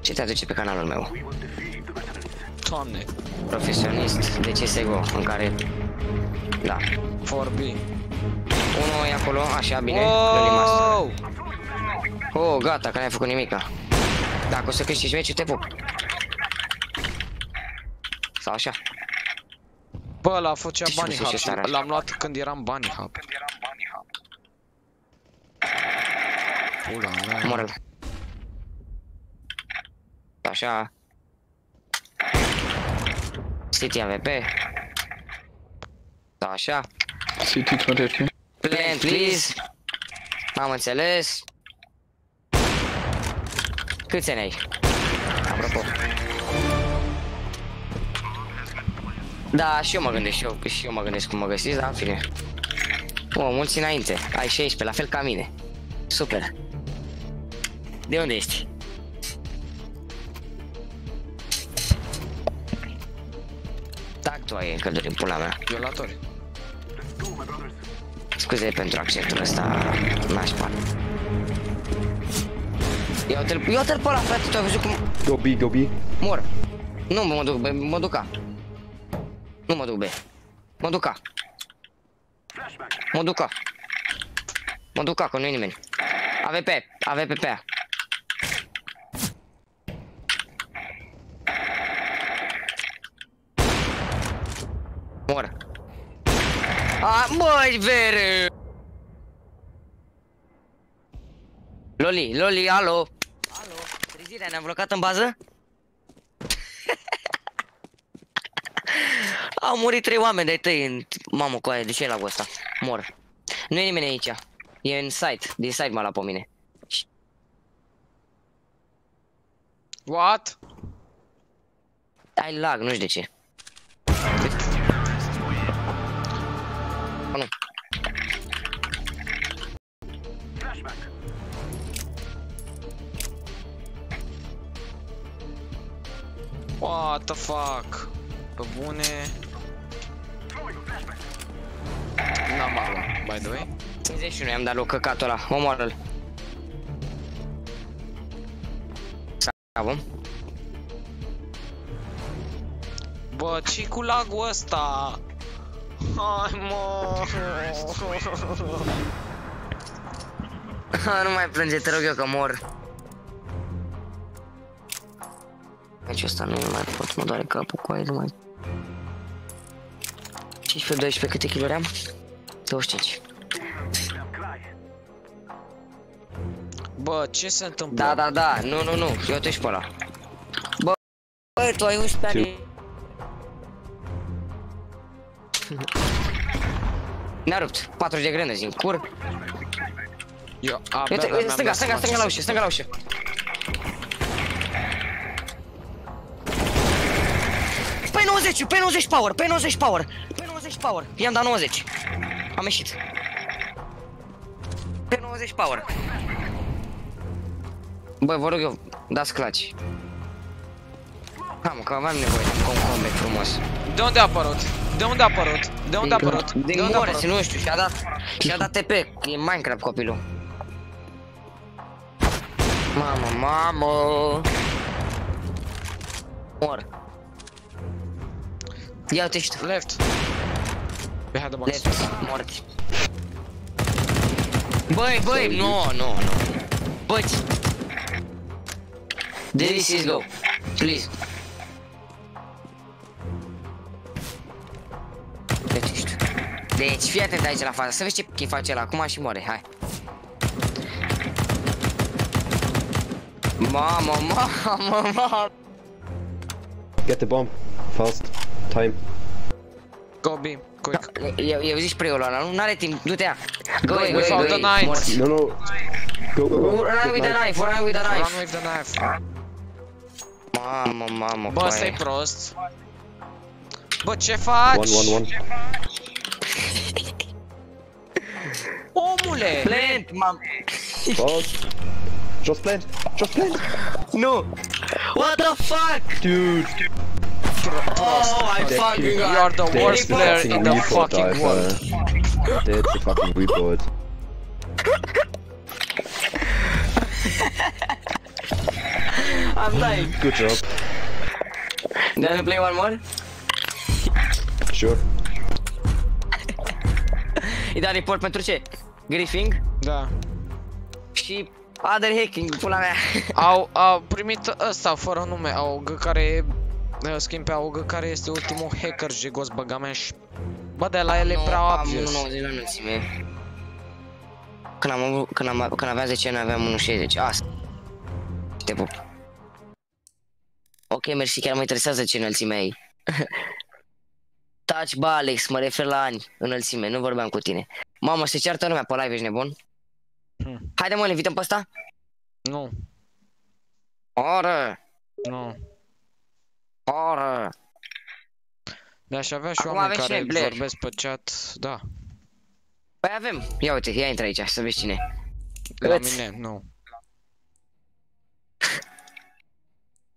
Ce te aduce pe canalul meu? Doamne. Profesionist de CSGO, în care... Da. 4B. Unul e acolo, așa, bine, Loli Master. Wow! Oh, gata, că n-ai făcut nimica. Dacă o să câștigi meciul, te pup. Sau așa. Bă, ăla făcea Ce bunny se hub ce și tare. l-am luat când eram bunny hub. Pula mea. Moră. Așa. City AVP. Da, așa. City 20 Plant, please. Am înțeles. Câți ani ai? Apropo. Da, și eu mă gândesc, și eu, și eu mă gândesc cum mă găsiți, dar în fine. O, mulți înainte. Ai 16, la fel ca mine. Super. De unde ești? Tac, tu ai încălduri în pula mea. Violatori. Scuze pentru accentul ăsta nașpa. Ia uite-l, ia uite-l pe ăla, frate, tu ai văzut cum Go B, go B. mor. Nu, mă duc, B, mă duc A. Nu mă duc B. Mă duc A. Mă duc A. Mă duc A, că nu-i nimeni. AVP, AVP pe A. Mor. A, măi, vere! Loli, Loli, alo! Alo, trezirea, ne-am blocat în bază? [LAUGHS] Au murit trei oameni de-ai tăi în... Mamă, cu aia, de ce e la ăsta? Mor. Nu e nimeni aici. E în site, din site m-a luat pe mine. What? Ai lag, nu știu de ce. Nu. What the fuck? Pe bune... N-am armă, by the way. 51 i-am dat lui căcatul ăla, omoară-l. Bravo. Bă, ce cu lagul ăsta? Hai mă! nu mai plânge, te rog eu că mor. Deci ăsta nu mai pot, mă doare capul cu aia, nu mai... 15-12, câte kilori am? 25. Bă, ce se întâmplă? Da, da, da, nu, nu, nu, eu te pe ăla. Bă, bă, tu ai 11 ani. [LAUGHS] Ne-a rupt, 40 de grande din cur. Eu, Uite, uite, stânga, stânga, stânga la ușă, stânga la ușă. Pe 90, pe 90 power, pe 90 power, pe 90 power. I-am dat 90. Am ieșit. Pe 90 power. Bă, vă rog eu, dați claci. Am, că aveam nevoie de un combat frumos. De unde a apărut? De unde a apărut? De unde a apărut? Din De unde a Morris, apărut? nu știu, și-a dat, și-a dat TP, e Minecraft copilul. Mamă, mamă! Mor. Ia uite și tu. Left. Behind the box. Left, morți. Băi, băi, nu, nu, nu. Băi. This is go. Please. Deci, fii atent aici la față, să vezi ce p***i face el acum și moare, hai. Mamă, mamă, mamă. Get the bomb. Fast. Time. Go B, quick. Eu, eu zici pre ăla, nu? N-are timp, du-te ia. Go away, go Without away, the go away. knife. Morți. No, no. Go, go, go. Run Get with the knife. knife, run with the knife. Run with the knife. Mamă, mamă, Bă, coaie. stai prost. Bă, ce faci? One, one, one. [LAUGHS] Omule! Plant, mam. Fast. Just plant. Just plant. No! What the fuck? Dude. Oh, I fucking You are the worst That's player in the report, fucking Alter. world. That's a fucking report. I'm dying. Good job. Do you play one more? Sure. Îi da report pentru ce? Griffing Da. și other hacking, pula mea. [LAUGHS] Au, au primit ăsta fără nume, AUG care uh, schimb pe AUG care este ultimul hacker jigos băgameș. Bă, de la el e prea am obvious. 1,90 la înălțime. Când, am, avut- când, am, când aveam 10 ani aveam 1,60. Asta. Te pup. Ok, mersi, chiar mă interesează ce înălțime ai. [LAUGHS] Taci, bă, Alex, mă refer la ani, înălțime, nu vorbeam cu tine. Mamă, se ceartă lumea pe live, ești nebun? Hmm. Haide mă, le invităm pe ăsta? Nu, Oră, nu. oră. Mi-aș avea și Acum oameni avem și care noi Blair. vorbesc pe chat, da. Păi avem. Ia uite, ia intră aici să vezi cine. La Îți- mine, nu.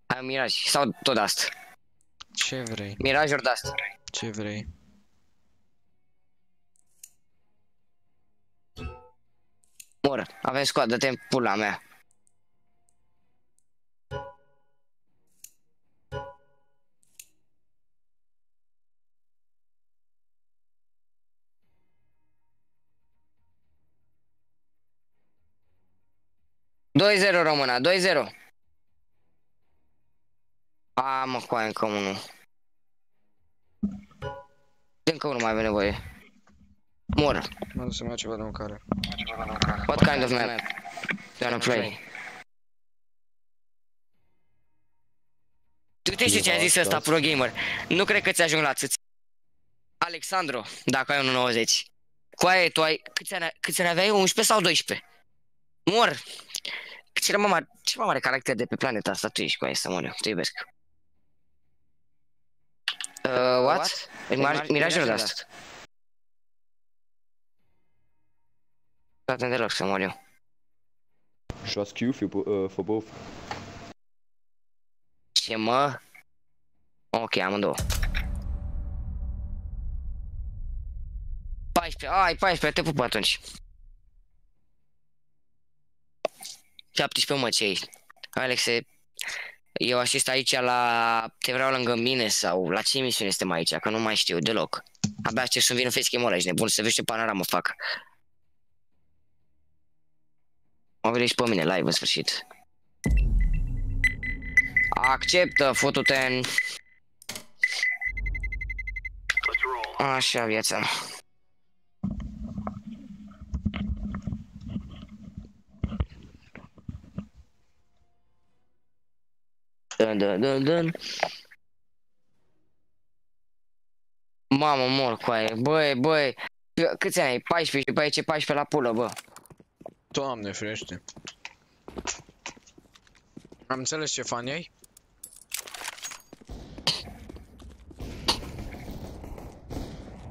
Hai un miraj. Sau tot asta. Ce vrei? Miraj ori de asta. Ce vrei? Mor, avem scoat, dă-te în pula mea. Doi zero româna, 2-0. A, mă, cu aia încă unul. De încă unul mai avem nevoie. Mor. Mă duc să mai ceva de mâncare. What kind of map? Do you wanna play? Tu știi ce a zis ăsta pro gamer? Nu cred că ți ajung la țâți. Alexandru, dacă ai 1.90. Cu aia tu ai... Câți ani, câți ani aveai? 11 sau 12? Mor! Cel mai mare, cel mai mare caracter de pe planeta asta tu ești cu aia să mor eu. Te iubesc. Uh, what? what? Mirajul de asta. Nu atent deloc să mor eu. Just Q for, bo- uh, for both. Ce mă? Ok, amândouă. 14, ai 14, te pup atunci. 17 mă, ce ești? Alexe, eu asist aici la... Te vreau lângă mine sau la ce emisiune suntem aici? Că nu mai știu deloc. Abia aștept să-mi vină facecam ăla, ești nebun, să vezi ce panoramă fac. Mă vedeți pe mine live în sfârșit. Acceptă, fotu-te în... Așa, viața. Dun, dun, dun, dun. Mamă, mor cu aia. Băi, băi. Câți ani ai? 14 și după aia ce 14 la pulă, bă. Doamne frește. Am înțeles ce fani ai?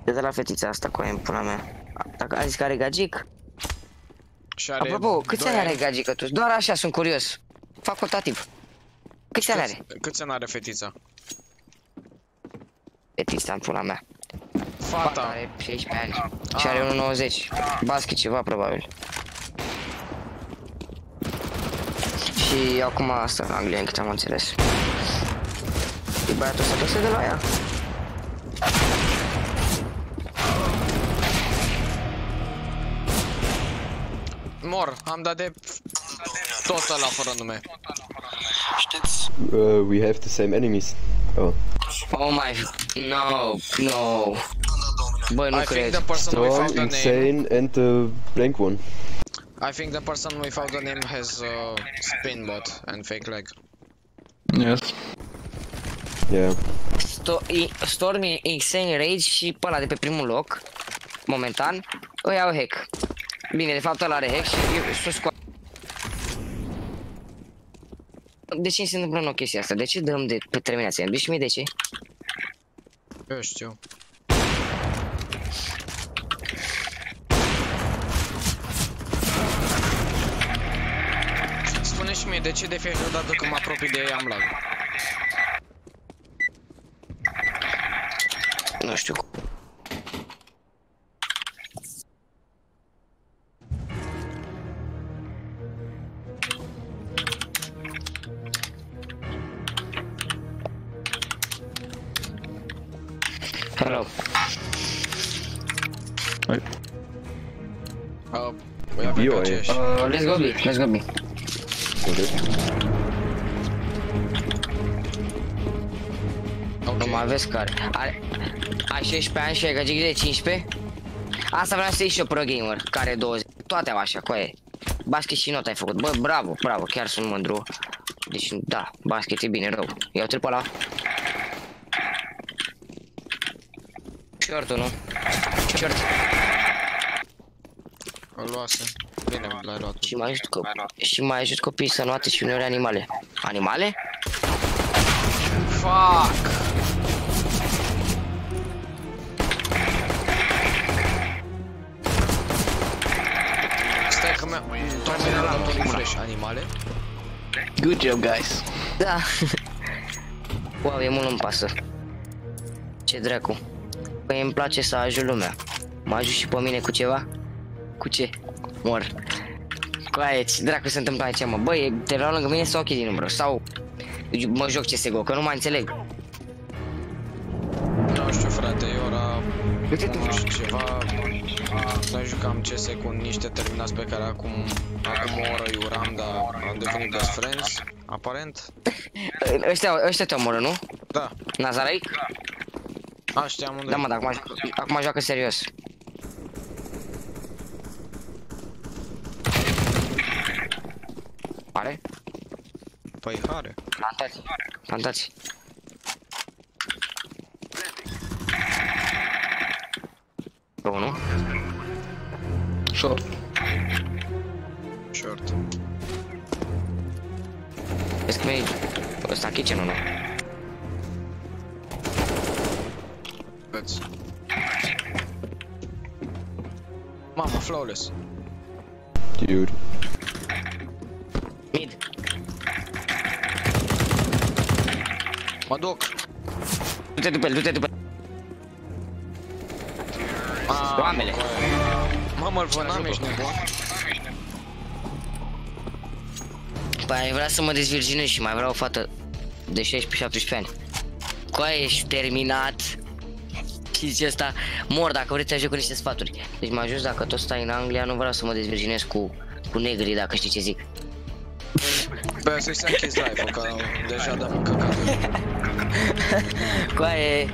De de la fetița asta cu aia în pula mea. Dacă a zis că are gagic? Și are Apropo, câți doi ani are gagică tu? Doar așa sunt curios. Facultativ. Câți ani are? Câți ani are fetița? Fetița în pula mea. Fata. Are 16 ani. Și are 1,90. Basket ceva probabil. Și acum asta în Anglia, cât am înțeles. E băiatul ăsta tot de la ea. Mor, am dat de tot ăla fără nume. Știți? Uh, we have the same enemies. Oh. Oh my... No, no. Băi, nu I think the person we Storm, found the name. Insane, and the blank one. I think the person without the name has uh, spin bot and fake leg. Yes. Yeah. Sto i- Stormy, Insane Rage și pe ăla de pe primul loc, momentan, îi au hack. Bine, de fapt ăla are hack și eu sus scoat. De ce se întâmplă în chestia asta? De ce dăm de pe terminație? Îmi și mie de ce? Eu știu. Spune și mie, de ce de fiecare dată când mă apropii de ei am lag? Nu știu. Hello. Uh, voi avea Bio, pe e. aceeași. Uh, let's go B, let's go B. Nu mai aveți care. Are, ai 16 ani și ai gagic de 15? Asta vreau să zic și eu pro gamer, care 20. Toate au așa, cu aia. Basket și not ai făcut. Bă, bravo, bravo, chiar sunt mândru. Deci, da, basket e bine rău. Iau te pe ăla. Short unul. Short. O luase. Bine, l-ai luat. Și mai ajut, co și mai ajut copiii să nuate și uneori animale. Animale? Fuck! Stai că mi-a... Tocmai mi-a luat un refresh. Animale? Good job, guys. Da. [LAUGHS] wow, e mult nu-mi pasă. Ce dracu. Păi îmi place să ajut lumea. Mă ajut și pe mine cu ceva? Cu ce? Mor. Cu aia, ce dracu se întâmplă aici, mă? Băi, te vreau lângă mine sau ochii din umbră? Sau mă joc CSGO, că nu mai înțeleg. Nu știu, frate, e ora 1 și ceva. Noi jucam CS cu niște terminați pe care acum, acum o oră iuram, dar am devenit best friends, aparent. Ăștia, ăștia te omoră, nu? Da. Nazarai? A, știam unde Da, mă, dar acum, joacă- acum joacă serios. Are? Păi, are. Plantați. Plantați. Bă, nu? Short. Short. Vezi cum e ăsta kitchen-ul, nu? Vezi. Mamă, flawless. Dude. Mid. Mă duc. Du-te după el, du-te după el. Ah, Oamele. Mamă, îl vânam, ești nebun. Păi ai vrea să mă dezvirginez și mai vreau o fată de 16-17 ani. Coaie, ești terminat. Și zice asta, mor dacă vreți să ajung cu niște sfaturi. Deci mă ajut dacă tot stai în Anglia, nu vreau să mă dezvirginez cu, cu negri, dacă știi ce zic. Bă, să-i să închizi live-ul, că deja dăm în căcatul. Coaie,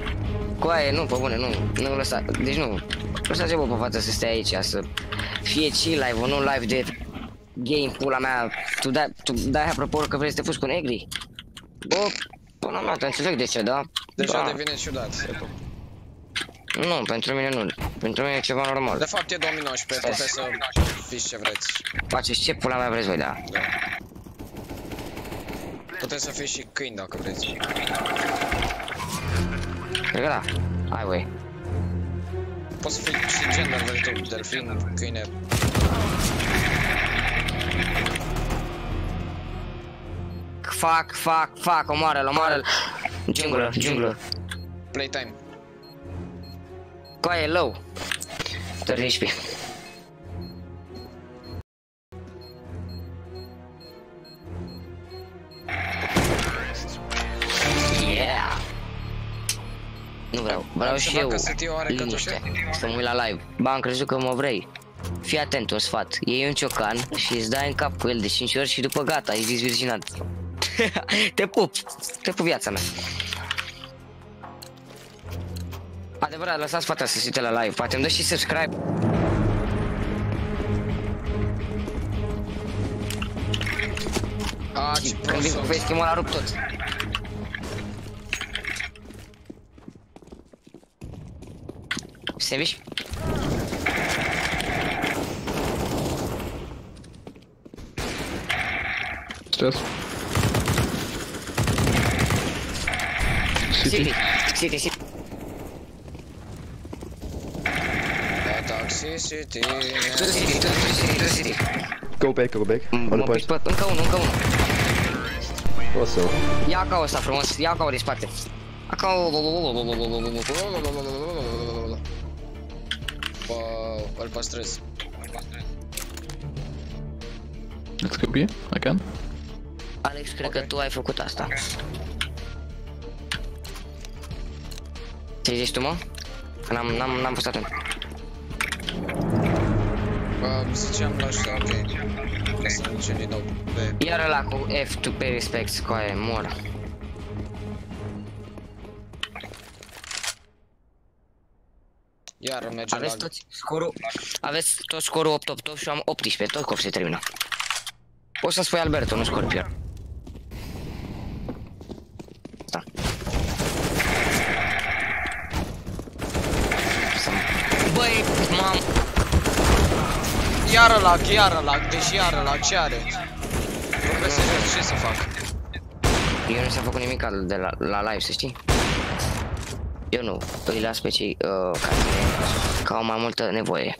coaie, nu, pe bune, nu, nu lăsa, deci nu, lăsați-vă pe față să stea aici, să fie chill live-ul, nu live de game pula mea, tu dai, tu dai apropo că vrei să te fuzi cu negri? Bă, până mea, te înțeleg de ce, da? Deja da. devine ciudat. Epo. Nu, pentru mine nu, pentru mine e ceva normal. De fapt e 2019, puteți să fiți ce vreți. Faceți ce pula mea vreți voi, da. Puteți să fiți și câini dacă vreți. Cred că da. Hai, voi. Poți să fii și gender, vrei tu, delfin, câine. Fac, fac, fac, omoară-l, omoară-l. Junglă, junglă. Playtime. Coaie, low. 13 HP. Yeah. Nu vreau, vreau Am și ceva eu că sunt eu, are liniște, să mă uit la live. Ba, am crezut că mă vrei. Fii atent, un sfat. Iei un ciocan și îți dai în cap cu el de 5 ori și după gata, ai zis virginat. [LAUGHS] te pup, te pup viața mea. Adevărat, lăsați fata să se uite la live, poate îmi dă și subscribe. A, ce Când vin cu prost. face la rup tot. Sandwich? Stress. City. City, City. Da, toxicity. City, City, City. Go back, go back. On the Mă point. pic pe... Încă unul, încă unul. Also. Ia ca ăsta frumos, ia ca din spate. Ia ca Wow, îl păstrez. Let's go B, again. Alex, cred că tu ai făcut asta. Ce zici tu, mă? Că n-am, n-am, n-am fost atent. Bă, ziceam la ăștia, ok. Că să nu ce din nou. Pe... Iar ăla cu F to pay respects, cu aia, mor. Iar merge Aveți la... toți scorul, aveți tot scorul 8 8 8 și eu am 18, tot cop se termină. Poți să spui Alberto, nu Scorpion. Da. Băi, mam, Iară lag, iară lag, deci iară lag, ce are? Vorbesc serios, ce să fac? eu nu s-a făcut nimic al- de la, la live, să știi. Eu nu, îi las pe cei uh, care, care au mai multă nevoie.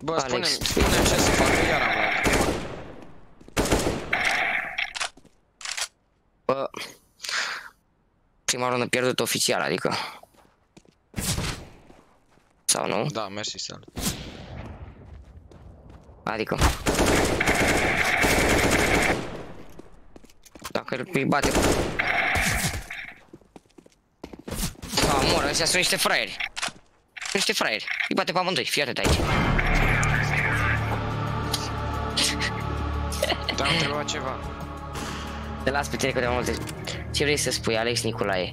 Bă, spune-mi, spune ce să fac, că iar am lag. Bă, prima rundă pierdut oficial, adică. Sau nu? Da, mersi, Sal. Adică. Dacă îi bate... A, mor, ăștia sunt niște fraieri. Sunt niște fraieri. Îi bate pe amândoi, fii atent aici. Da, am întrebat ceva. Te las pe tine că de multe... Ce vrei să spui, Alex Nicolae?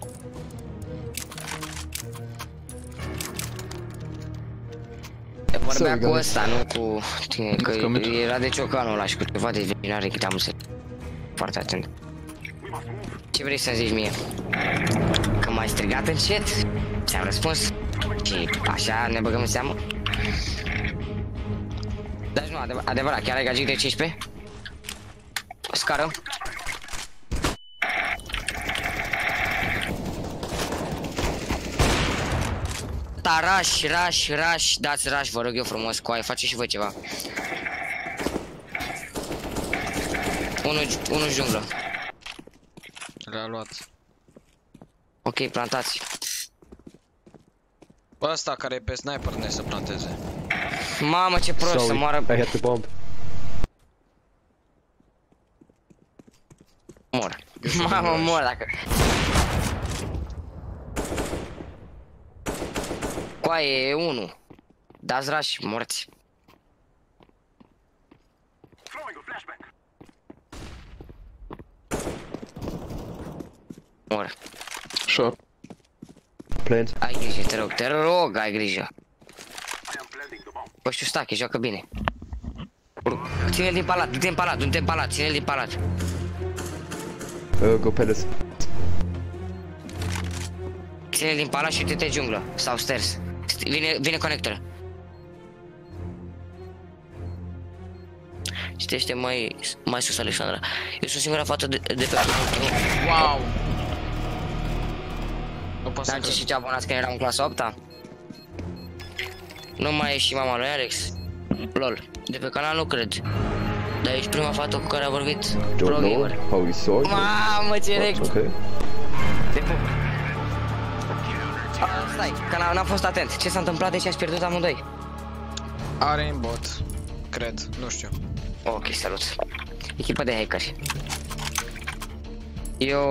Vorbea Sorry, cu guys. ăsta, nu cu tine, că commit. era de ciocanul ăla și cu ceva de vinare cât am să... Foarte atent. Ce vrei să-mi zici mie? Că m-ai strigat în chat? Ți-am răspuns? Și așa ne băgăm în seamă? Dar nu, adev adevărat, chiar ai gagic de 15? Scară? Da, raș, raș, raș, dați raș, vă rog eu frumos, cu aia, face și voi ceva. Unul, unul junglă. Le-a luat. Ok, plantați. Bă, ăsta care e pe sniper ne să planteze. Mamă, ce prost, să Sorry, moară. I had the bomb. Mor. Mamă, mor dacă... Coaie, e unul. Dați raș, morți. Mor. Short. Plant. Ai grijă, te rog, te rog, ai grijă. Bă, știu stache, joacă bine. Ține-l din palat, du-te în palat, du-te în palat, ține-l din palat. Uh, go palace. Ține-l din palat și uite-te junglă, sau stairs. St- Vine, vine conector. Citește mai, mai sus, Alexandra. Eu sunt singura fată de, de pe... Wow! Nu pot să Dar ce cred. și ce abonați când eram în clasa 8 -a? Nu mai e și mama lui Alex? Lol, de pe canal nu cred. Dar ești prima fată cu care a vorbit Pro Don't know Gamer. how he saw it. Mamă, ce rec! Okay. De pup. A, Stai, că n- n-am fost atent. Ce s-a întâmplat? De ce ați pierdut amândoi? Are în bot. Cred, nu știu. Ok, salut. Echipă de hackeri. Eu...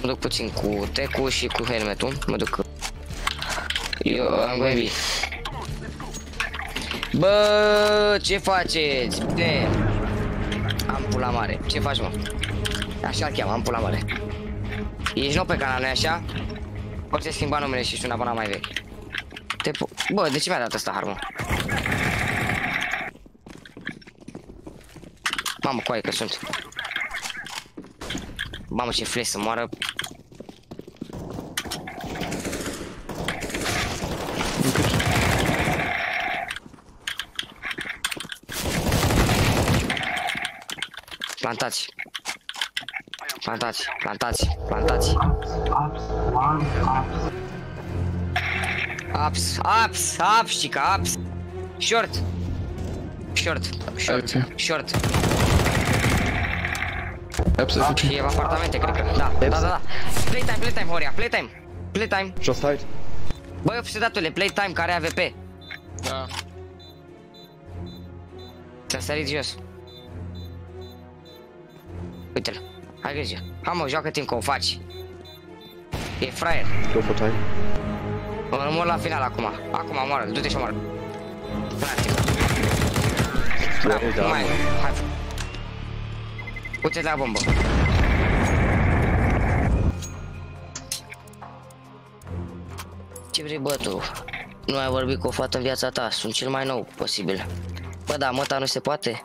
Mă duc puțin cu tecul și cu helmetul. Mă duc... Eu am baby. Bă, ce faceți? De... Am pula mare. Ce faci, mă? Așa-l cheamă, am pula mare. Ești nou pe canal, nu așa? Poți să schimba numele și ești un abonat mai vechi. Te pu- Bă, de ce mi-a dat asta harmă? Mamă, coaie că sunt. Mamă, ce flash să moară. Plantați. Plantați, plantați, plantați. Ups, ups, ups, chica, ups. Short. Short, short, short. Apps FG. E în apartamente, cred că. Da, da, da, da. Playtime, playtime, Horia, playtime. Playtime. Just hide. Băi, obsedatule, playtime care are AVP. Da. Ți-a sărit jos. Uite-l. Hai grijă. Hai mă, joacă timp că o faci. E fraier. Go for time. Mă mor la final acum. Acum moară, du-te și moară. Well done. Mai, hai. Uite la bombă. Ce vrei, bă, tu? Nu ai vorbit cu o fată în viața ta, sunt cel mai nou posibil. Bă, da, măta nu se poate.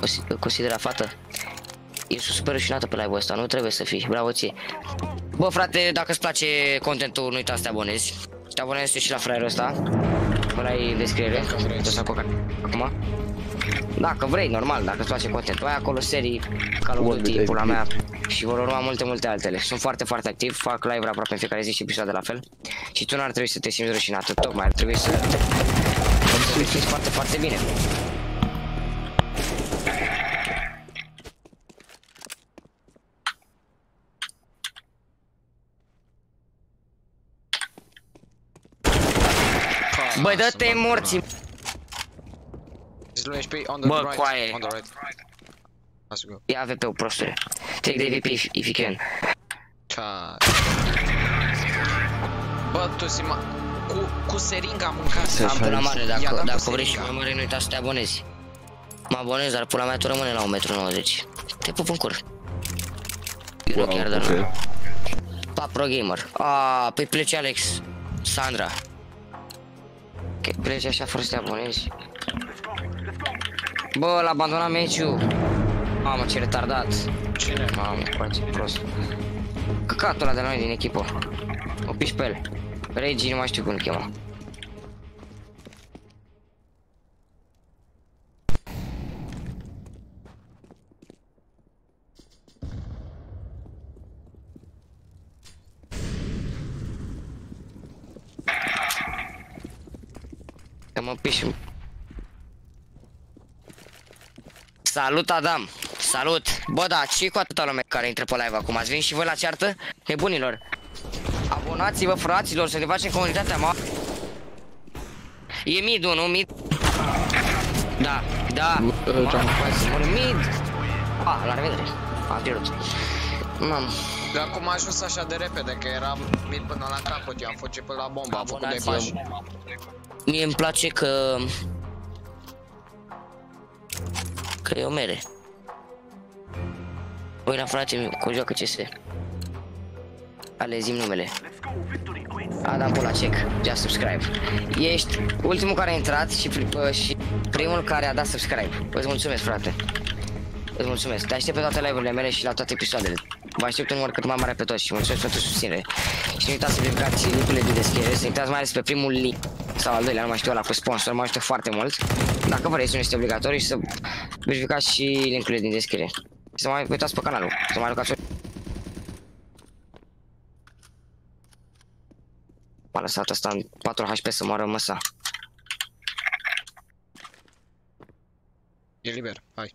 Consi- Considera fată. Eu sunt super rușinată pe live-ul ăsta, nu trebuie să fii, bravo ție. Bă, frate, dacă îți place contentul, nu uita să te abonezi. Să te abonezi și la fraierul ăsta. Ăla e în descriere. Să să coca. Acum. Dacă vrei, normal, dacă îți place contentul. Ai acolo serii Call of One Duty, with pula AVP. mea. Și și vor urma multe, multe altele. Sunt foarte, foarte activ, fac live aproape în fiecare zi și episoade la fel. Și tu n-ar trebui să te simți rușinat, tocmai ar trebui să te, să te simți foarte, foarte bine. Băi, dă-te morții! He's low HP on the Bă, right. coaie. On the right. Let's go. Ia AVP-ul, prostule. Take the AVP if, if you can. Ca... Bă, tu si ma... Cu, cu seringa am mâncat. Am pula mare, I-a dacă, dat cu dacă vrei și seringa. mai mare, nu uita să te abonezi. Mă abonez, dar pula mea tu rămâne la 1,90 m. Te pup în cur. Eu chiar, dar nu. Pa Pro Gamer. A, pe plece Alex. Sandra. Ok, plece așa fără să te abonezi. Bă, l-a abandonat meciul. Mamă, ce retardat. Cine? Mamă, ce prost. Căcatul ăla de la noi din echipă. O piși pe el. Regi, nu mai știu cum îl chema. Mă piși. Salut Adam! Salut! Bă, da, ce cu atâta lume care intră pe live acum? Ați venit și voi la ceartă? Nebunilor! Abonați-vă, fraților, să ne facem comunitatea mare. E mid nu? Mid? Da, da. Mamă, hai să mor mid! A, la revedere. A pierdut. Mamă. Dar cum a ajuns așa de repede, că eram mid până la capăt, eu am fugit până la bombă, am făcut doi pași. Mie îmi place că... Că e o mere. Uite, frate meu, cum joacă CS. Ale zim numele. Adam Polacek, just subscribe. Ești ultimul care a intrat și, pri- uh, și primul care a dat subscribe. Îți mulțumesc, frate. Îți mulțumesc. Te aștept pe toate live-urile mele și la toate episoadele. Vă aștept un număr cât mai mare pe toți și mulțumesc pentru susținere. Și nu uitați să verificați linkurile din descriere, să uitați mai ales pe primul link sau al doilea, nu mai știu ăla cu sponsor, mă ajută foarte mult. Dacă vreți, nu este obligatoriu și să verificați și linkurile din descriere. Și să mai uitați pe canalul, să mai aruncați M-a lăsat ăsta în 4 HP să moară măsa. E liber, hai.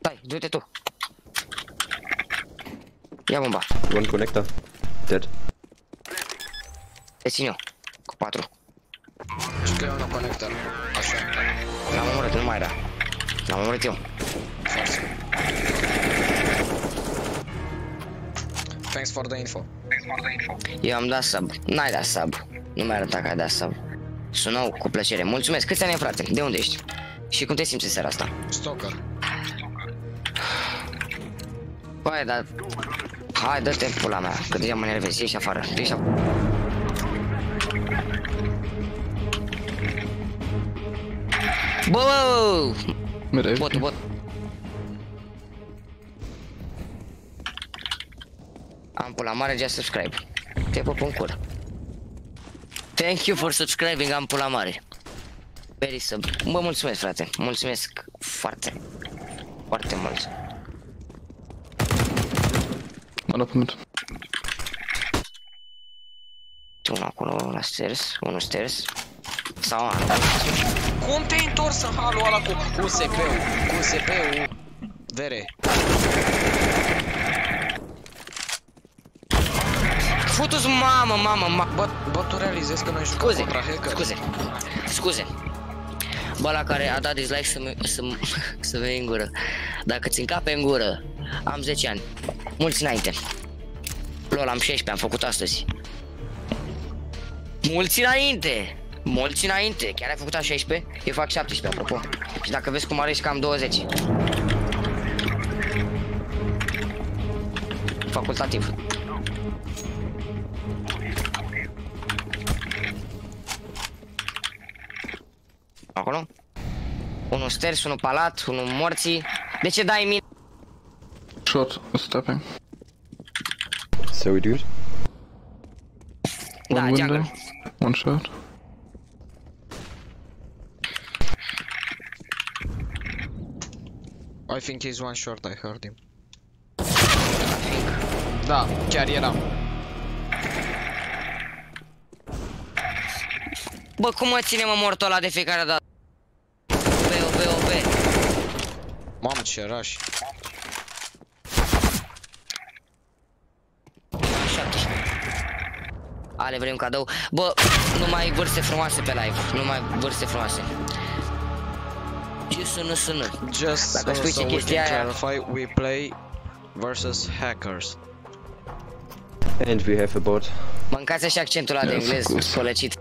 Dai, du-te tu. Ia bomba. One connector. Dead. Te țin eu. Cu 4. Și că e unul conector. Așa. L-am omorât, nu mai era. L-am omorât eu. Forță. Thanks for the info. Eu am dat sub. N-ai dat sub. Nu mi-a arătat că ai dat sub. Sunau cu plăcere. Mulțumesc. Câți ani ai, frate? De unde ești? Și cum te simți în seara asta? Stalker. Băi, dar... Hai, dă-te în pula mea, că deja mă nervez. Ieși afară. Ieși afară. Bă! Mereu. Bot, bot. Am pula mare, just subscribe. Te pup în cur. Thank you for subscribing, am pula mare. Very sub. Bă, mulțumesc, frate. Mulțumesc foarte, foarte mult. Mă pe mid. Unul acolo la stairs, unul stairs. Sau a, Cum te-ai întors în halul ăla cu USP-ul? Cu USP-ul? Vere. Futu-ți mamă, mamă, mamă. Bă, bă, tu realizezi că noi jucăm Scuze, contra hacker? scuze, scuze. Bă, la care a dat dislike să mă, să, mă- să mă iei în gură. Dacă ți încape în gură, am 10 ani. Mulți înainte. Lol, am 16, am făcut astăzi. Mulți înainte! Mulți înainte! Chiar ai făcut a 16? Eu fac 17, apropo. Și dacă vezi cum arăți, cam 20. Facultativ. Acolo? Unul sters, unul palat, unul morții. De ce dai mine? Short, stepping. Sorry, dude. Da, One jungle. window, one shot. I think he's one short, I heard him. Da, chiar era. Bă, cum mă ține mă mortul ăla de fiecare dată? OP, OP, OP. Mamă, ce rași. 17. Ale, vrem cadou. Bă, numai vârste frumoase pe live. Numai vârste frumoase. Ce sună, sună. Just Dacă uh, spui so ce we chestia can aia... clarify, we play versus hackers. And we have a bot. Mâncați și accentul ăla de Yeah, of englez course. spălăcit. [LAUGHS]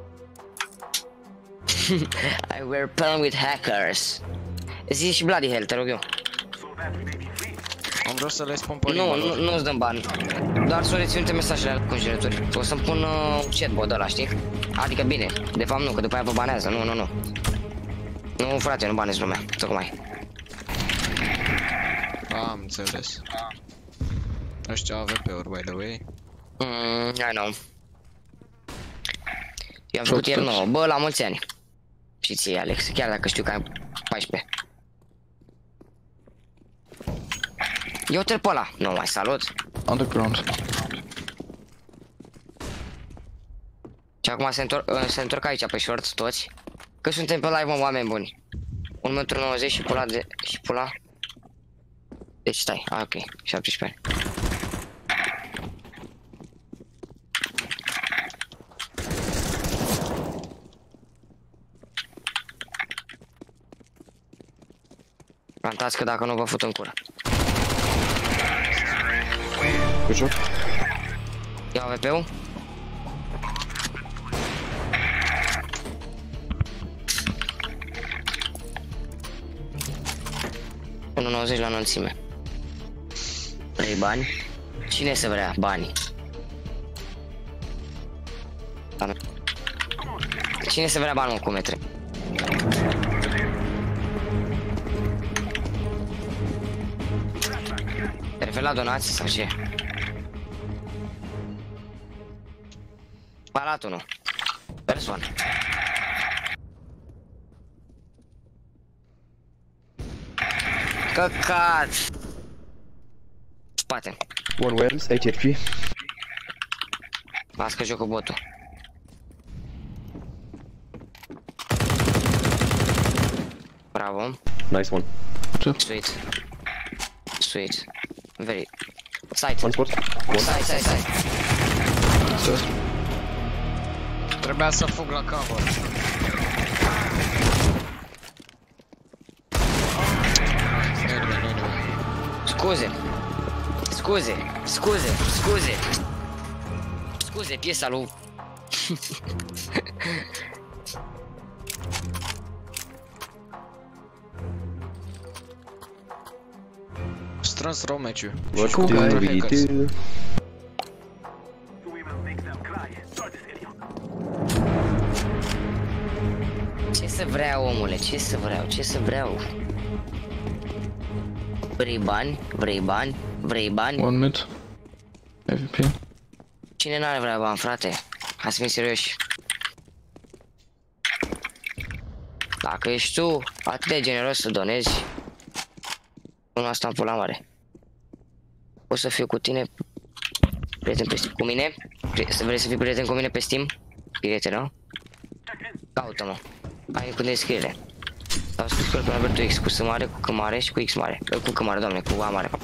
I were playing with hackers. Zi și Bloody Hell, te rog eu. Am vrut să le spun pe Nu, limba nu, lor. nu îți dăm bani. Doar să reținute mesajele alea cu conjurături. O să-mi pun uh, chatbot de ăla, știi? Adică bine, de fapt nu, că după aia vă banează, nu, nu, nu. Nu, frate, nu banezi lumea, tocmai. Am înțeles. Ăștia AVP-uri, by the way. Mm, I know. Eu am făcut ieri nouă. Bă, la mulți ani. Și ție, Alex, chiar dacă știu că ai 14. Eu te pe ăla. Nu mai salut. Underground. Și acum se întorc, uh, se întorc aici pe short toți. Că suntem pe live, mă, oameni buni. 1,90 și pula de... și pula... Deci stai, ah, ok, 17 ani. Plantați că dacă nu vă fut în cură. Cu ce? Ia AWP-ul. 1,90 la înălțime. Vrei bani? Cine se vrea banii? Cine se vrea banul cu metre? Te referi la donații sau ce? Palatul nu. Persoană. Căcat! Spate. One Worms, 8 HP. Las că joc cu botul. Bravo. Nice one. Sweet. Sweet. Very. Side. One spot. One. Side, side, side. Trebuia să fug la cover. Scuze. Scuze. Scuze. Scuze. Scuze, piesa lui. [LAUGHS] Strâns rău meciul. What Și do cu contra we hackers. do? Ce să vreau, omule? Ce să vreau? Ce să vreau? Vrei bani? Vrei bani? Vrei bani? One mid. AVP. Cine n-are vrea bani, frate? Hai să fim serioși. Dacă ești tu atât de generos să donezi, nu asta în pula mare. O să fiu cu tine prieten pe Steam. Cu mine? Pri- Să vrei să fii prieten cu mine pe Steam? Prieten, nu? Caută-mă. Ai cu descriere. Sau scris pe Albertul X cu S mare, cu C mare și cu X mare. Eh, Cu C mare, doamne, cu A mare. Wow,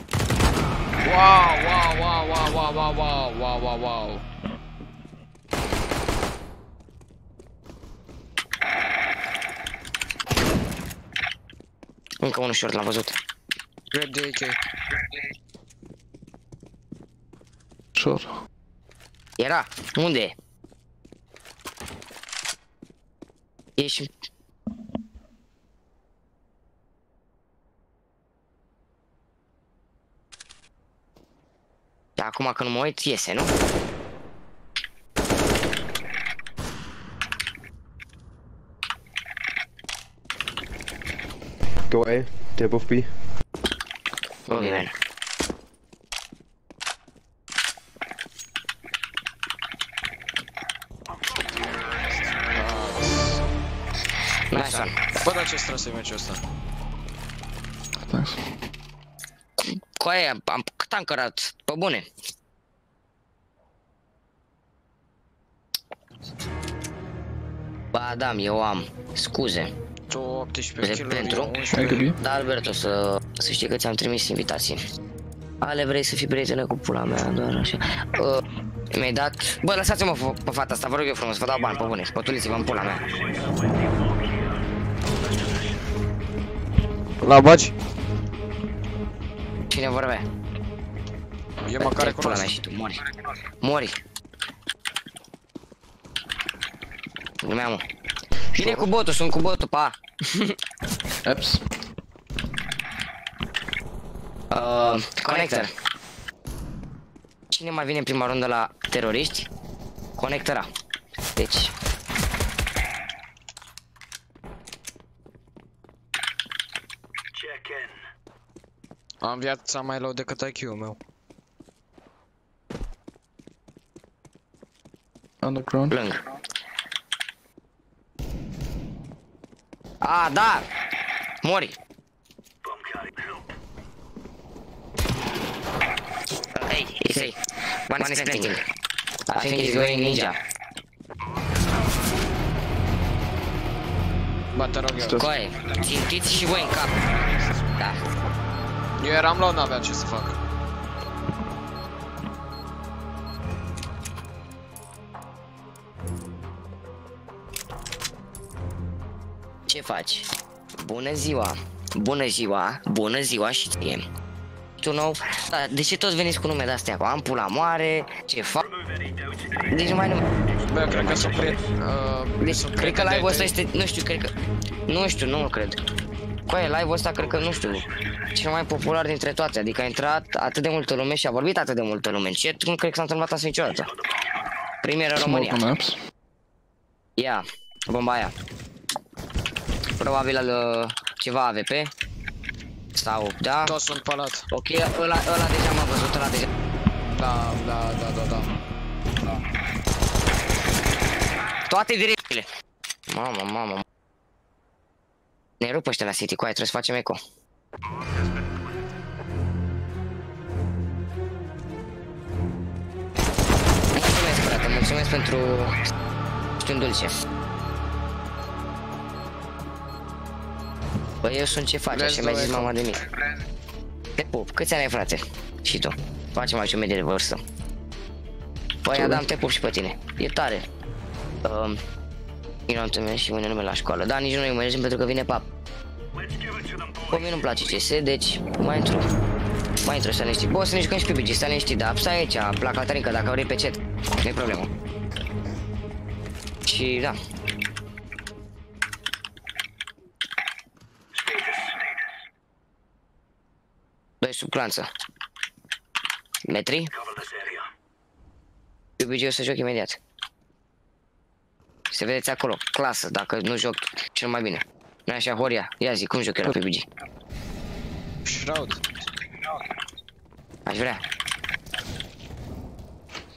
wow, wow, wow, wow, wow, wow, wow, wow, wow. Încă unul short l-am văzut. Grab the AK. Sure. Era. Unde e? Ești... Dar acum că nu mă uit, iese, nu? Go A. They're both B. Ok, bine. Nice one. Bă, dar ce strâns e meciul ăsta? Thanks. Cu aia, am, cât am cărat, pe bune. Ba, da, eu am. Scuze. Tu 18 de pentru. Da, Alberto, să, să știi că ți-am trimis invitații. Ale, vrei să fii prietenă cu pula mea, doar așa. Uh, mi-ai dat... Bă, lăsați-mă pe fata asta, vă rog eu frumos, vă dau bani, pe bune. Pătuliți-vă în pula mea. La baci? Cine vorbea? Eu măcar Te pula mea recunosc. și tu, mori. Mori. Lumea, mă. Vine cu botul, sunt cu botul, pa. [LAUGHS] Apps. Uh, conector. Cine mai vine în prima rundă la teroriști? Conectora. Deci, Check in. Am viața mai low decât IQ-ul meu. Underground. lângă. A, da! Mori. Hey, hey, hey. One is planting. I think he's going ninja. Ba, te rog eu. Coaie, țintiți și voi în cap. Da. Eu eram low, n-aveam ce să fac. Faci? Bună ziua! Bună ziua! Bună ziua și ție! Tu nou? Da, de ce toți veniți cu nume de-astea? Cu am pula moare, ce fac? Deci nu mai nu... Bă, eu cred că sunt priet... Uh, Deci, sunt cred că prieten live-ul de- ăsta este, nu știu, cred că, nu știu, nu cred. Coaie, live-ul ăsta cred că, nu știu, cel mai popular dintre toate, adică a intrat atât de multă lume și a vorbit atât de multă lume, ce nu cred că s-a întâmplat asta niciodată. Premieră în Smoke România. on apps. Ia, bomba aia. Probabil uh, ceva AVP. Sau, da? Toți sunt palat. Ok, ăla, ăla deja m-a văzut, ăla deja. Da, da, da, da, da. Toate direcțiile. Mamă, mamă. Ne rup ăștia la City, cu aia trebuie să facem eco. Mulțumesc, frate, mulțumesc pentru... Știu un dulce. Băi, eu sunt ce faci, Vreți așa mi-a două zis eco? mama de mic. Te pup, câți ani ai, frate? Și tu? Facem aici o medie de vârstă. Păi, Adam, te pup și pe tine. E tare. Um, eu nu întâlnesc și mâine nu merg la școală. Da, nici nu îi mergem pentru că vine pap. Pe mine nu-mi place CS, deci mai intru. Mai intru să ne știi. Bă, o să ne jucăm și pe PUBG, să ne știi, da, stai aici, plac la Tarinca, dacă vrei pe chat. Nu-i problemă. Și da. Doi sub clanță. Metri? PUBG o să joc imediat. Se vedeți acolo, clasă, dacă nu joc cel mai bine. Nu așa, Horia, ia zi, cum joc eu la PUBG? Shroud. Aș vrea.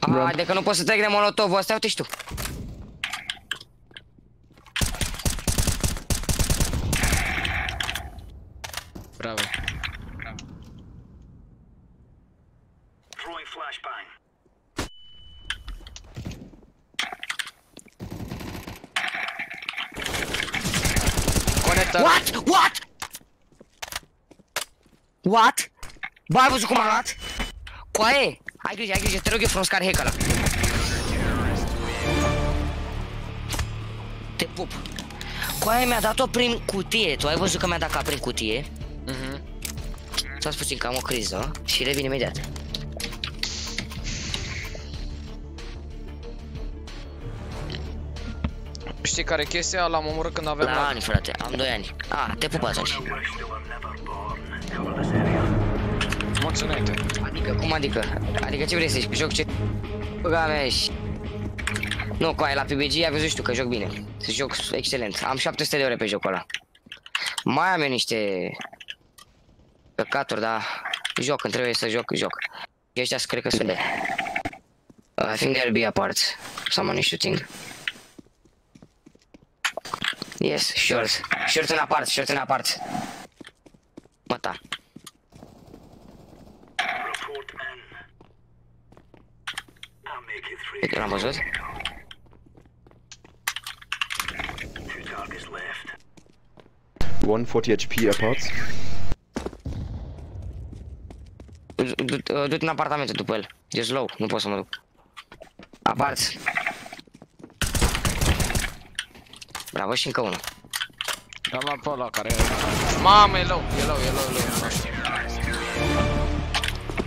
Haide că nu pot să trec de molotovul ăsta, uite și tu. Bravo. Flashbang. Conector. What? What? What? Bă, ai văzut cum a luat? Coaie, ai grijă, ai grijă, te rog eu frumos, care hack ăla. Te pup. Coaie mi-a dat-o prin cutie, tu ai văzut că mi-a dat ca prin cutie? Mhm. Stați puțin că am o criză și revin imediat. Știi care e chestia? L-am omorât când aveam La lag. ani, frate, am 2 ani. Ah, te pup atunci. Mulțumesc. Adică, cum adică? Adică ce vrei să zici? Joc ce... Băga mea și... Nu, cu aia la PBG ai văzut și tu că joc bine. Să joc excelent. Am 700 de ore pe jocul ăla. Mai am eu niște... Căcaturi, dar... Joc, când trebuie să joc, joc. Și ăștia cred că sunt de... I think they'll be apart. Someone is shooting. Yes, short. Short and apart, short and apart. Mata. Peki lan bozuyoruz. One forty HP airports. Du-te în apartamentul după el. E slow, nu pot să mă duc. Apart. Bravo și încă unul. Am luat pe ăla care... Mamă, e low, e low, e low, e low. nu știu.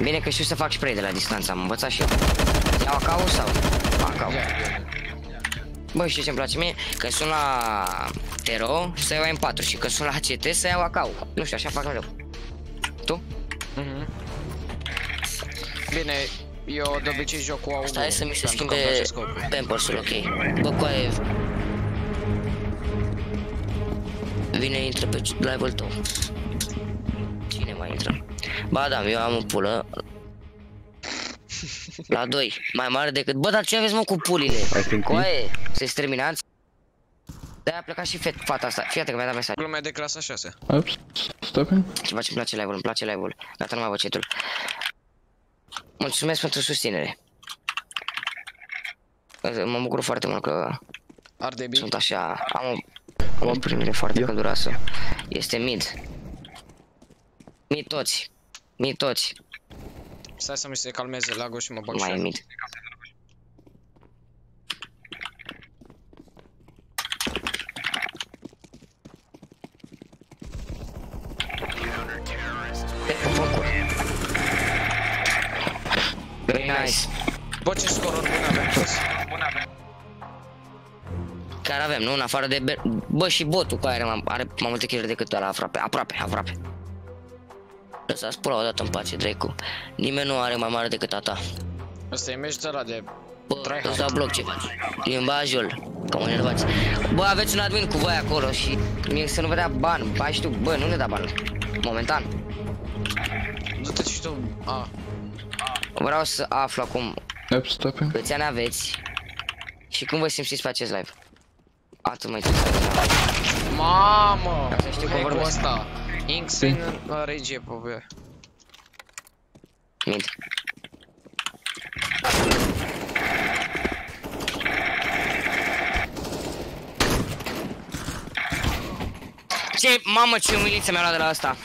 Bine că știu să fac spray de la distanță, am învățat și eu. Iau acau sau? Acau. Bă, știi ce-mi place mie? Când sunt la Tero, să iau M4 și când sunt la CT, să iau acau. Nu știu, așa fac mereu. Tu? Mhm. Bine, eu de obicei joc cu AUG. Stai să mi se pentru că schimbe îmi place scopul. Pampers-ul, ok. Bă, coaie... Vine, intră pe live-ul tău. Cine mai intră? Ba da, eu am o pulă. La 2, mai mare decât... Bă, dar ce aveți mă cu pulile? think Coaie, sunteți terminați? De-aia a plecat și fet, fata asta. Fii atent că mi-a dat mesaj. Lumea de clasa 6. Oops, stopping. Ceva ce-mi place live-ul, îmi place live-ul. Gata, nu mai văd chat-ul. Mulțumesc pentru susținere. Mă bucur foarte mult că Ardebi. sunt așa, am o, am o primire foarte călduroasă. Este mid. Mid toți. Mid toți. Stai să mi se calmeze lagul și mă bag Nu și mai e eu. mid. Pe focul. Very nice. Bă, ce scoruri bune avem toți. Chiar avem, nu? În afară de... Ber... Bă, și botul cu aia are, mai- are mai multe kill decât ăla aproape. Aproape, aproape. Lăsați pula o dată în pace, Dracu. Nimeni nu are mai mare decât a ta. Ăsta e meci de ăla de... Bă, îți dau bloc ce faci. Limbajul. Că mă enervați. Bă, aveți un admin cu voi acolo și mie să nu vă dea bani. Ba știu, bă, nu ne da bani. Momentan. Du-te și tu. A. Vreau să aflu acum Oops, stopping. câți ani aveți și cum vă simțiți pe acest live. Atât mai tot. Mamă! Ca să știu cum Hack-ul vorbesc. ăsta. Inksane la regie pe B. Mid. Ce, mamă, ce umiliță mi-a luat de la asta.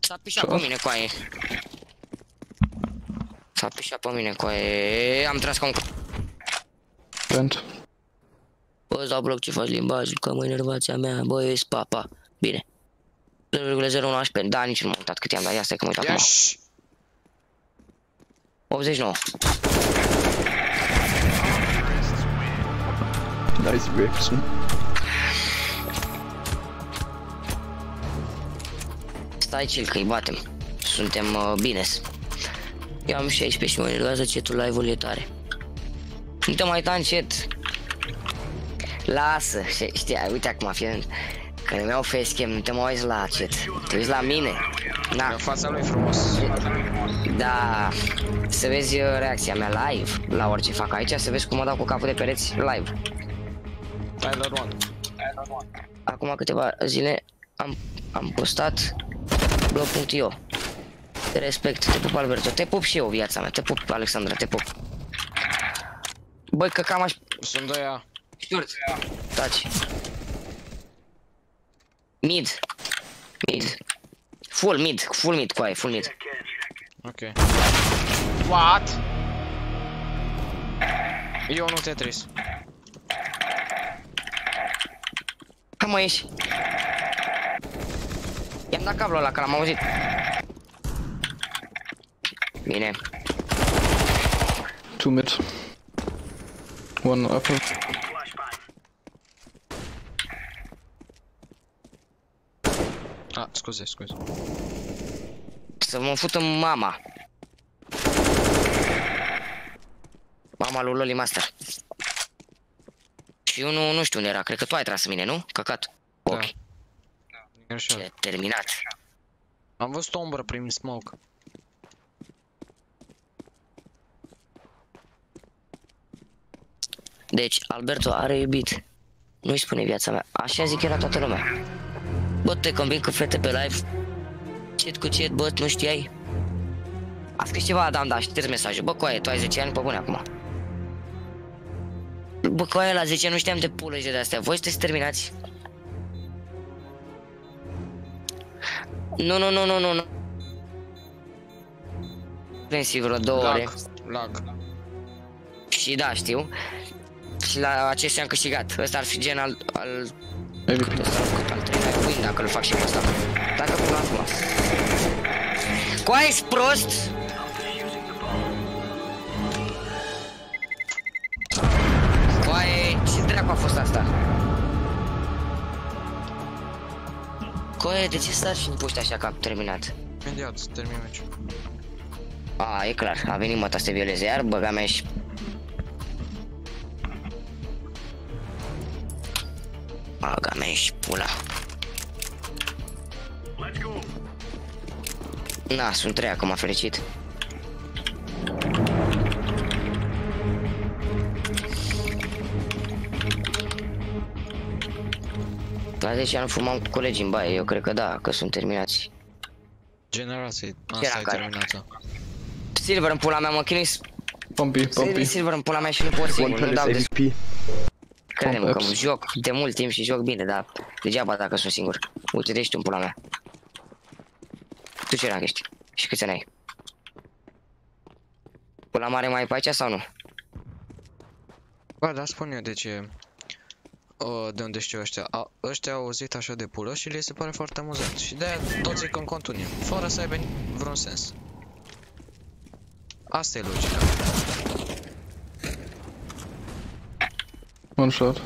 S-a pișat pe mine cu aie. S-a pișat pe mine cu aie. Am tras ca un... Vent. Bă, îți dau bloc ce faci limbajul, că mă enervația mea. Bă, eu ești papa. Bine. 0,01 HP. Da, nici nu m-am uitat cât i-am dat. Ia stai că mă uit Ia acum. și... 89. Nice reaction. Stai chill că îi batem. Suntem uh, bine. Eu am 16 și mă enervează chatul live-ul e tare. Nu te mai uita în chat. Lasă, știi, știi, uite acum, fie când îmi iau facecam, nu te mai uiți la chat. Te uiți la mine. Na. În fața lui frumos. Da, să vezi uh, reacția mea live la orice fac aici, să vezi cum mă dau cu capul de pereți live. Tyler One. Acum câteva zile am, am postat blog.io Te respect, te pup Alberto, te pup și eu viața mea, te pup Alexandra, te pup Băi că cam aș... Sunt doi A. Știurt Taci Mid Mid Full mid, full mid cu aia, full mid Ok. What? Eu nu Tetris. Hai mă ieși I-am dat cablul ăla, că l-am auzit Bine Two mid. One upper. Ah, scuze, scuze. Să mă fută mama. Mama lui Loli Master. Și eu nu, nu știu unde era, cred că tu ai tras în mine, nu? Căcat. Ok. Ce terminat. Am văzut o umbră prin smoke. Deci, Alberto are iubit. Nu-i spune viața mea. Așa zic era toată lumea. Bă, te convin că fete pe live. Chat cu chat, bă, nu știai? A scris ceva Adam, da, ștergi mesajul. Bă, coaie, tu ai 10 ani, pe bune acum. Bă, coaie, la 10 ani nu știam de pulă de astea. Voi sunteți terminați? Nu, nu, nu, nu, nu, nu. Ofensiv vreo două ore. Lag, lag. Și da, știu. Și la acestea am câștigat. Ăsta ar fi gen al... al... MVP. Ăsta ar fi al treilea win dacă îl fac și pe ăsta. Dacă până acum. Coai, prost? Coaie, ce dracu a fost asta? Coaie, de ce stați și nu puști așa că am terminat? Imediat, termin meciul. A, e clar, a venit măta să te violeze iar, băga mea și... Băga mea și pula. Na, sunt trei acum, fericit. La 10 ani fumam cu colegii în baie, eu cred că da, că sunt terminați. Generație, Era asta e care? terminată. Silver în pula mea, mă chinui s- Pompi, pompi. Silver în pula mea și nu pot singur, nu dau de... MVP. Crede-mă că Ups. joc de mult timp și joc bine, dar degeaba dacă sunt singur. Uite, de ești în pula mea. Tu ce rank ești? Și câți ani ai? Pula mare mai e pe aici sau nu? Bă, dar spun eu de ce... Uh, de unde știu ăștia. A, ăștia au auzit așa de pulă și le se pare foarte amuzant. Și de-aia toți îi în continuu, fără să aibă vreun sens. Asta e logica. One shot.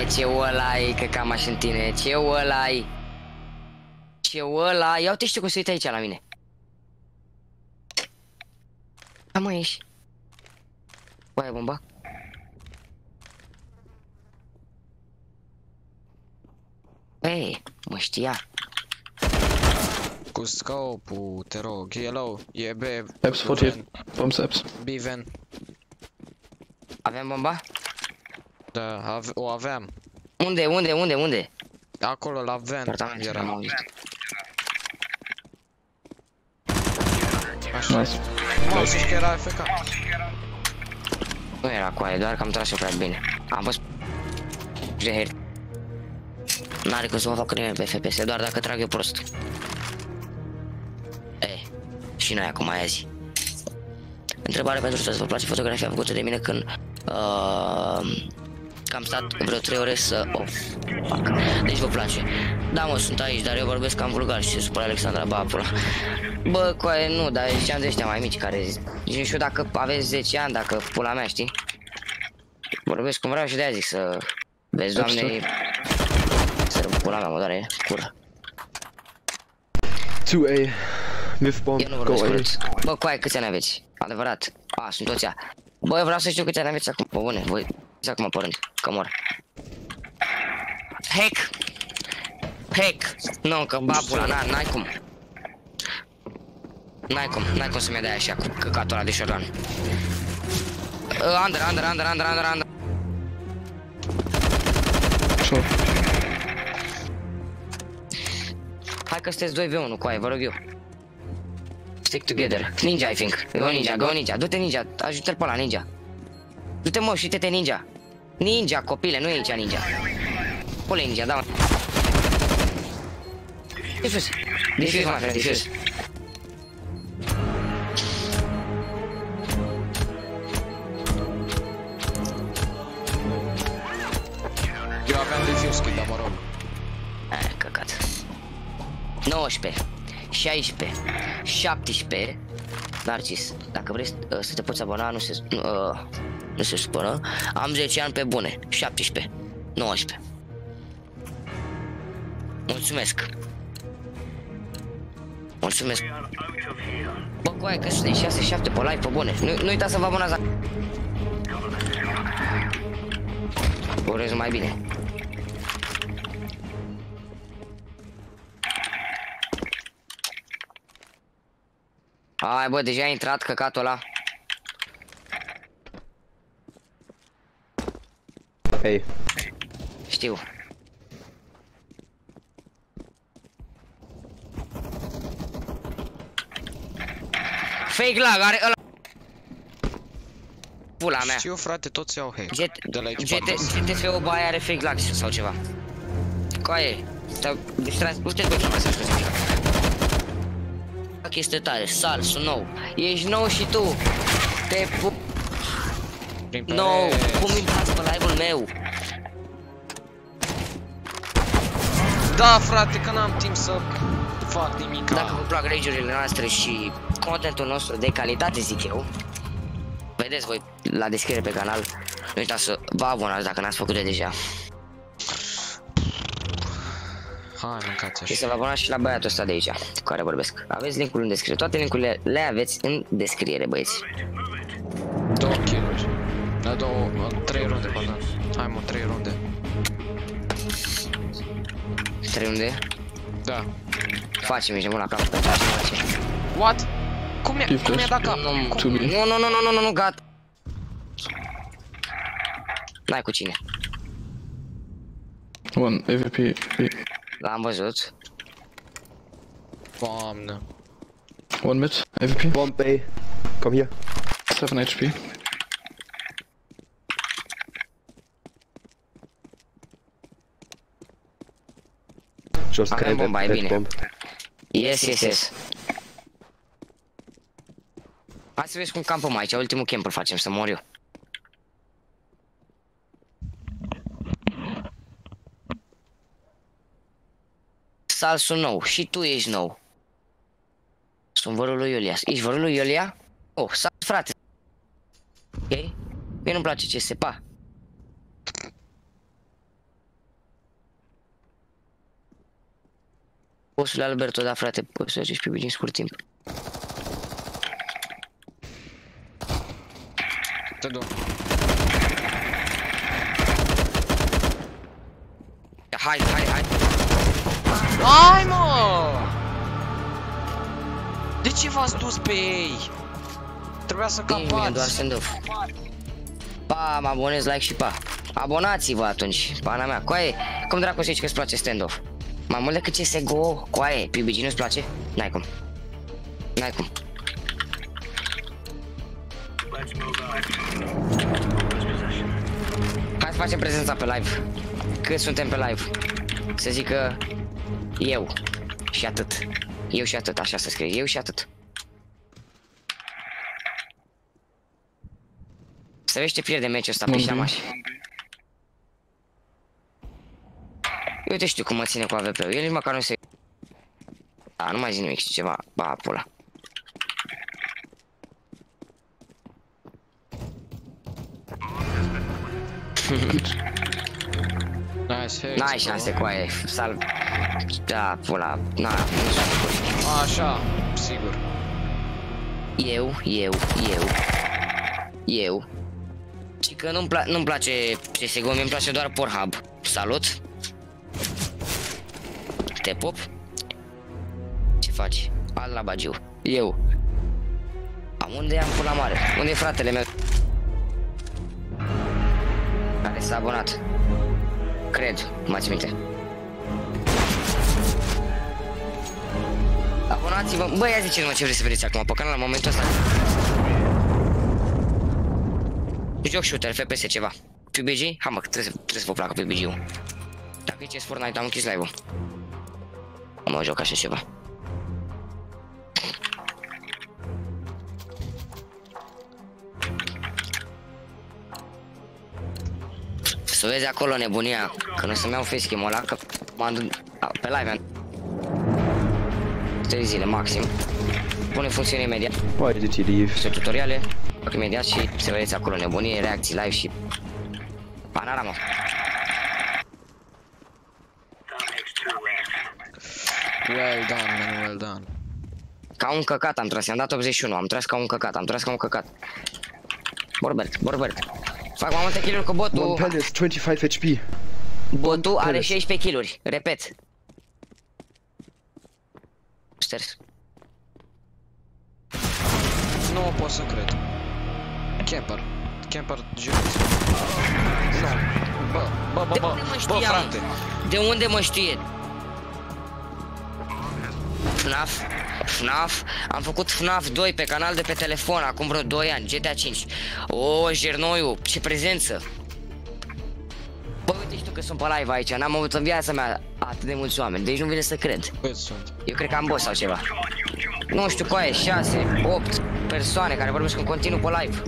Băi, ce ăla e, că cam așa în tine. Ce ăla e? Ce ăla Ia uite știu cum se uită aici la mine. Da, mă, ieși. Băi, e bomba? Ei, mă știa. Cu scopul, te rog, yellow, e B, Apps 48. Bombs apps. B-ven. Avem bomba? Da, ave o aveam. Unde, unde, unde, unde? Acolo la ven Apartament, era. am auzit. Așa. Nice. Mă, zici că era FK. Nu era cu aia, doar că am tras-o prea bine. Am fost de heri. N-are cum să mă facă nimeni pe FPS, doar dacă trag eu prost. E, și noi acum azi. Întrebare pentru toți, vă place fotografia făcută de mine când uh, că am stat vreo 3 ore să o fac. Deci vă place. Da, mă, sunt aici, dar eu vorbesc cam vulgar și se supără Alexandra Bapula. Bă, coaie, nu, dar ziceam de ăștia mai mici care zic. Nici nu știu dacă aveți 10 ani, dacă pula mea, știi? Vorbesc cum vreau și de-aia zic să... Vezi, doamne... Să pula mea, mă doare cură. 2A. With bomb. Eu nu Go vorbesc A. urât. Bă, coaie, câți ani aveți? Adevărat. A, sunt toți ea. Bă, eu vreau să știu câți ani aveți acum. Bă, bune, voi... Acum pe rând, că mor. Hack! Hack! Nu, că babula, n- n-ai cum. N-ai cum, n-ai cum să-mi dai așa cu căcatul ăla de șorlan. Uh, under, under, under, under, under, under. Short. Hai că sunteți 2v1 cu aia, vă rog eu. Stick together. Ninja, I think. Go ninja, go ninja. Du-te ninja, ajută-l pe ăla, ninja. Du-te mă și uite-te ninja. Ninja, copile, nu e aici ninja. Pule ninja, da. Difuz. Difuz, mă, frate, difuz. Eu aveam defuse dar mă rog. Eh, căcat. 19, 16, 17, Narcis, dacă vrei uh, să te poți abona, nu se, uh, nu se supără. Am 10 ani pe bune, 17, 19. Mulțumesc. Mulțumesc. Bă, coaie, că sunteți 6-7 pe live, pe bune. Nu, nu uitați să vă abonați la... Vă urez mai bine. Hai bă, deja a intrat căcatul ăla. Hey. Știu. Fake lag, are ăla. Pula mea. Știu, frate, toți au hack. Jet, De la aici GT, GTF-ul bă, aia are fake lag sau ceva. Coaie, te-au distras, uite băi, frate, să știu Este tare, sal, sunt nou. Ești nou și tu. Te pu... Nou, cum intrați pe live-ul meu? Da, frate, că n-am timp să fac nimic. Dacă vă plac rage-urile noastre și contentul nostru de calitate, zic eu, vedeți voi la descriere pe canal, nu uitați să vă abonați dacă n-ați făcut-o deja. Hai, mâncați Și așa. să vă abonați și la băiatul ăsta de aici, cu care vorbesc. Aveți linkul în descriere, toate linkurile le aveți în descriere, băieți. Două kill-uri. Hai mă, trei runde. Trei unde? Da. Facem, ești la cap, pe face. What? Cum e, cum e dat cap? Nu, nu, nu, nu, nu, nu, nu, nu, gata. N-ai cu cine. One AVP. L-am văzut. Doamne. One mid. AVP. Bomb A. Komm hier. 7 HP. Just Avem kein bomba, e Red bine. Bomb. Yes, yes, yes. Hai să vezi cum campăm aici, ultimul camp îl facem, să mor eu. Sal sunt nou și tu ești nou. Sunt vărul lui Iulia. Ești vărul lui Iulia? Oh, sal, frate. Ok? Mie nu-mi place ce se pa. Postul Alberto, da frate, poți să faci pe bine în scurt timp. Te duc. Hai, hai, hai. Hai, mă! De ce v-ați dus pe ei? Trebuia să Bine, doar capați. send off. Pa, mă abonez, like și pa. Abonați-vă atunci, pana mea. Coaie, cum dracu zici că îți place stand-off? Mai mult decât CSGO, coaie, PUBG nu-ți place? N-ai cum. N-ai cum. Hai să facem prezența pe live. Cât suntem pe live? Să zic că eu și atât. Eu și atât, așa să scrie. Eu și atât. Să vezi ce pierde meciul ăsta pe Bun, șamaș. Uite știu cum mă ține cu AVP-ul. El nici măcar nu se... Da, nu mai zi nimic, știi ceva. Ba, pula. [LAUGHS] Nice, hey, N-ai șanse cu aia, sal... Da, pula, na, nu știu. Așa, sigur. Eu, eu, eu, eu. Și că nu-mi pla nu place CSGO, mi-mi place doar Pornhub. Salut! Te pup? Ce faci? Al la bagiu. Eu. Am unde am pula mare? Unde e fratele meu? Care s-a abonat. Cred, m-ați minte. Abonați-vă, băi, ia ziceți-mă ce vreți să vedeți acum pe canal în momentul ăsta. Joc shooter, FPS ceva. PUBG? Ha mă, trebuie, să- trebuie să vă placă PUBG-ul. Dacă e CS Fortnite, am închis live-ul. Nu mă joc așa ceva. Să vezi acolo nebunia, că nu să-mi iau facecam-ul ăla, că m-am dus a, pe live am 3 zile maxim. Pune funcțiune imediat. Pozitiv. Este tutoriale, fac imediat și să vedeți acolo nebunie, reacții live și panorama. Well done, man, well done. Ca un căcat am tras, i-am dat 81, am tras ca un căcat, am tras ca un căcat. Borbert, Borbert. Fac mai multe kill-uri cu One botul. Palace, 25 HP. Botul are Palace. 16 kill-uri, repet. Șters. Nu pot să cred. Camper. Camper, jur. Nu. Bă, bă, bă, De bă, unde mă bă, știam? frate. De unde mă știe? FNAF? FNAF, am făcut FNAF 2 pe canal de pe telefon acum vreo 2 ani, GTA 5. O, Jernoiu, ce prezență! Bă, uite și tu că sunt pe live aici, n-am avut în viața mea atât de mulți oameni, deci nu vine să cred. Câți sunt? Eu cred că am boss sau ceva. Nu știu cu aia, 6, 8 persoane care vorbesc în continuu pe live.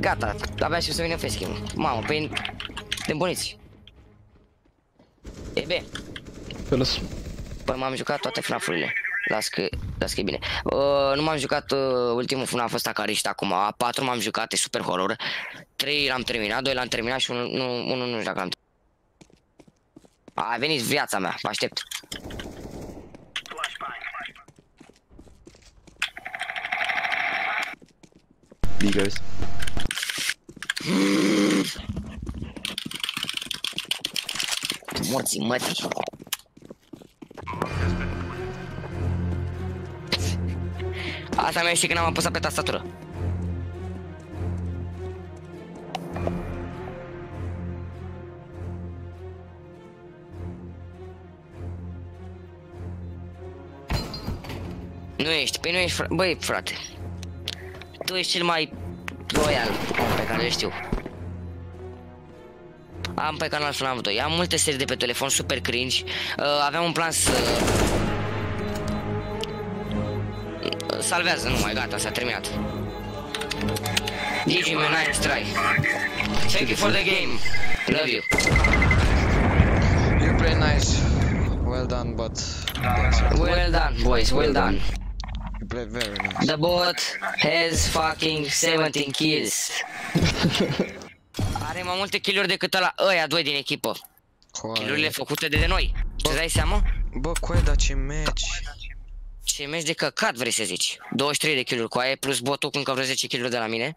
Gata, abia și să vină facecam Mamă, pe de buniți. E bine. Fellas. Păi m-am jucat toate FNAF-urile. Las că, las că e bine. Uh, nu m-am jucat uh, ultimul FNAF ăsta care ești acum. A 4 m-am jucat, e super horror. 3 l-am terminat, 2 l-am terminat și unul nu, unul nu știu dacă l-am A venit viața mea, vă aștept. B guys. [LAUGHS] Morții mătii. Asta mi-a ieșit când am apăsat pe tastatură. Nu ești, păi nu ești, fr- băi frate. Tu ești cel mai loial om pe care îl știu. Am pe canal FNAF 2, am multe serii de pe telefon super cringe. Uh, aveam un plan să... Salvează, nu mai gata, s-a terminat. Give him a nice try. Thank you for the game. Love you. You play nice. Well done, but... Well done, boys, well done. You play very nice. The bot has fucking 17 kills. [LAUGHS] Are mai multe kill-uri decât ăla, ăia doi din echipă. Kill-urile făcute de, de noi. Ce dai seama? Bă, coai, dar ce meci. Ce meci de căcat vrei să zici? 23 de kill-uri cu aia, plus botul cu încă vreo 10 kill-uri de la mine.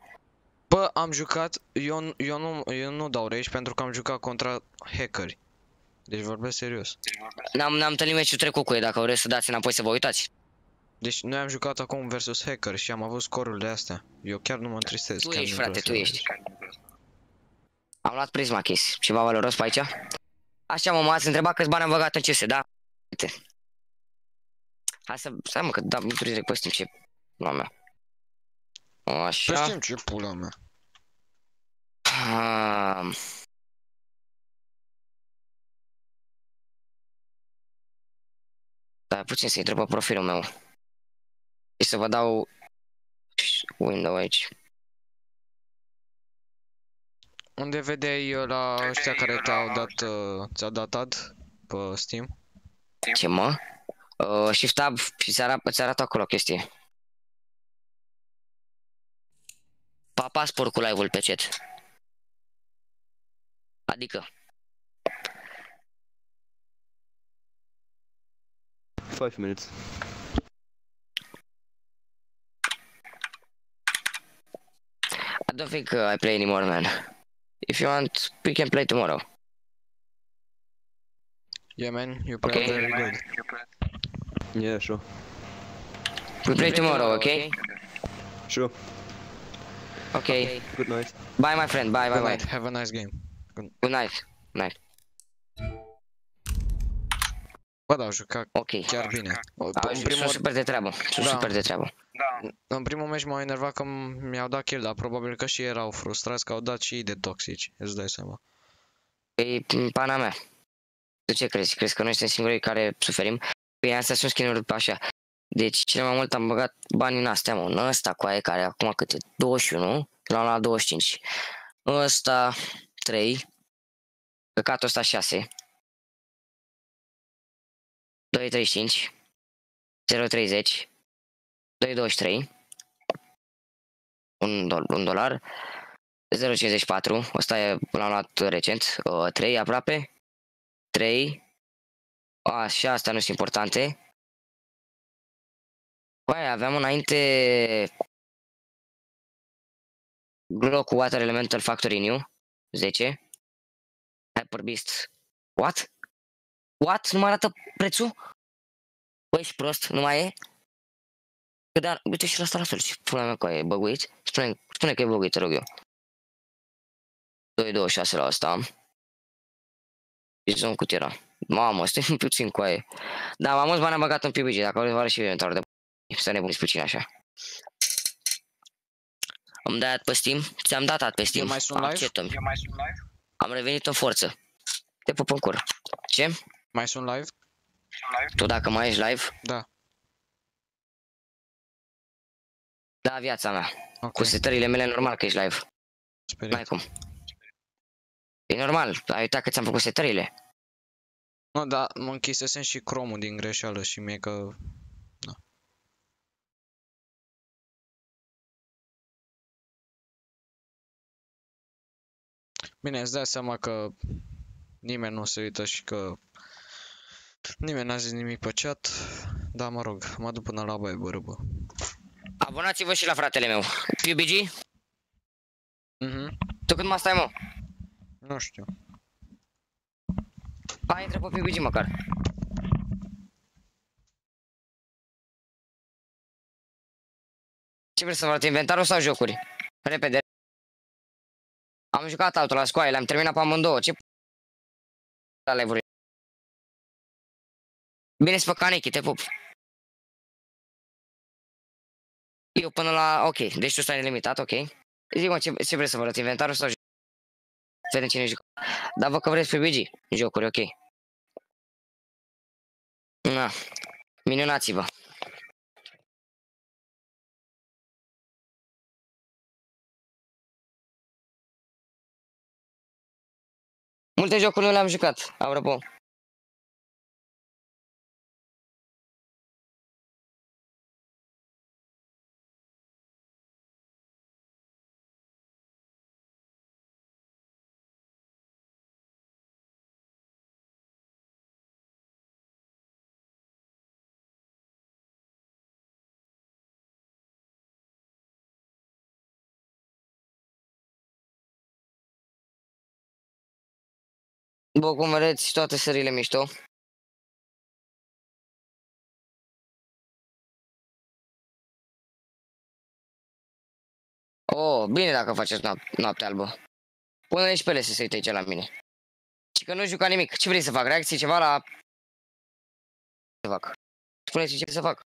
Bă, am jucat, eu, eu, nu, eu nu dau rage pentru că am jucat contra hackeri. Deci vorbesc serios. N-am, n-am întâlnit meciul trecut cu ei, dacă vreți să dați înapoi să vă uitați. Deci noi am jucat acum versus hacker și am avut scorurile astea. Eu chiar nu mă întristez. Tu chiar ești, nu frate, vreau tu să- ești. Am luat prisma chis. Ceva valoros pe aici? Așa, mă, m-ați întrebat câți bani am băgat în CS, da? Uite. Hai să... Stai mă, că da, mi direct pe Steam ce... La mea. Așa. Păi știm ce pula mea. Ah. Da, puțin să intră pe profilul meu. Și să vă dau window aici. Unde vedeai uh, la ăștia care te-au dat, uh, ți-au dat ad pe Steam? Ce mă? Uh, shift tab și ți arată, ți arată acolo chestie. Papa spor cu live-ul pe chat. Adică, Five minutes. I don't think uh, I play anymore, man. If you want, we can play tomorrow. Yeah man, you play Okay. very good. Yeah, sure. We play tomorrow, okay? Sure. Okay. Good night. Bye, my friend. Bye, bye, Good bye. night, have a nice game. Good night. Night. Bă, da, au jucat Ok. chiar bine. O- Au, În sunt primul, super de treabă. Sunt Da. super de treabă. în primul meci m-au enervat că m- mi-au dat kill, dar probabil că și ei erau frustrați că au dat și ei de toxici, îți dai seama. E în pana mea. Tu ce crezi? Crezi că noi suntem singurii care suferim? Păi astea sunt skin-uri pe așa. Deci cel mai mult am băgat bani în astea, mă. În ăsta cu aia care acum câte? 21? L-am la 25. Ăsta 3. Căcatul ăsta 6. 2,35. 0,30. 2,23. Un, dol- un dolar. 0,54. Ăsta e, l-am luat recent. Uh, 3 aproape. 3. Așa, astea nu sunt importante. Băi, aveam înainte Glow cu Water Elemental Factory New 10 Hyper Beast What? What? Nu mai arată prețul? Băi, ești prost, nu mai e? Că da, uite și ăsta la fel, ce pula mea cu aia, e băguit? Spune, spune că e băguit, te rog eu 2,26 la asta am Și zon cât era? Mamă, stai puțin cu aia. Da, mai mulți bani am băgat în PUBG, dacă vreți vă arăt și inventarul de să nebuniți puțin așa. Am dat pe Steam, ți-am dat pe Steam. Eu mai sunt live? Acceptă-mi. Am revenit în forță. Te pup în cur. Ce? Mai sunt live? Tu dacă mai ești live? Da. Da, viața mea. Cu setările mele normal că ești live. Speriat. N-ai cum. E normal, ai uitat că ți-am făcut setările. Nu, da, mă închisesem și cromul din greșeală și mie că... Da. Bine, îți dai seama că nimeni nu se uită și că nimeni n-a zis nimic pe chat, dar mă rog, mă duc până la baie, bă, râbă. Abonați-vă și la fratele meu. PUBG? Mhm. Tu cât mai stai, mă? Nu știu. Hai, intră pe PUBG măcar. Ce vrei să vă arăt, inventarul sau jocuri? Repede. Am jucat altul la scoaie, le-am terminat pe amândouă. Ce p- la live Bine să fac Nicky, te pup. Eu până la... Ok, deci tu stai nelimitat, ok. Zi-mă, ce, ce vrei să vă arăt, inventarul sau jocuri? Vedem cine joc. Dar vă că vreți PUBG, jocuri, ok. Na, minunați-vă. Multe jocuri nu le-am jucat, apropo. Bă, cum vedeți, toate serile mișto. Oh, bine dacă faceți noap- noapte albă. Pune-le și pe ele să se uite aici la mine. Și că nu juca nimic. Ce vrei să fac? Reacții ceva la... Ce fac? Spuneți ce să fac.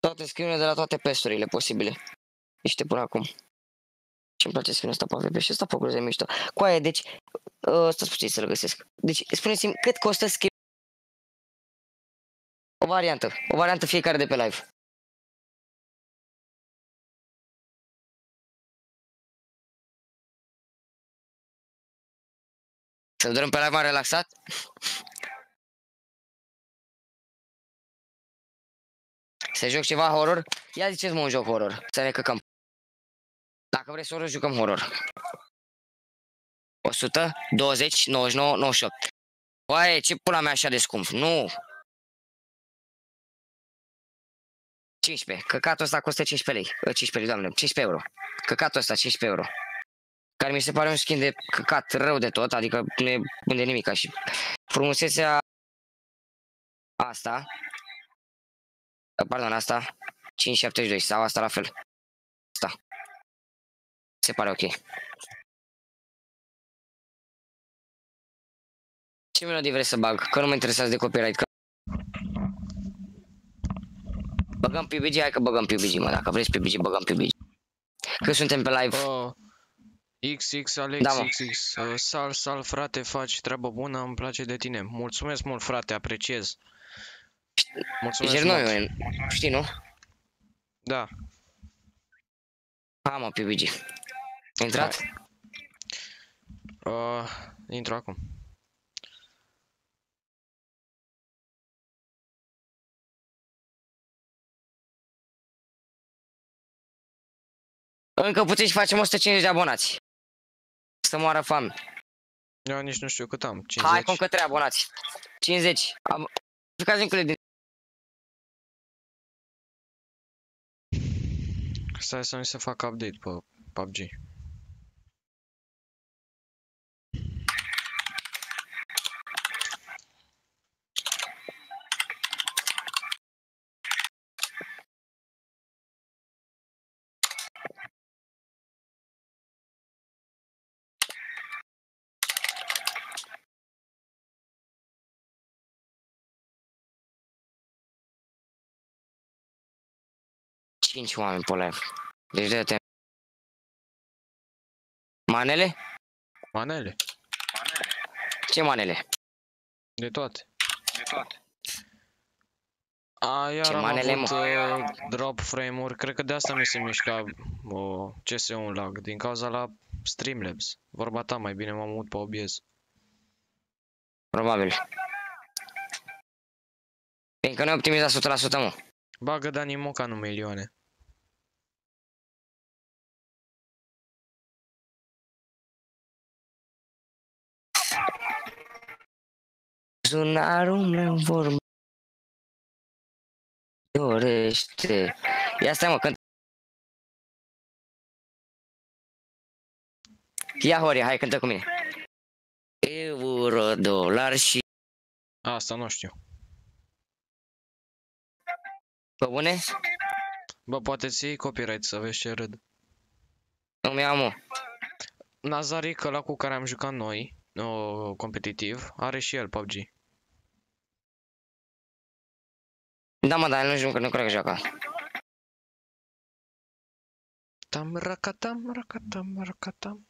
Toate scriurile de la toate pesturile posibile. Ești până acum. Ce-mi place screen ăsta pe VP și ăsta pe gruze mișto. Coaie, deci... Uh, stați puțin să-l găsesc. Deci, spuneți-mi, cât costă skin? O variantă. O variantă fiecare de pe live. Să dorm pe live mai relaxat? Să joc ceva horror? Ia ziceți-mă un joc horror, să ne căcăm. Dacă vreți horror, jucăm horror. 100, 20, 99, 98. Oaie, ce pula mea așa de scump? Nu! 15. Căcatul ăsta costă 15 lei. Ă, 15 lei, doamne, 15 euro. Căcatul ăsta, 15 euro. Care mi se pare un skin de căcat rău de tot, adică nu e bun de nimic și frumusețea asta Pardon, asta 5.72 sau asta la fel. Asta. Se pare ok. Ce melodii vrei să bag? Că nu mă interesează de copyright. Că... Băgăm PUBG? Hai că băgăm PUBG, mă. Dacă vreți PUBG, băgăm PUBG. Că suntem pe live. Uh, XX, Alex, Da, mă. XX, uh, sal, sal, frate, faci treabă bună, îmi place de tine. Mulțumesc mult, frate, apreciez. Mulțumesc Ești mult. noi, știi, nu? Da. Ha, mă, PUBG. Intrat? Uh, intru acum. Încă puțin și facem 150 de abonați. Să moară foame. Eu nici nu știu cât am, 50. Hai cum că trei abonați. 50. Am... Jucați în din... Stai să mi se facă update pe PUBG. Cinci oameni pe live. Deci de te Manele? Manele. Ce manele? De toate. De toate. A, iar Ce am manele, avut mă? uh, drop frame-uri, cred că de asta mi se mișca uh, CS1 lag, din cauza la Streamlabs. Vorba ta, mai bine m-am mut pe OBS. Probabil. Fiindcă nu e optimizat 100% mă. Bagă Dani Moca nu milioane. Sunarul meu vorba dorește. Ia stai mă, cânt. Ia Horia, hai cântă cu mine. Euro, dolar și... Asta nu știu. Pe bune? Bă, poate ți iei copyright să vezi ce râd. Nu mi-am, mă. Nazaric, ăla cu care am jucat noi, uh, competitiv, are și el PUBG. Da, mă, dar el nu, joacă, nu cred că joacă. Tam racatam racatam racatam.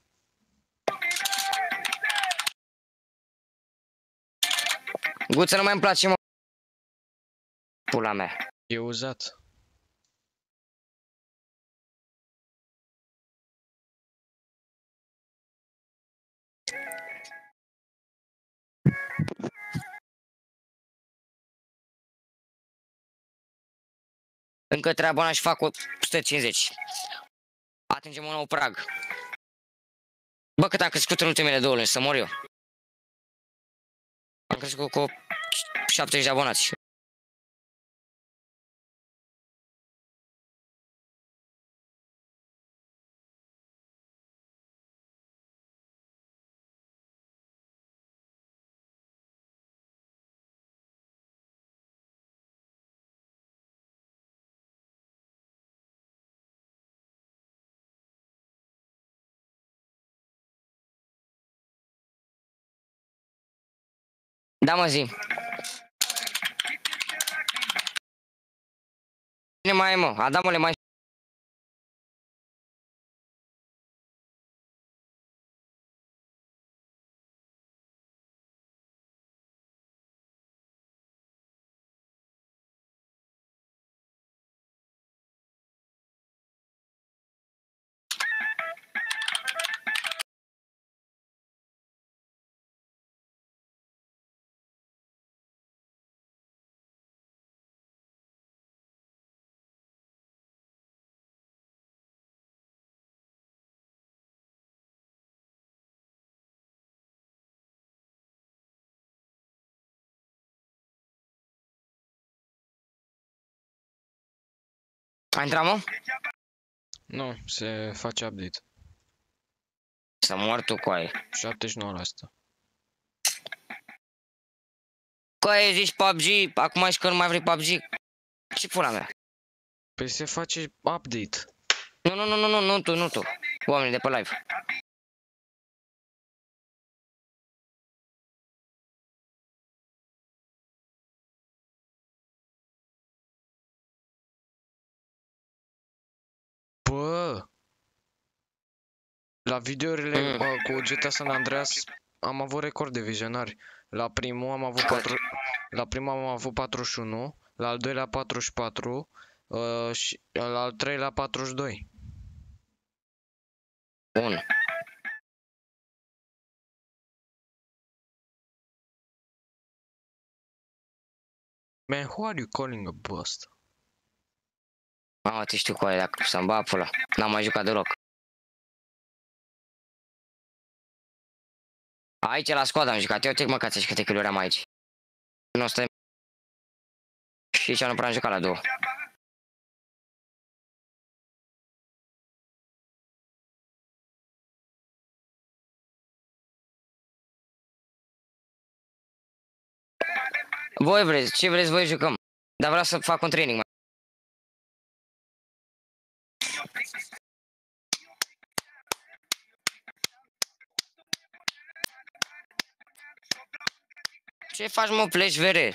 Guță nu mai îmi place, mă. Pula mea. E uzat. Încă treaba una și fac 150. Atingem un nou prag. Bă, cât am crescut în ultimele două luni, să mor eu. Am crescut cu 70 de abonați. Da, mă, zi. Cine mai e, mă? Adamule, mai... A intrat, mă? Nu, se face update. Să mor tu, coaie. 79%. Coaie, zici PUBG, acum și că nu mai vrei PUBG. Ce pula mea? Păi se face update. Nu, nu, nu, nu, nu, nu tu, nu tu. Oamenii de pe live. Bă! La videourile Mm. uh, cu GTA San Andreas am avut record de vizionari. La primul am avut 4, la primul am avut 41, la al doilea 44 uh, și la al treilea 42. Bun. Man, who are you calling a bust? Mamă, te știu coaie, dacă să-mi bag pula. N-am mai jucat deloc. Aici la scoadă am jucat, eu te mă cați câte kill am aici. Nu stai... Și aici nu prea am jucat la două. Voi vreți, ce vreți voi jucăm. Dar vreau să fac un training mai. Ce faci mă, pleci vere?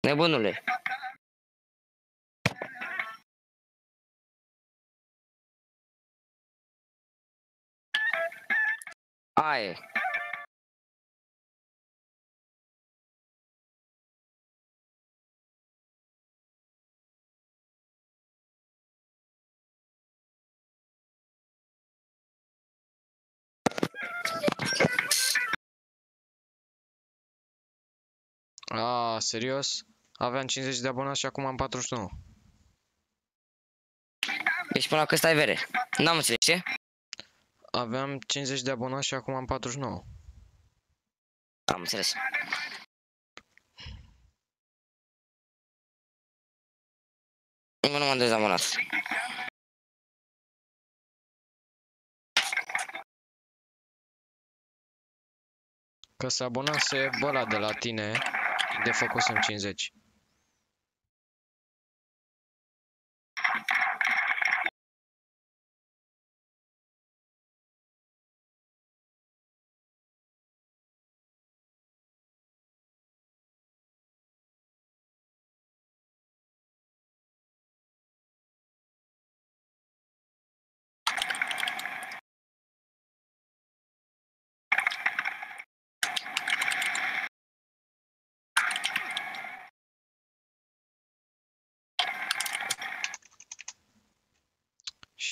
Nebunule. Aia A, serios? Aveam 50 de abonați și acum am 49. Deci până la că stai vere. N-am înțeles ce? Aveam 50 de abonați și acum am 49. Am înțeles. Încă nu m-am dezabonat. Că se abonase ăla de la tine, de făcusem 50.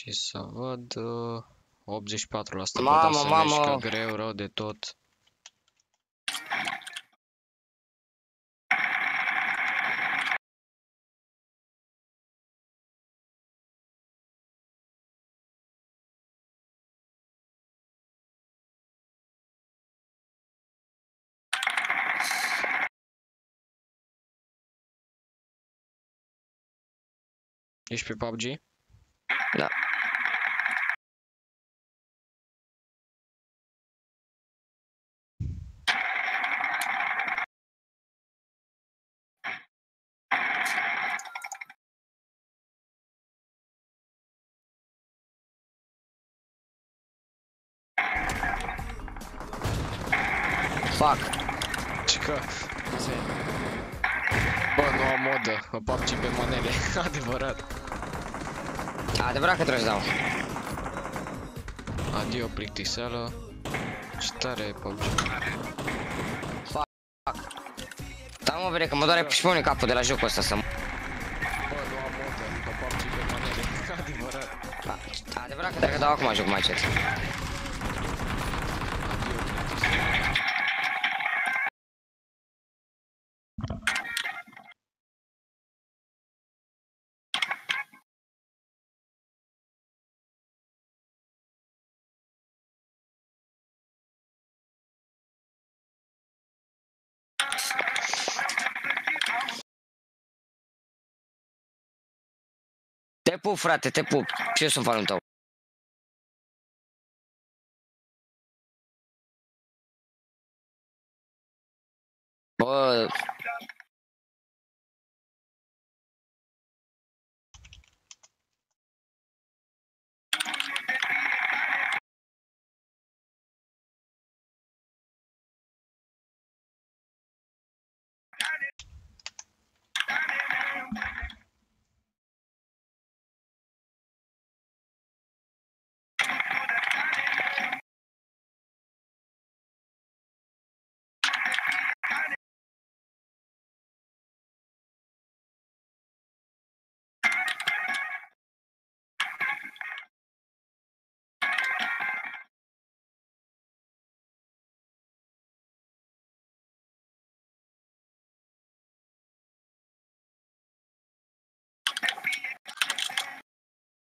Și să văd... uh, 84% Mamă, bă, dar se mamă. mișcă greu, rău de tot. Ești pe PUBG? Da. Fuck. Ce că... se- Bă, nu am modă, mă PUBG pe manele, [LAUGHS] adevărat. Adevărat că trebuie să dau. Adio plictiseală. Ce tare e PUBG. Da, mă, vede că mă doare și pe mine capul de la jocul ăsta să mă... Bă, nu am modă, mă PUBG pe manele, [LAUGHS] adevărat. Adevărat că dacă dau acum joc mai încet. Te pup, frate, te pup. Și eu sunt fanul tău. Bă,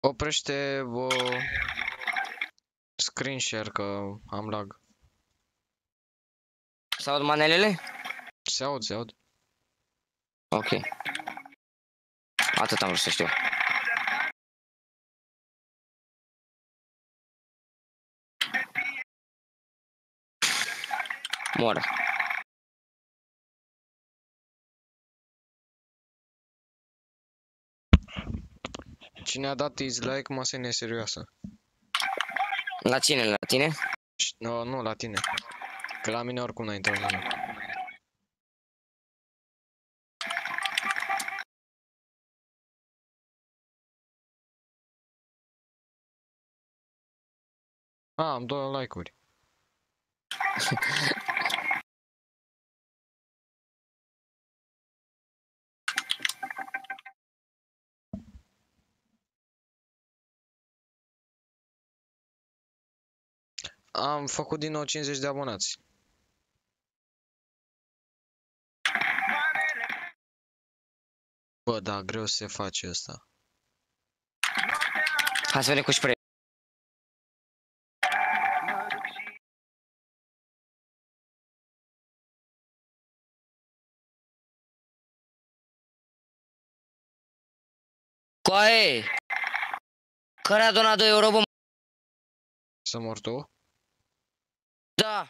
Oprește o screen share că am lag. Se aud manelele? Se aud, se aud. Ok. Atât am vrut să știu. Mor. Cine a dat dislike, masa e neserioasă. La cine? La tine? No, nu, la tine. Că la mine oricum n-a intrat nimeni. A, am două like-uri. [LAUGHS] Am făcut din nou 50 de abonați. Bă, da, greu se face asta. Hai să vedem cu spray. Coaie! Care a donat 2 euro, bă? Să mor tu? Da,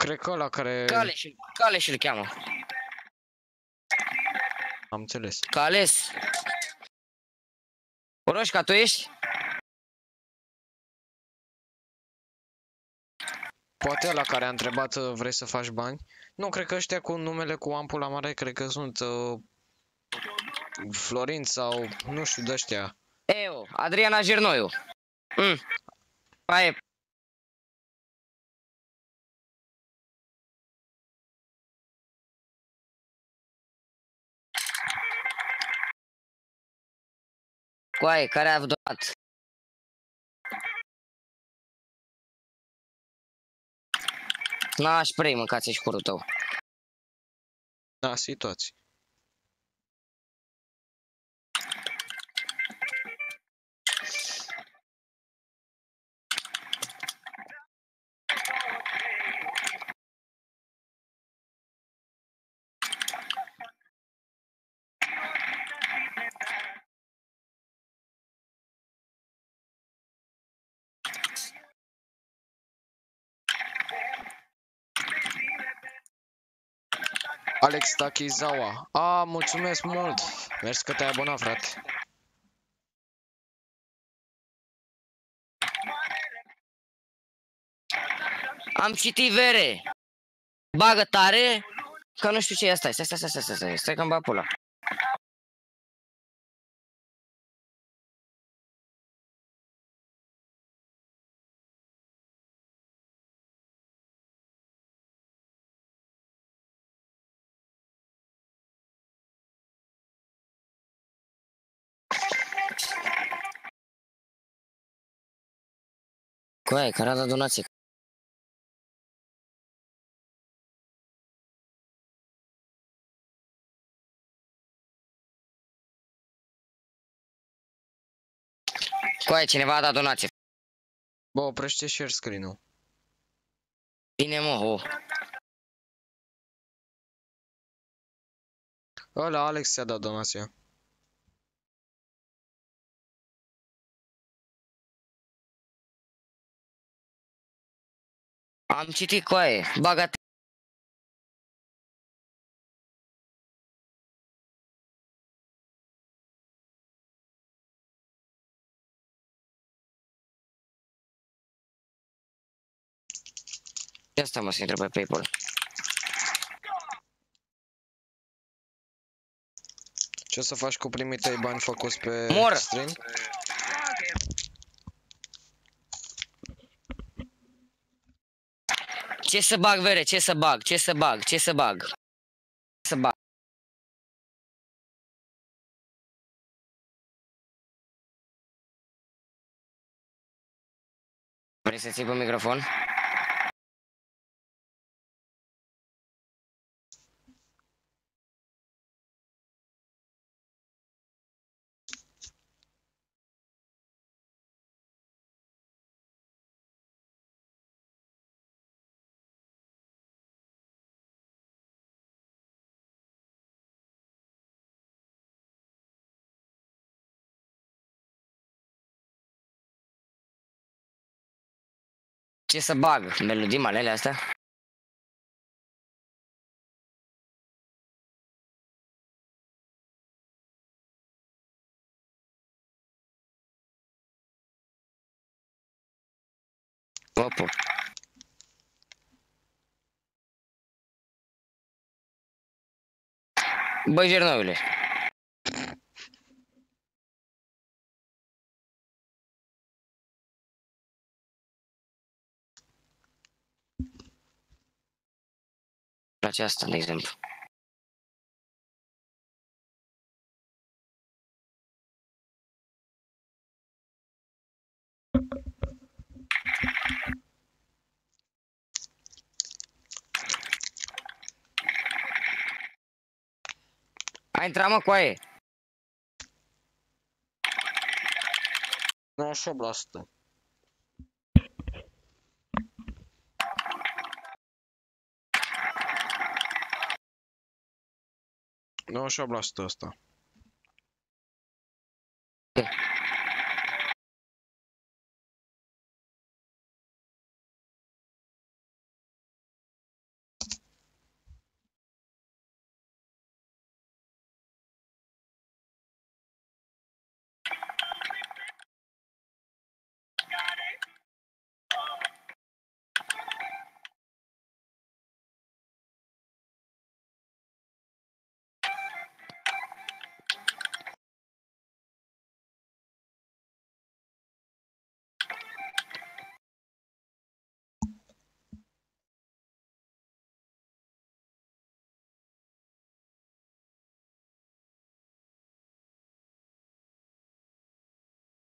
Cred că ăla care... Cale și Cale și-l cheamă. Am înțeles. Cales. Oroșca, tu ești? Poate ăla care a întrebat uh, vrei să faci bani? Nu, cred că ăștia cu numele cu ampula mare, cred că sunt uh, Florin sau nu știu de ăștia. Eu, Adriana Girnoiu. Mm. Aia Coaie, care a donat? N-aș prei, mâncați și curul tău. Da, situații. Alex Takizawa. A, mulțumesc mult. Mersi că te-ai abonat, frate. Am citit vere. Bagă tare, că nu știu ce e asta. Stai, stai, stai, stai, stai, stai, stai că-mi bag pula. Coaie, care a dat donație? Coaie, cineva a dat donație. Bă, oprește share screen-ul. Bine, mă, o. Ăla, Alex ți-a dat donația. Am citit coaie, bagă Ia stai mă să intră pe Paypal. Ce o să faci cu primii tăi bani făcuți pe Mor. stream? Ce să bag, vere? Ce să bag? Ce să bag? Ce să bag? Ce să bag? Vrei să ții pe microfon? Ce să bag? Melodii malele astea? Opo. Băi, Jernoiule. Place asta, de exemplu. Ai intrat, mă, coaie. 98%. 98% ăsta.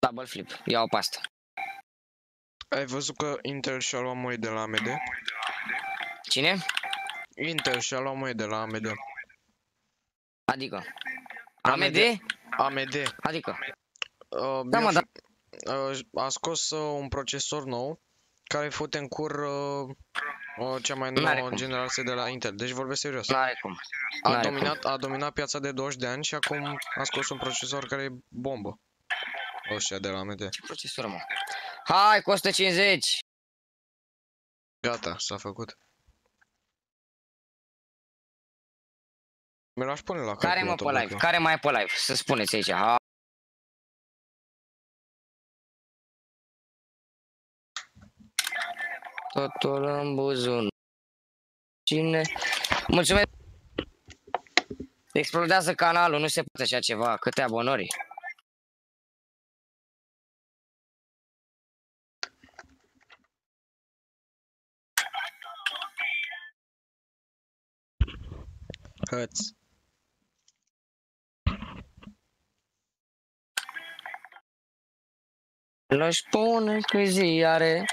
Double flip. Iau pe asta. Ai văzut că Intel și-a luat măi de la AMD? Cine? Intel și-a luat măi de la AMD. Adică? AMD? AMD. Adică? Uh, Da, mă, Bioshock- uh, a scos uh, un procesor nou care fute în cur uh, uh, cea mai N-are nouă cum. generație de la Intel. Deci vorbesc serios. N-are cum. A N-are dominat, a dominat piața de 20 de ani și acum a scos un procesor care e bombă. Ăștia de la AMD. Ce procesor, mă? Hai, cu 150! Gata, s-a făcut. Mi l-aș pune la Care mă pe calculator, live? dacă- Care mai e pe live? Să spuneți aici. Ha. Totul în buzun. Cine? Mulțumesc! Explodează canalul, nu se poate așa ceva. Câte abonări? Hăț. Le spune că ziare.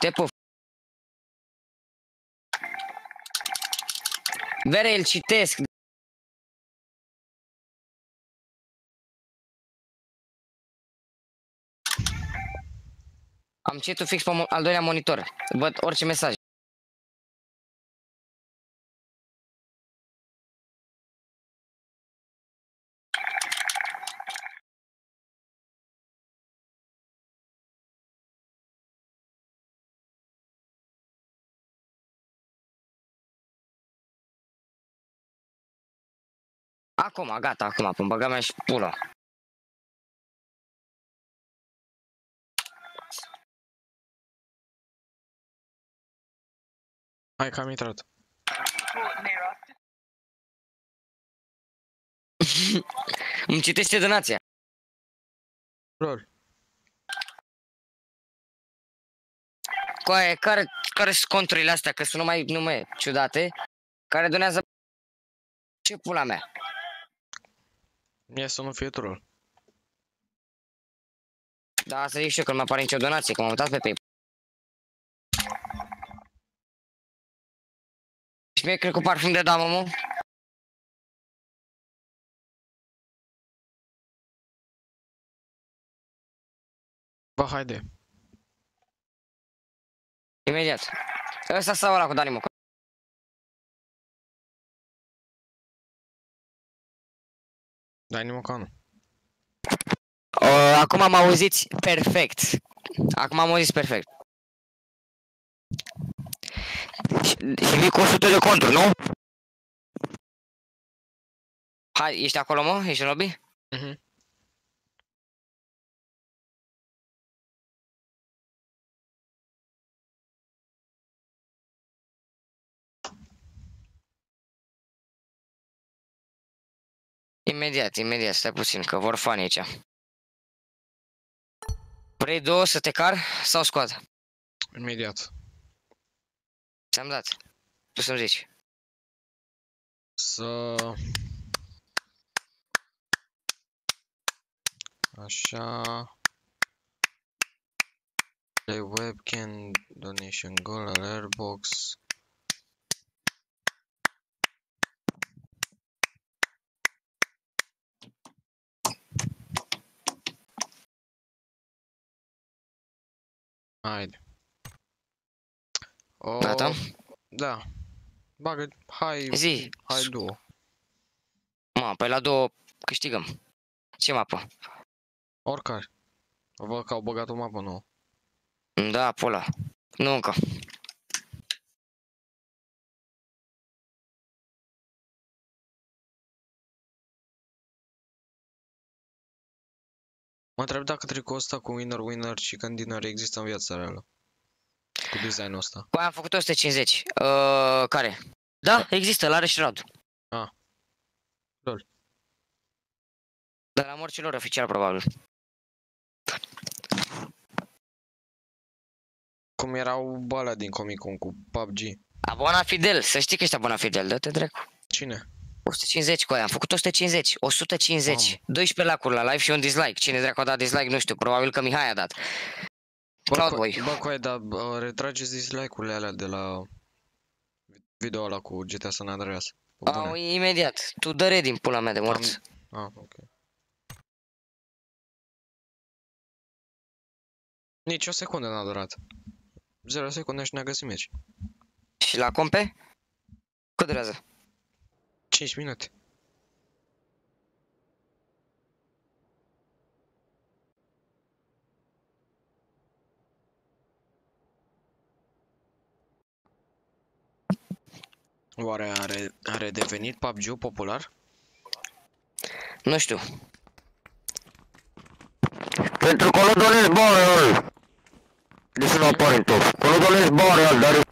Te puf. Vere, îl citesc. Am citit fix pe mo- al doilea monitor. Văd orice mesaj. Acum, gata, acum, până băga mea și pula. Hai că am intrat. [LAUGHS] Îmi citește donația. Lol. Coaie, care, care sunt conturile astea, că sunt numai nume ciudate, care donează... Ce pula mea? Mie să nu fie troll. Da, să zic și eu că nu mă apare nicio donație, că m-am uitat pe PayPal. Și mie cred cu parfum de damă, mă. Ba, haide. Imediat. Ăsta sau ăla cu Dani, mă. Dai nimocanu. O, acum mă auziți perfect. Acum m auzit perfect. Și, și vii cu 100 de conturi, nu? Hai, ești acolo, mă? Ești în lobby? Mhm. Imediat, imediat, stai puțin, că vor fani aici. Vrei două să te car sau scoat? Imediat. Ți-am dat. Tu să-mi zici. Să... Așa... Play webcam, donation goal, alert Haide. O... Gata? Da. Bagă, hai, Zi. hai două. Ma, păi la două câștigăm. Ce mapă? Oricare. Văd că au băgat o mapă nouă. Da, pula. Nu încă. Mă întreb dacă tricoul ăsta cu winner, winner și dinner există în viața reală. Cu designul ăsta. Păi am făcut 150. Uh, care? Da, există, l-are și Radu. Ah. Lol. Dar la morților oficial, probabil. Cum erau bala din Comic Con cu PUBG. Abona Fidel, să știi că ești abona Fidel, dă-te dracu. Cine? 150 cu aia, am făcut 150, 150, Mamă. 12 lacuri la live și un dislike. Cine dracu a dat dislike, nu știu, probabil că Mihai a dat. Bă, Cloudboy. co- bă, coai, dar uh, retrageți dislike-urile alea de la video ăla cu GTA San Andreas. Pe Au, bune. imediat, tu dă din pula mea de morți. Ah, ok. Nici o secundă n-a durat. 0 secunde și ne-a găsit meci. Și la compe? Cât durează? 5 minute. Oare are, are devenit PUBG popular? Nu știu. Pentru că nu doresc bani el. Deci nu apare în top. Că nu doresc bani el, dar...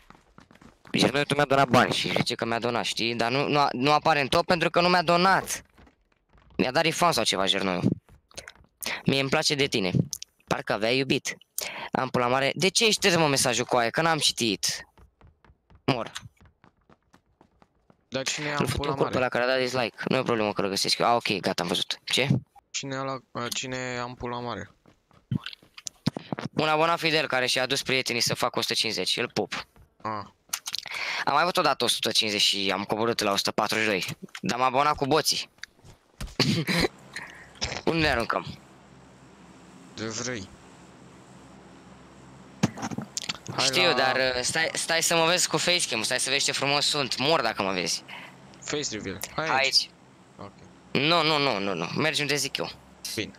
Gernoiul tu mi-a donat bani și zice că mi-a donat, știi? Dar nu, nu, nu apare în top pentru că nu mi-a donat. Mi-a dat refund sau ceva, Gernoiul. Mie îmi place de tine. Parcă avea iubit. Am pula mare. De ce ești mă mesajul cu aia? Că n-am citit. Mor. Dar cine e Îl am fut pula un cop pe mare? la care a dat dislike. Nu e o problemă că îl găsesc eu. Ah, ok, gata, am văzut. Ce? Cine e ala, a, cine e am pula mare? Un abonat fidel care și-a adus prietenii să facă 150. Îl pup. Ah. Am mai avut odată 150 și am coborât la 142. Dar m-am abonat cu boții. [LAUGHS] Unde ne aruncăm? De vrei. Știu, la- dar uh, stai, stai să mă vezi cu facecam, stai să vezi ce frumos sunt. Mor dacă mă vezi. Face reveal. Hai Aici. aici. Ok. Nu, nu, nu, nu, nu. Mergi unde zic eu. Bine.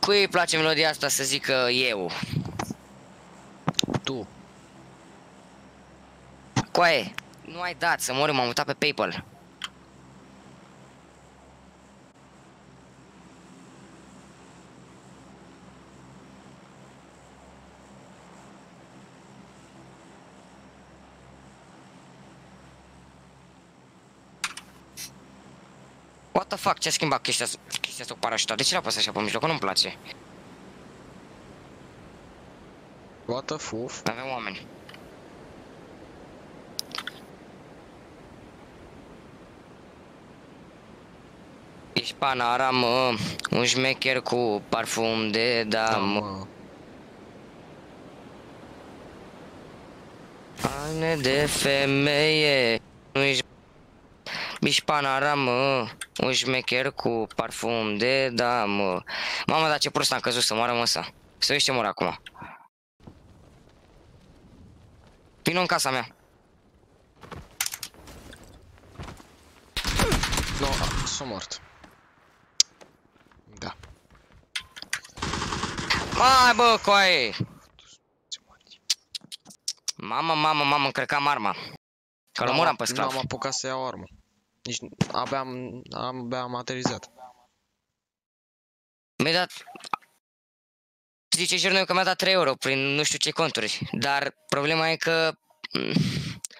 Cui îi place melodia asta să zică eu? Tu. Coaie, nu ai dat să mori, m-am mutat pe PayPal. What the fuck, ce-a schimbat chestia, asta- chestia asta cu parașuta? De ce l-a pus așa pe mijloc? Nu-mi place. What the fuck? Avem oameni. Ești panara, mă, un șmecher cu parfum de da, mă. Ane de femeie, nu ești... Ești panara, mă, un șmecher cu parfum de da, mă. Mamă, dar ce prost am căzut să moară, mă, să. Să vezi ce mor acum. Vino în casa mea. Nu, sunt mort. Da. Mai bă, coaie! Mamă, mamă, mamă, încărcam arma. Că l N-am- omoram pe sclav. N-am apucat să iau armă. Nici abia am, am, abia am aterizat. Mi-a dat... Zice jurnalul că mi-a dat 3 euro prin nu știu ce conturi, dar problema e că mm,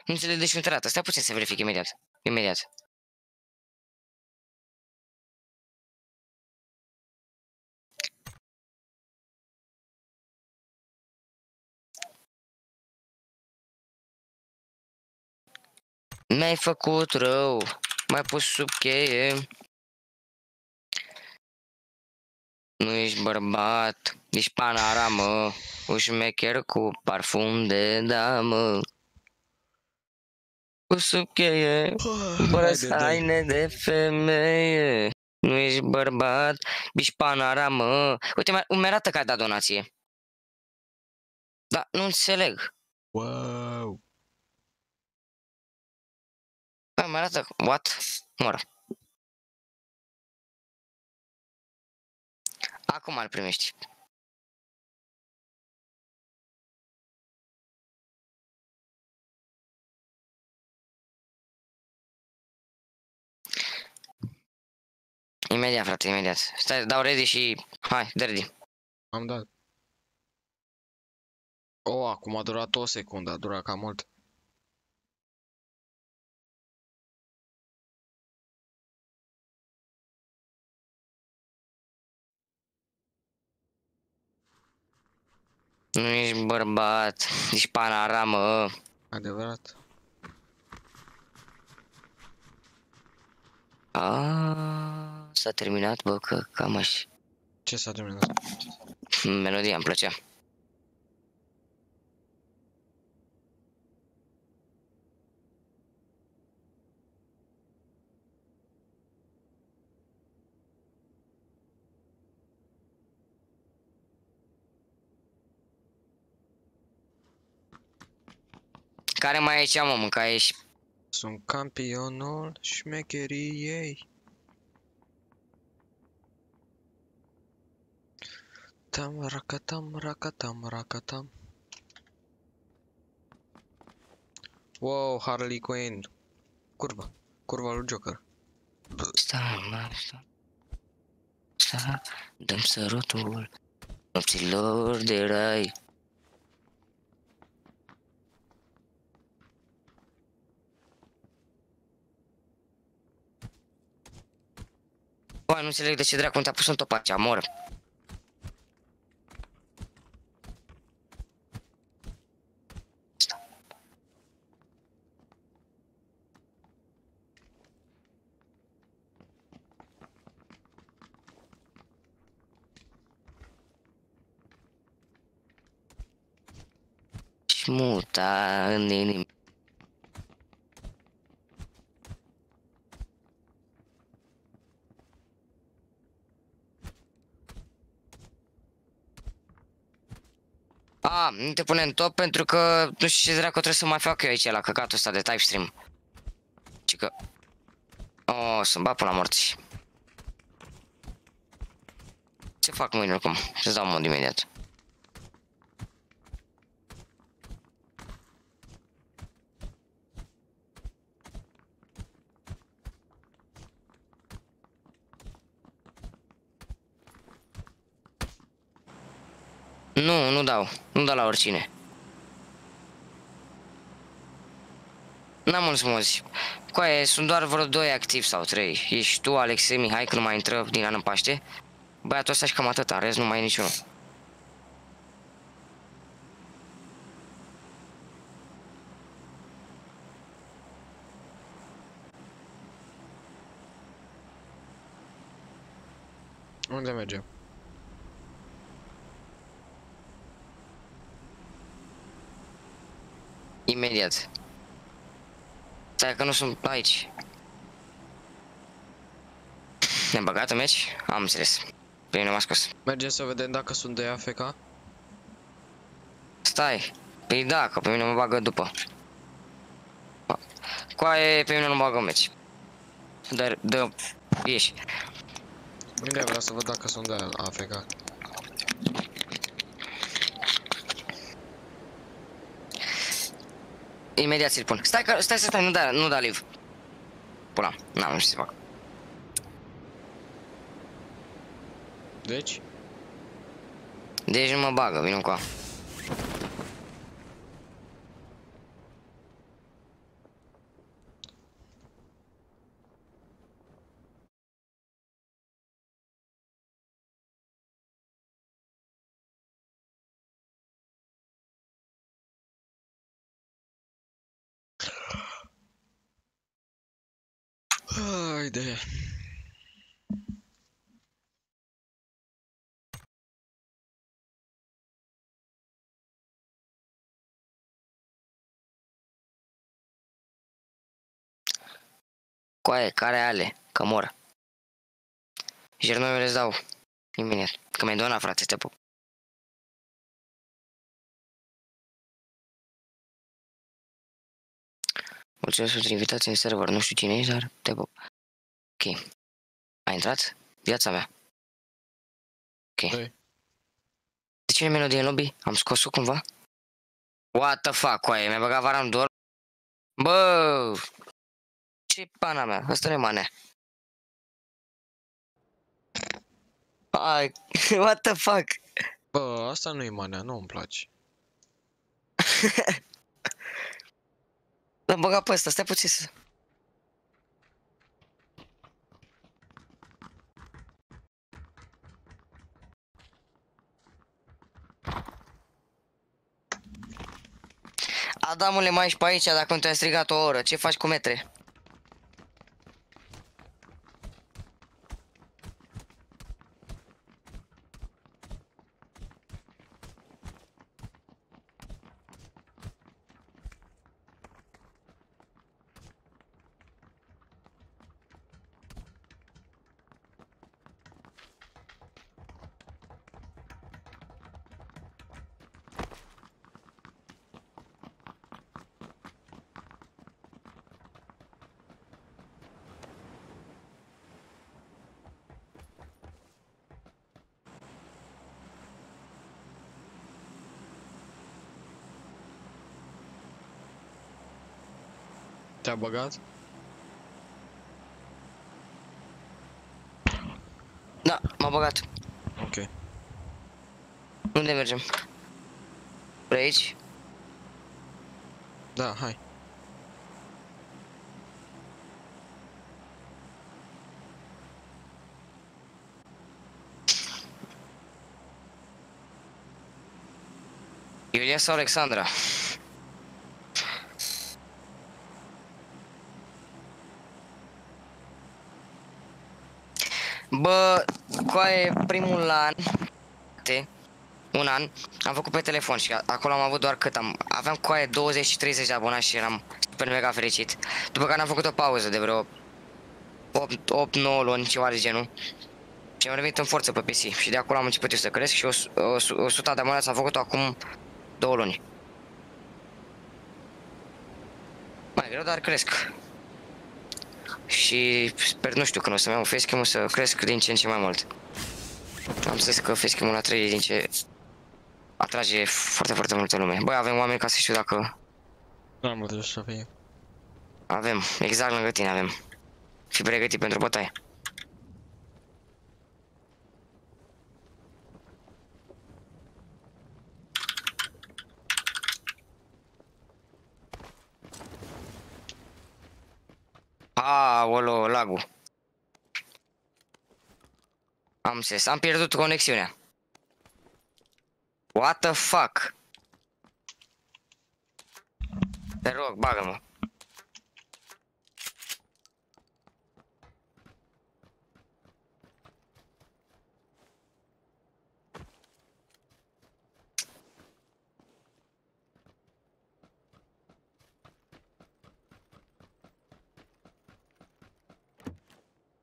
nu ți le desfiltrat. Stai puțin să verific imediat. Imediat. Mi-ai făcut rău, m-ai pus sub cheie. Nu ești bărbat, ești panoramă, un șmecher cu parfum de damă. Cu sub cheie, fără de dai. haine de femeie. Nu ești bărbat, ești panoramă. Uite, mi- mi arată că ai dat donație. Da, nu înțeleg. Wow. Bă, mi arată, what? Mă rog. Acum îl primești. Imediat, frate, imediat. Stai, dau ready și... Hai, dă ready. Am dat. O, acum a durat o secundă, a durat cam mult. Nu ești bărbat, ești panoramă. Adevărat. A, s-a terminat, bă, că cam așa. Ce s-a terminat? Melodia îmi plăcea. Care mai e aici, mă, mânca ești? Sunt campionul șmecheriei. Tam racatam racatam racatam. Wow, Harley Quinn. Curva. Curva lui Joker. Stai, mă, stai. Stai, dăm sărutul nopților de rai. Bă, nu înțeleg de ce dracu nu te-a pus în top aici, mor. Și muta în inimă. Nu te pune în top pentru că nu știu ce dracu trebuie să mai fac eu aici la căcatul ăsta de type stream. Și că... O, să-mi bat până la morți. Ce fac mâine oricum? Să-ți dau mod imediat. Nu, nu dau. Nu dau la oricine. N-am mulți mozi. Coaie, sunt doar vreo doi activi sau trei. Ești tu, Alexei, Mihai, că nu mai intră din an în Paște. Băiatul ăsta și cam atât, în rest nu mai e niciunul. Unde mergem? Imediat. Stai că nu sunt aici. Ne-am băgat în meci? Am înțeles. Bine m-a scos. Mergem să vedem dacă sunt de AFK. Stai. Păi da, că pe mine mă bagă după. Coaie, pe mine nu mă bagă în meci. Dar, dă, ieși. Unde vreau să văd dacă sunt de AFK. Imediat ți-l pun. Stai, că, stai să stai, nu da, nu da live. Pula, n-am ce să fac. Deci? Deci nu mă bagă, vin cu Haide. Coaie, care ale? Că mor. Germenul îți dau. Imediat. Că mi-ai donat, frate, te pup. Mulțumesc pentru invitație în server. Nu știu cine ești, dar te pup. Ok. A intrat? Viața mea. Ok. De ce nu melodie în lobby? Am scos-o cumva? What the fuck, coaie? Mi-a băgat vara în dor? Bă! Ce pana mea? Asta nu e manea. Ai, [LAUGHS] what the fuck? Bă, asta nu e manea, nu îmi place. [LAUGHS] L-am băgat pe ăsta, stai puțin să... Adamule, mai ești pe aici dacă nu te-ai strigat o oră. Ce faci cu metre? Te-a băgat? Da, m-a băgat. Ok. Unde mergem? Pe aici? Da, hai. Iulia sau Alexandra? Bă, coaie, primul la an, te, un an, am făcut pe telefon și acolo am avut doar cât am, aveam coaie 20 și 30 de abonați și eram super mega fericit. După care am făcut o pauză de vreo 8-9 luni, ceva de genul. Și am revenit în forță pe PC și de acolo am început eu să cresc și 100 de abonați am făcut acum 2 luni. Mai greu, dar cresc. Și sper, nu știu, când o să-mi iau facecam o să cresc din ce în ce mai mult. Am zis că facecam-ul la 3 din ce atrage foarte, foarte multă lume. Băi, avem oameni ca să știu dacă... Da, mă, trebuie să fie. Avem, exact lângă tine avem. Fi pregătit pentru bătaie. Aolo, lagul. Am ses, am pierdut conexiunea. What the fuck? Te rog, bagă-mă.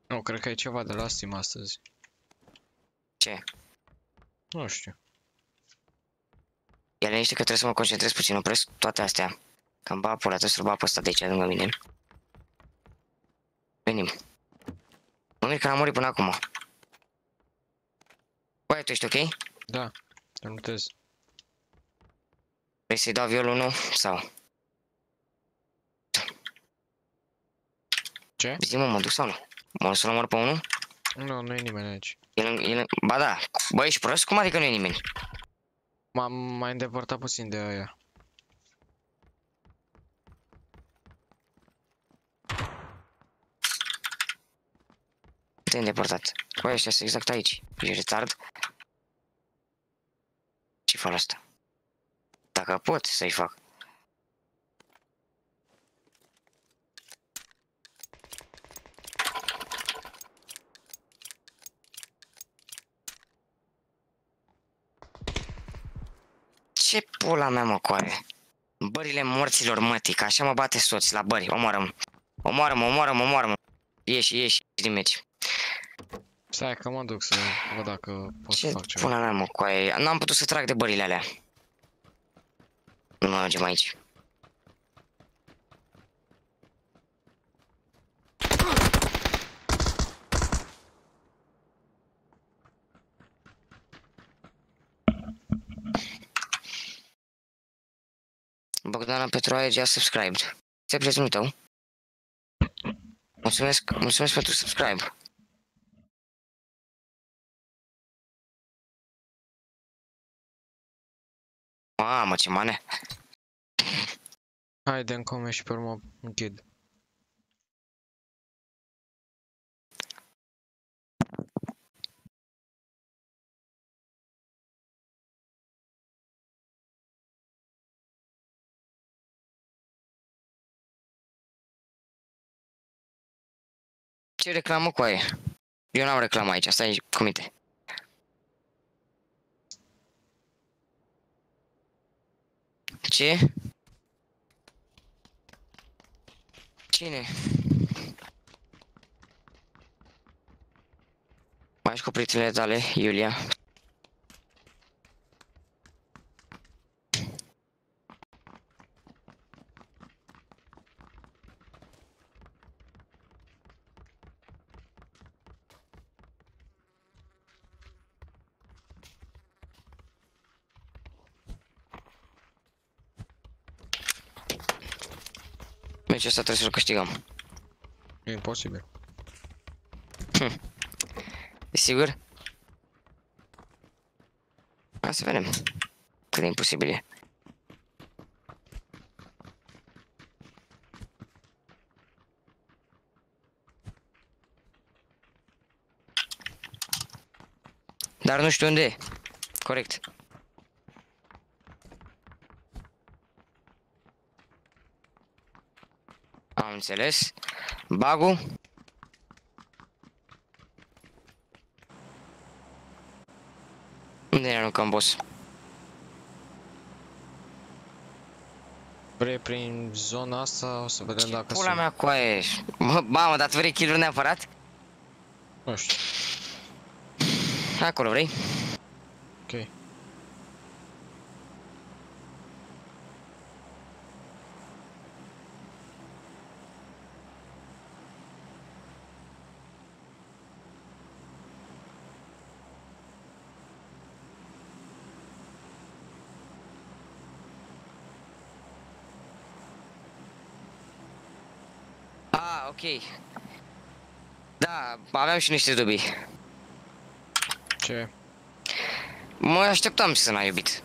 Nu, cred că e ceva de la Steam astăzi. Ce? Nu știu. Ia liniște că trebuie să mă concentrez puțin, opresc toate astea. Cam ba pula, trebuie să-l ba pe ăsta de aici lângă mine. Venim. Mă mir că n-am murit până acum. Băi, tu ești ok? Da, te notez. Vrei să-i dau violul nu? Sau? Ce? Zi mă, mă duc sau nu? Mă să-l omor pe unul? Nu, nu e nimeni aici. El, el, ba da, bă, ești prost? Cum adică nu e nimeni? M-am mai îndepărtat puțin de aia. Te-ai îndepărtat. Băi, ăștia sunt exact aici. Ești retard? Ce fac asta? Dacă pot să-i fac. Ce pula mea, mă, coare? Bările morților mătii, că așa mă bate soț la bări. Omoară-mă. Omoară-mă, omoară-mă, omoară-mă. Ieși, ieși din meci. Stai că mă duc să văd dacă pot să Ce fac ceva. pula mea, mă, coaie? N-am putut să trag de bările alea. Nu mai mergem aici. Bogdana Petroaie just subscribed. Ce prietenul tău? Mulțumesc, mulțumesc pentru subscribe. Mamă, ce mane. Haide, încome și pe urmă închid. Ce reclamă cu aia? Eu n-am reclamă aici, asta e cu minte. Ce? Cine? Mai ești cu prietenele tale, Iulia? Meciul ăsta trebuie să-l câștigăm. E imposibil. E sigur? Hai să vedem cât de imposibil e. Dar nu știu unde e. Corect. Am înțeles. Bagu. Unde ne aruncăm, boss? Vrei prin zona asta, o să vedem dacă Pula sunt. mea cu aia ești. Mă, mamă, dar tu vrei kill neapărat? Nu știu. Acolo vrei? Ok. Ah, ok. Da, aveam și niște dubii. Ce? Mă așteptam să n-ai iubit.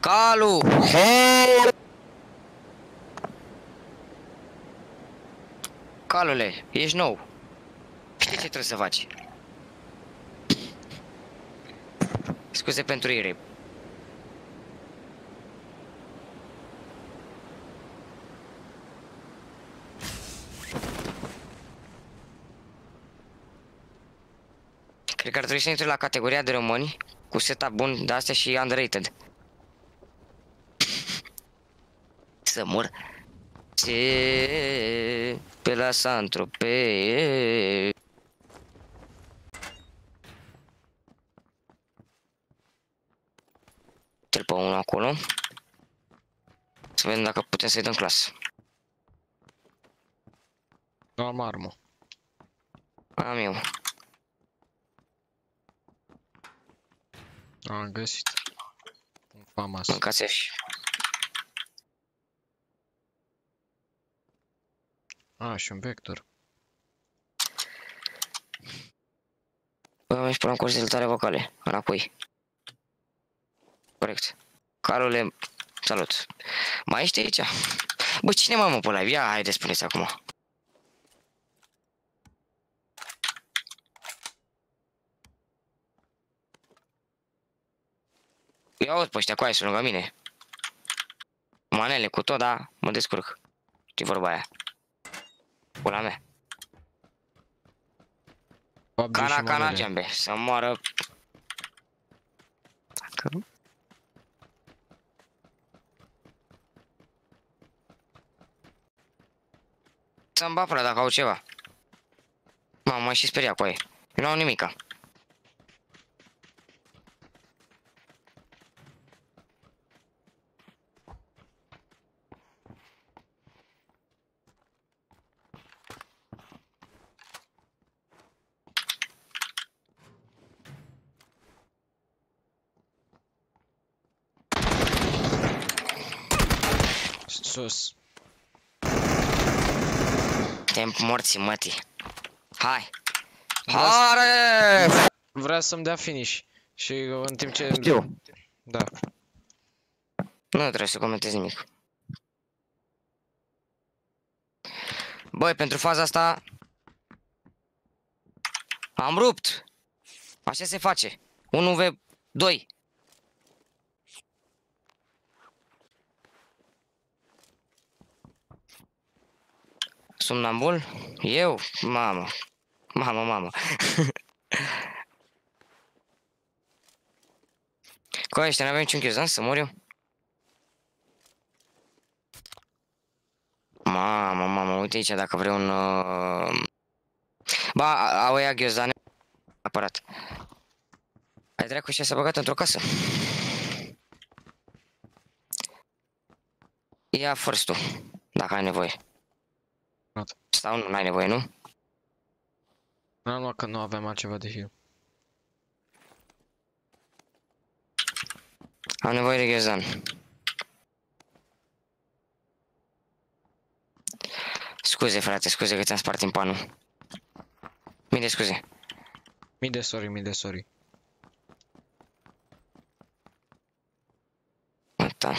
Calu! Calule, ești nou. Știi ce trebuie să faci. Scuze pentru ire. Cred că ar trebui să intri la categoria de români cu setup bun de astea și underrated. Să mor. Ce pe la Santrope. Tel pe unul acolo. Să vedem dacă putem să-i dăm clasă. Nu am armă. Am eu. Am găsit. Un famas. Mâncați și. A, și un vector. Bă, mergi până în curs de dezvoltare vocale. Înapoi. Corect. Carole, salut. Mai ești aici? Bă, cine mă mă pe live? Ia, haide, spuneți acum. Eu aud pe ăștia cu aia, sunt lângă mine. Manele cu tot, da, mă descurc. Știi vorba aia. Pula mea. PUBG și Cana, cana, monede. gembe. Să moară. Dacă... Să-mi bat până dacă au ceva. Mamă, m-am și speriat cu ei. Nu au nimica. Sus. Te morți, mătii. Hai. Hare! Vrea să-mi dea finish. Și în timp ce... Știu. Da. Nu trebuie să comentez nimic. Băi, pentru faza asta... Am rupt! Așa se face. 1v2. Somnambul? Eu? Mamă. Mamă, mamă. Cu ăștia n-avem niciun chizan să mor eu? Mamă, mamă, uite aici dacă vrei un... Uh... Ba, au ea ghiozane aparat. Ai dracu și s-a băgat într-o casă. Ia first tu, dacă ai nevoie. Gata. Sau nu, n-ai nevoie, nu? N-am luat că nu aveam altceva de heal. Am nevoie de ghiozdan. Scuze, frate, scuze că ți-am spart timpanul. Mii de scuze. Mii de sorry, mii de sorry. Gata.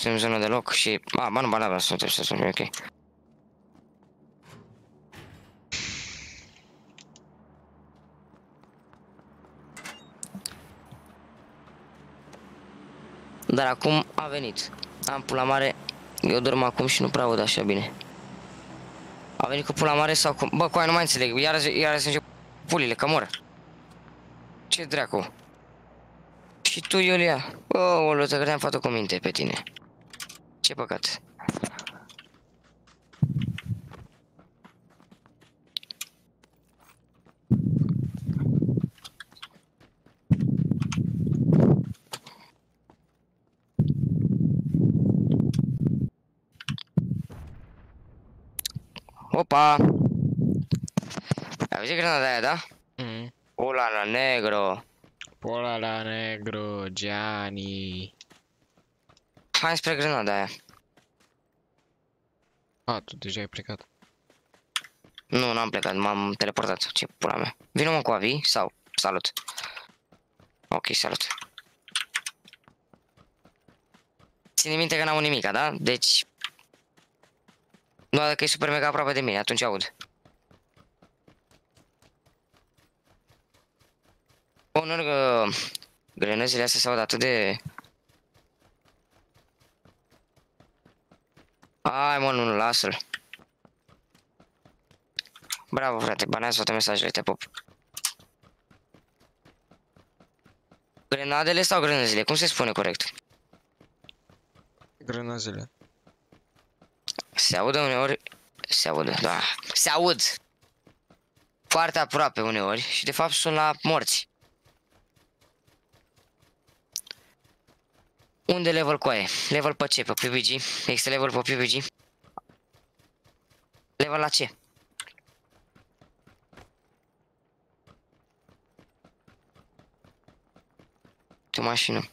Suntem în zonă de loc și... A, ba nu, ba da, suntem, suntem, ok. Dar acum a venit. Am pula mare. Eu dorm acum și nu prea aud așa bine. A venit cu pula mare sau cum? Bă, cu aia nu mai înțeleg. Iar, iar să încep pulile, că mor. Ce dracu? Și tu, Iulia? Oh, te credeam fată cu minte pe tine. Ce păcat. Opa! Ai auzit granada aia, da? Mm. Ula la negro. Pola la negru, Gianni. Hai spre granada aia. A, tu deja ai plecat. Nu, n-am plecat, m-am teleportat. Ce pula mea. Vino mă cu avi sau? Salut. Ok, salut. Ține minte că n-am nimica, da? Deci... Doar dacă e super mega aproape de mine, atunci aud. O, nu că grenăzile astea se aud atât de... Hai mă, nu, lasă-l. Bravo, frate, banează toate mesajele, te pup. Grenadele sau grenăzile? Cum se spune corect? Grenazele. Se aude uneori... Se aude, da. Se aud. Foarte aproape uneori și de fapt sunt la morți. Unde level coaie? Level pe ce? Pe PUBG? Există level pe PUBG? Level la ce? Tu mașină.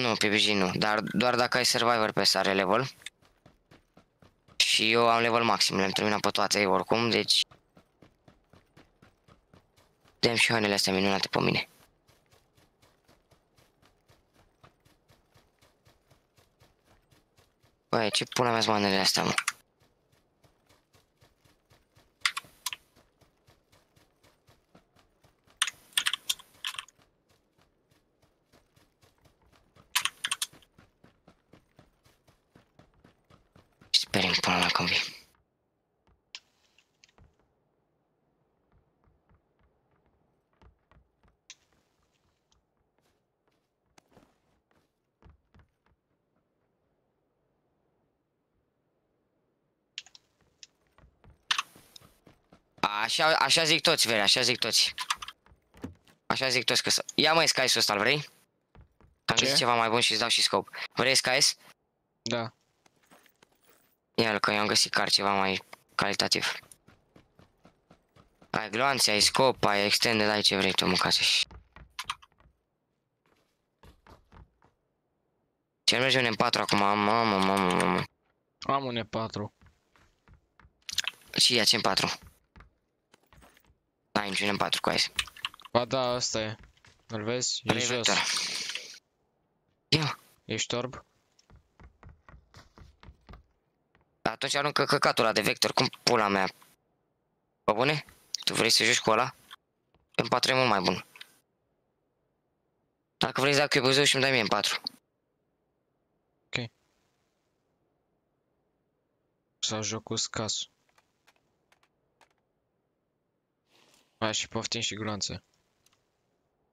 Nu, PUBG nu, dar doar dacă ai Survivor pe sare level. Și eu am level maxim, le-am terminat pe toate oricum, deci... Dăm și hainele astea minunate pe mine. Băi, ce pula mea manele astea, mă? Sperim până la când vii. Așa, așa zic toți, veri, așa zic toți. Așa zic toți că să... Ia mai Skies-ul ăsta, vrei? Am Ce? găsit ceva mai bun și îți dau și scop. Vrei Skies? Da. Ia-l că eu am găsit car ceva mai calitativ. Ai gloanțe, ai scop, ai extended, ai ce vrei tu, mâncați și... Ce merge un M4 acum, mamă, mamă, mamă. Am un E4. Și ia ce M4. N-ai niciun M4 cu aia. Ba da, asta e. Îl vezi? E jos. Vector. Ia. Ești orb? Atunci aruncă căcatul ăla de vector, cum pula mea. Bă bune? Tu vrei să joci cu ăla? M4 e mult mai bun. Dacă vrei să dau cu și îmi dai mie M4. Sau joc cu scasul. Hai și poftim și gloanțe.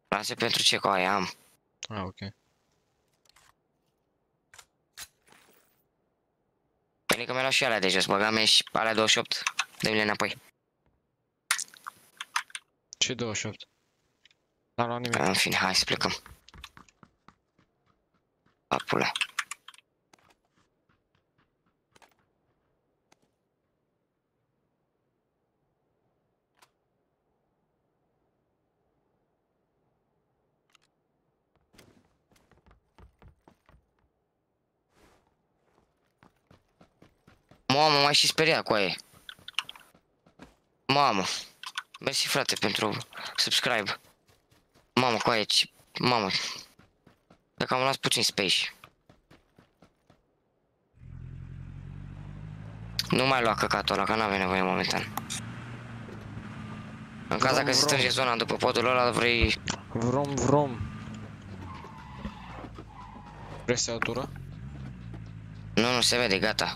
Lasă pentru ce cu aia am. Ah, ok. Bine că mi-a luat și alea de jos, băgam e și alea 28. Dă-mi înapoi. Ce 28? N-am luat nimic. În fine, hai să plecăm. A, Mamă, m-ai și speriat cu aia. Mamă. Mersi frate pentru subscribe. Mamă, cu aia, ce... Mamă. Dacă am luat puțin space. Nu mai lua căcatul ăla, că n-avem nevoie momentan. În caz dacă se strânge zona după podul ăla, vrei... Vrom, vrom. Vrei să iau tură? Nu, nu se vede, gata.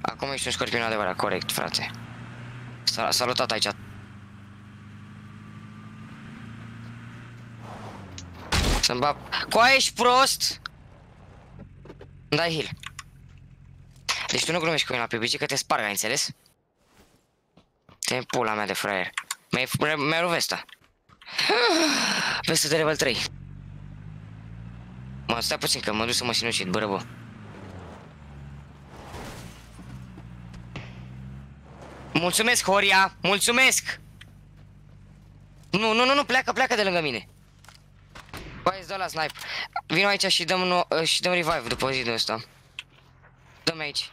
Acum ești un scorpion adevărat, corect, frate. Sal salutat aici. Să-mi bap... Coa, ești prost? Îmi dai heal. Deci tu nu glumești cu mine la PUBG că te sparg, ai înțeles? Te în pula mea de fraier. Mi-ai mi rupt vesta. [SIGHS] Vesta de level 3. Mă, stai puțin că mă duc să mă sinucid, bă, bă. Mulțumesc, Horia! Mulțumesc! Nu, nu, nu, nu, pleacă, pleacă de lângă mine. Băi, îți dau la snipe. Vino aici și dăm, no uh, și dăm revive după zidul ăsta. Dă-mi aici.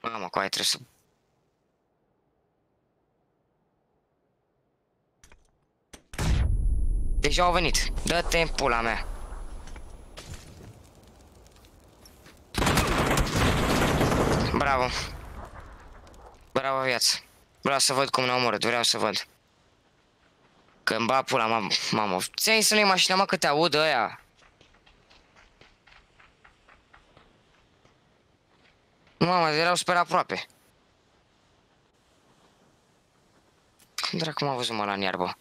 Mamă, cu aia trebuie să... Deja au venit. Dă-te în pula mea. Bravo. Bravo viață. Vreau să văd cum ne omorât, vreau să văd. Că îmi bat pula, mamă, mamă. Ți-ai să nu mașina, mă, că te aud ăia. Mamă, erau super aproape. Cum dracu m-a văzut mă la în iarbă?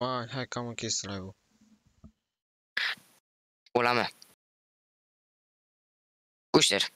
Hai, hai că am închis live-ul. Pula mea. Cușter.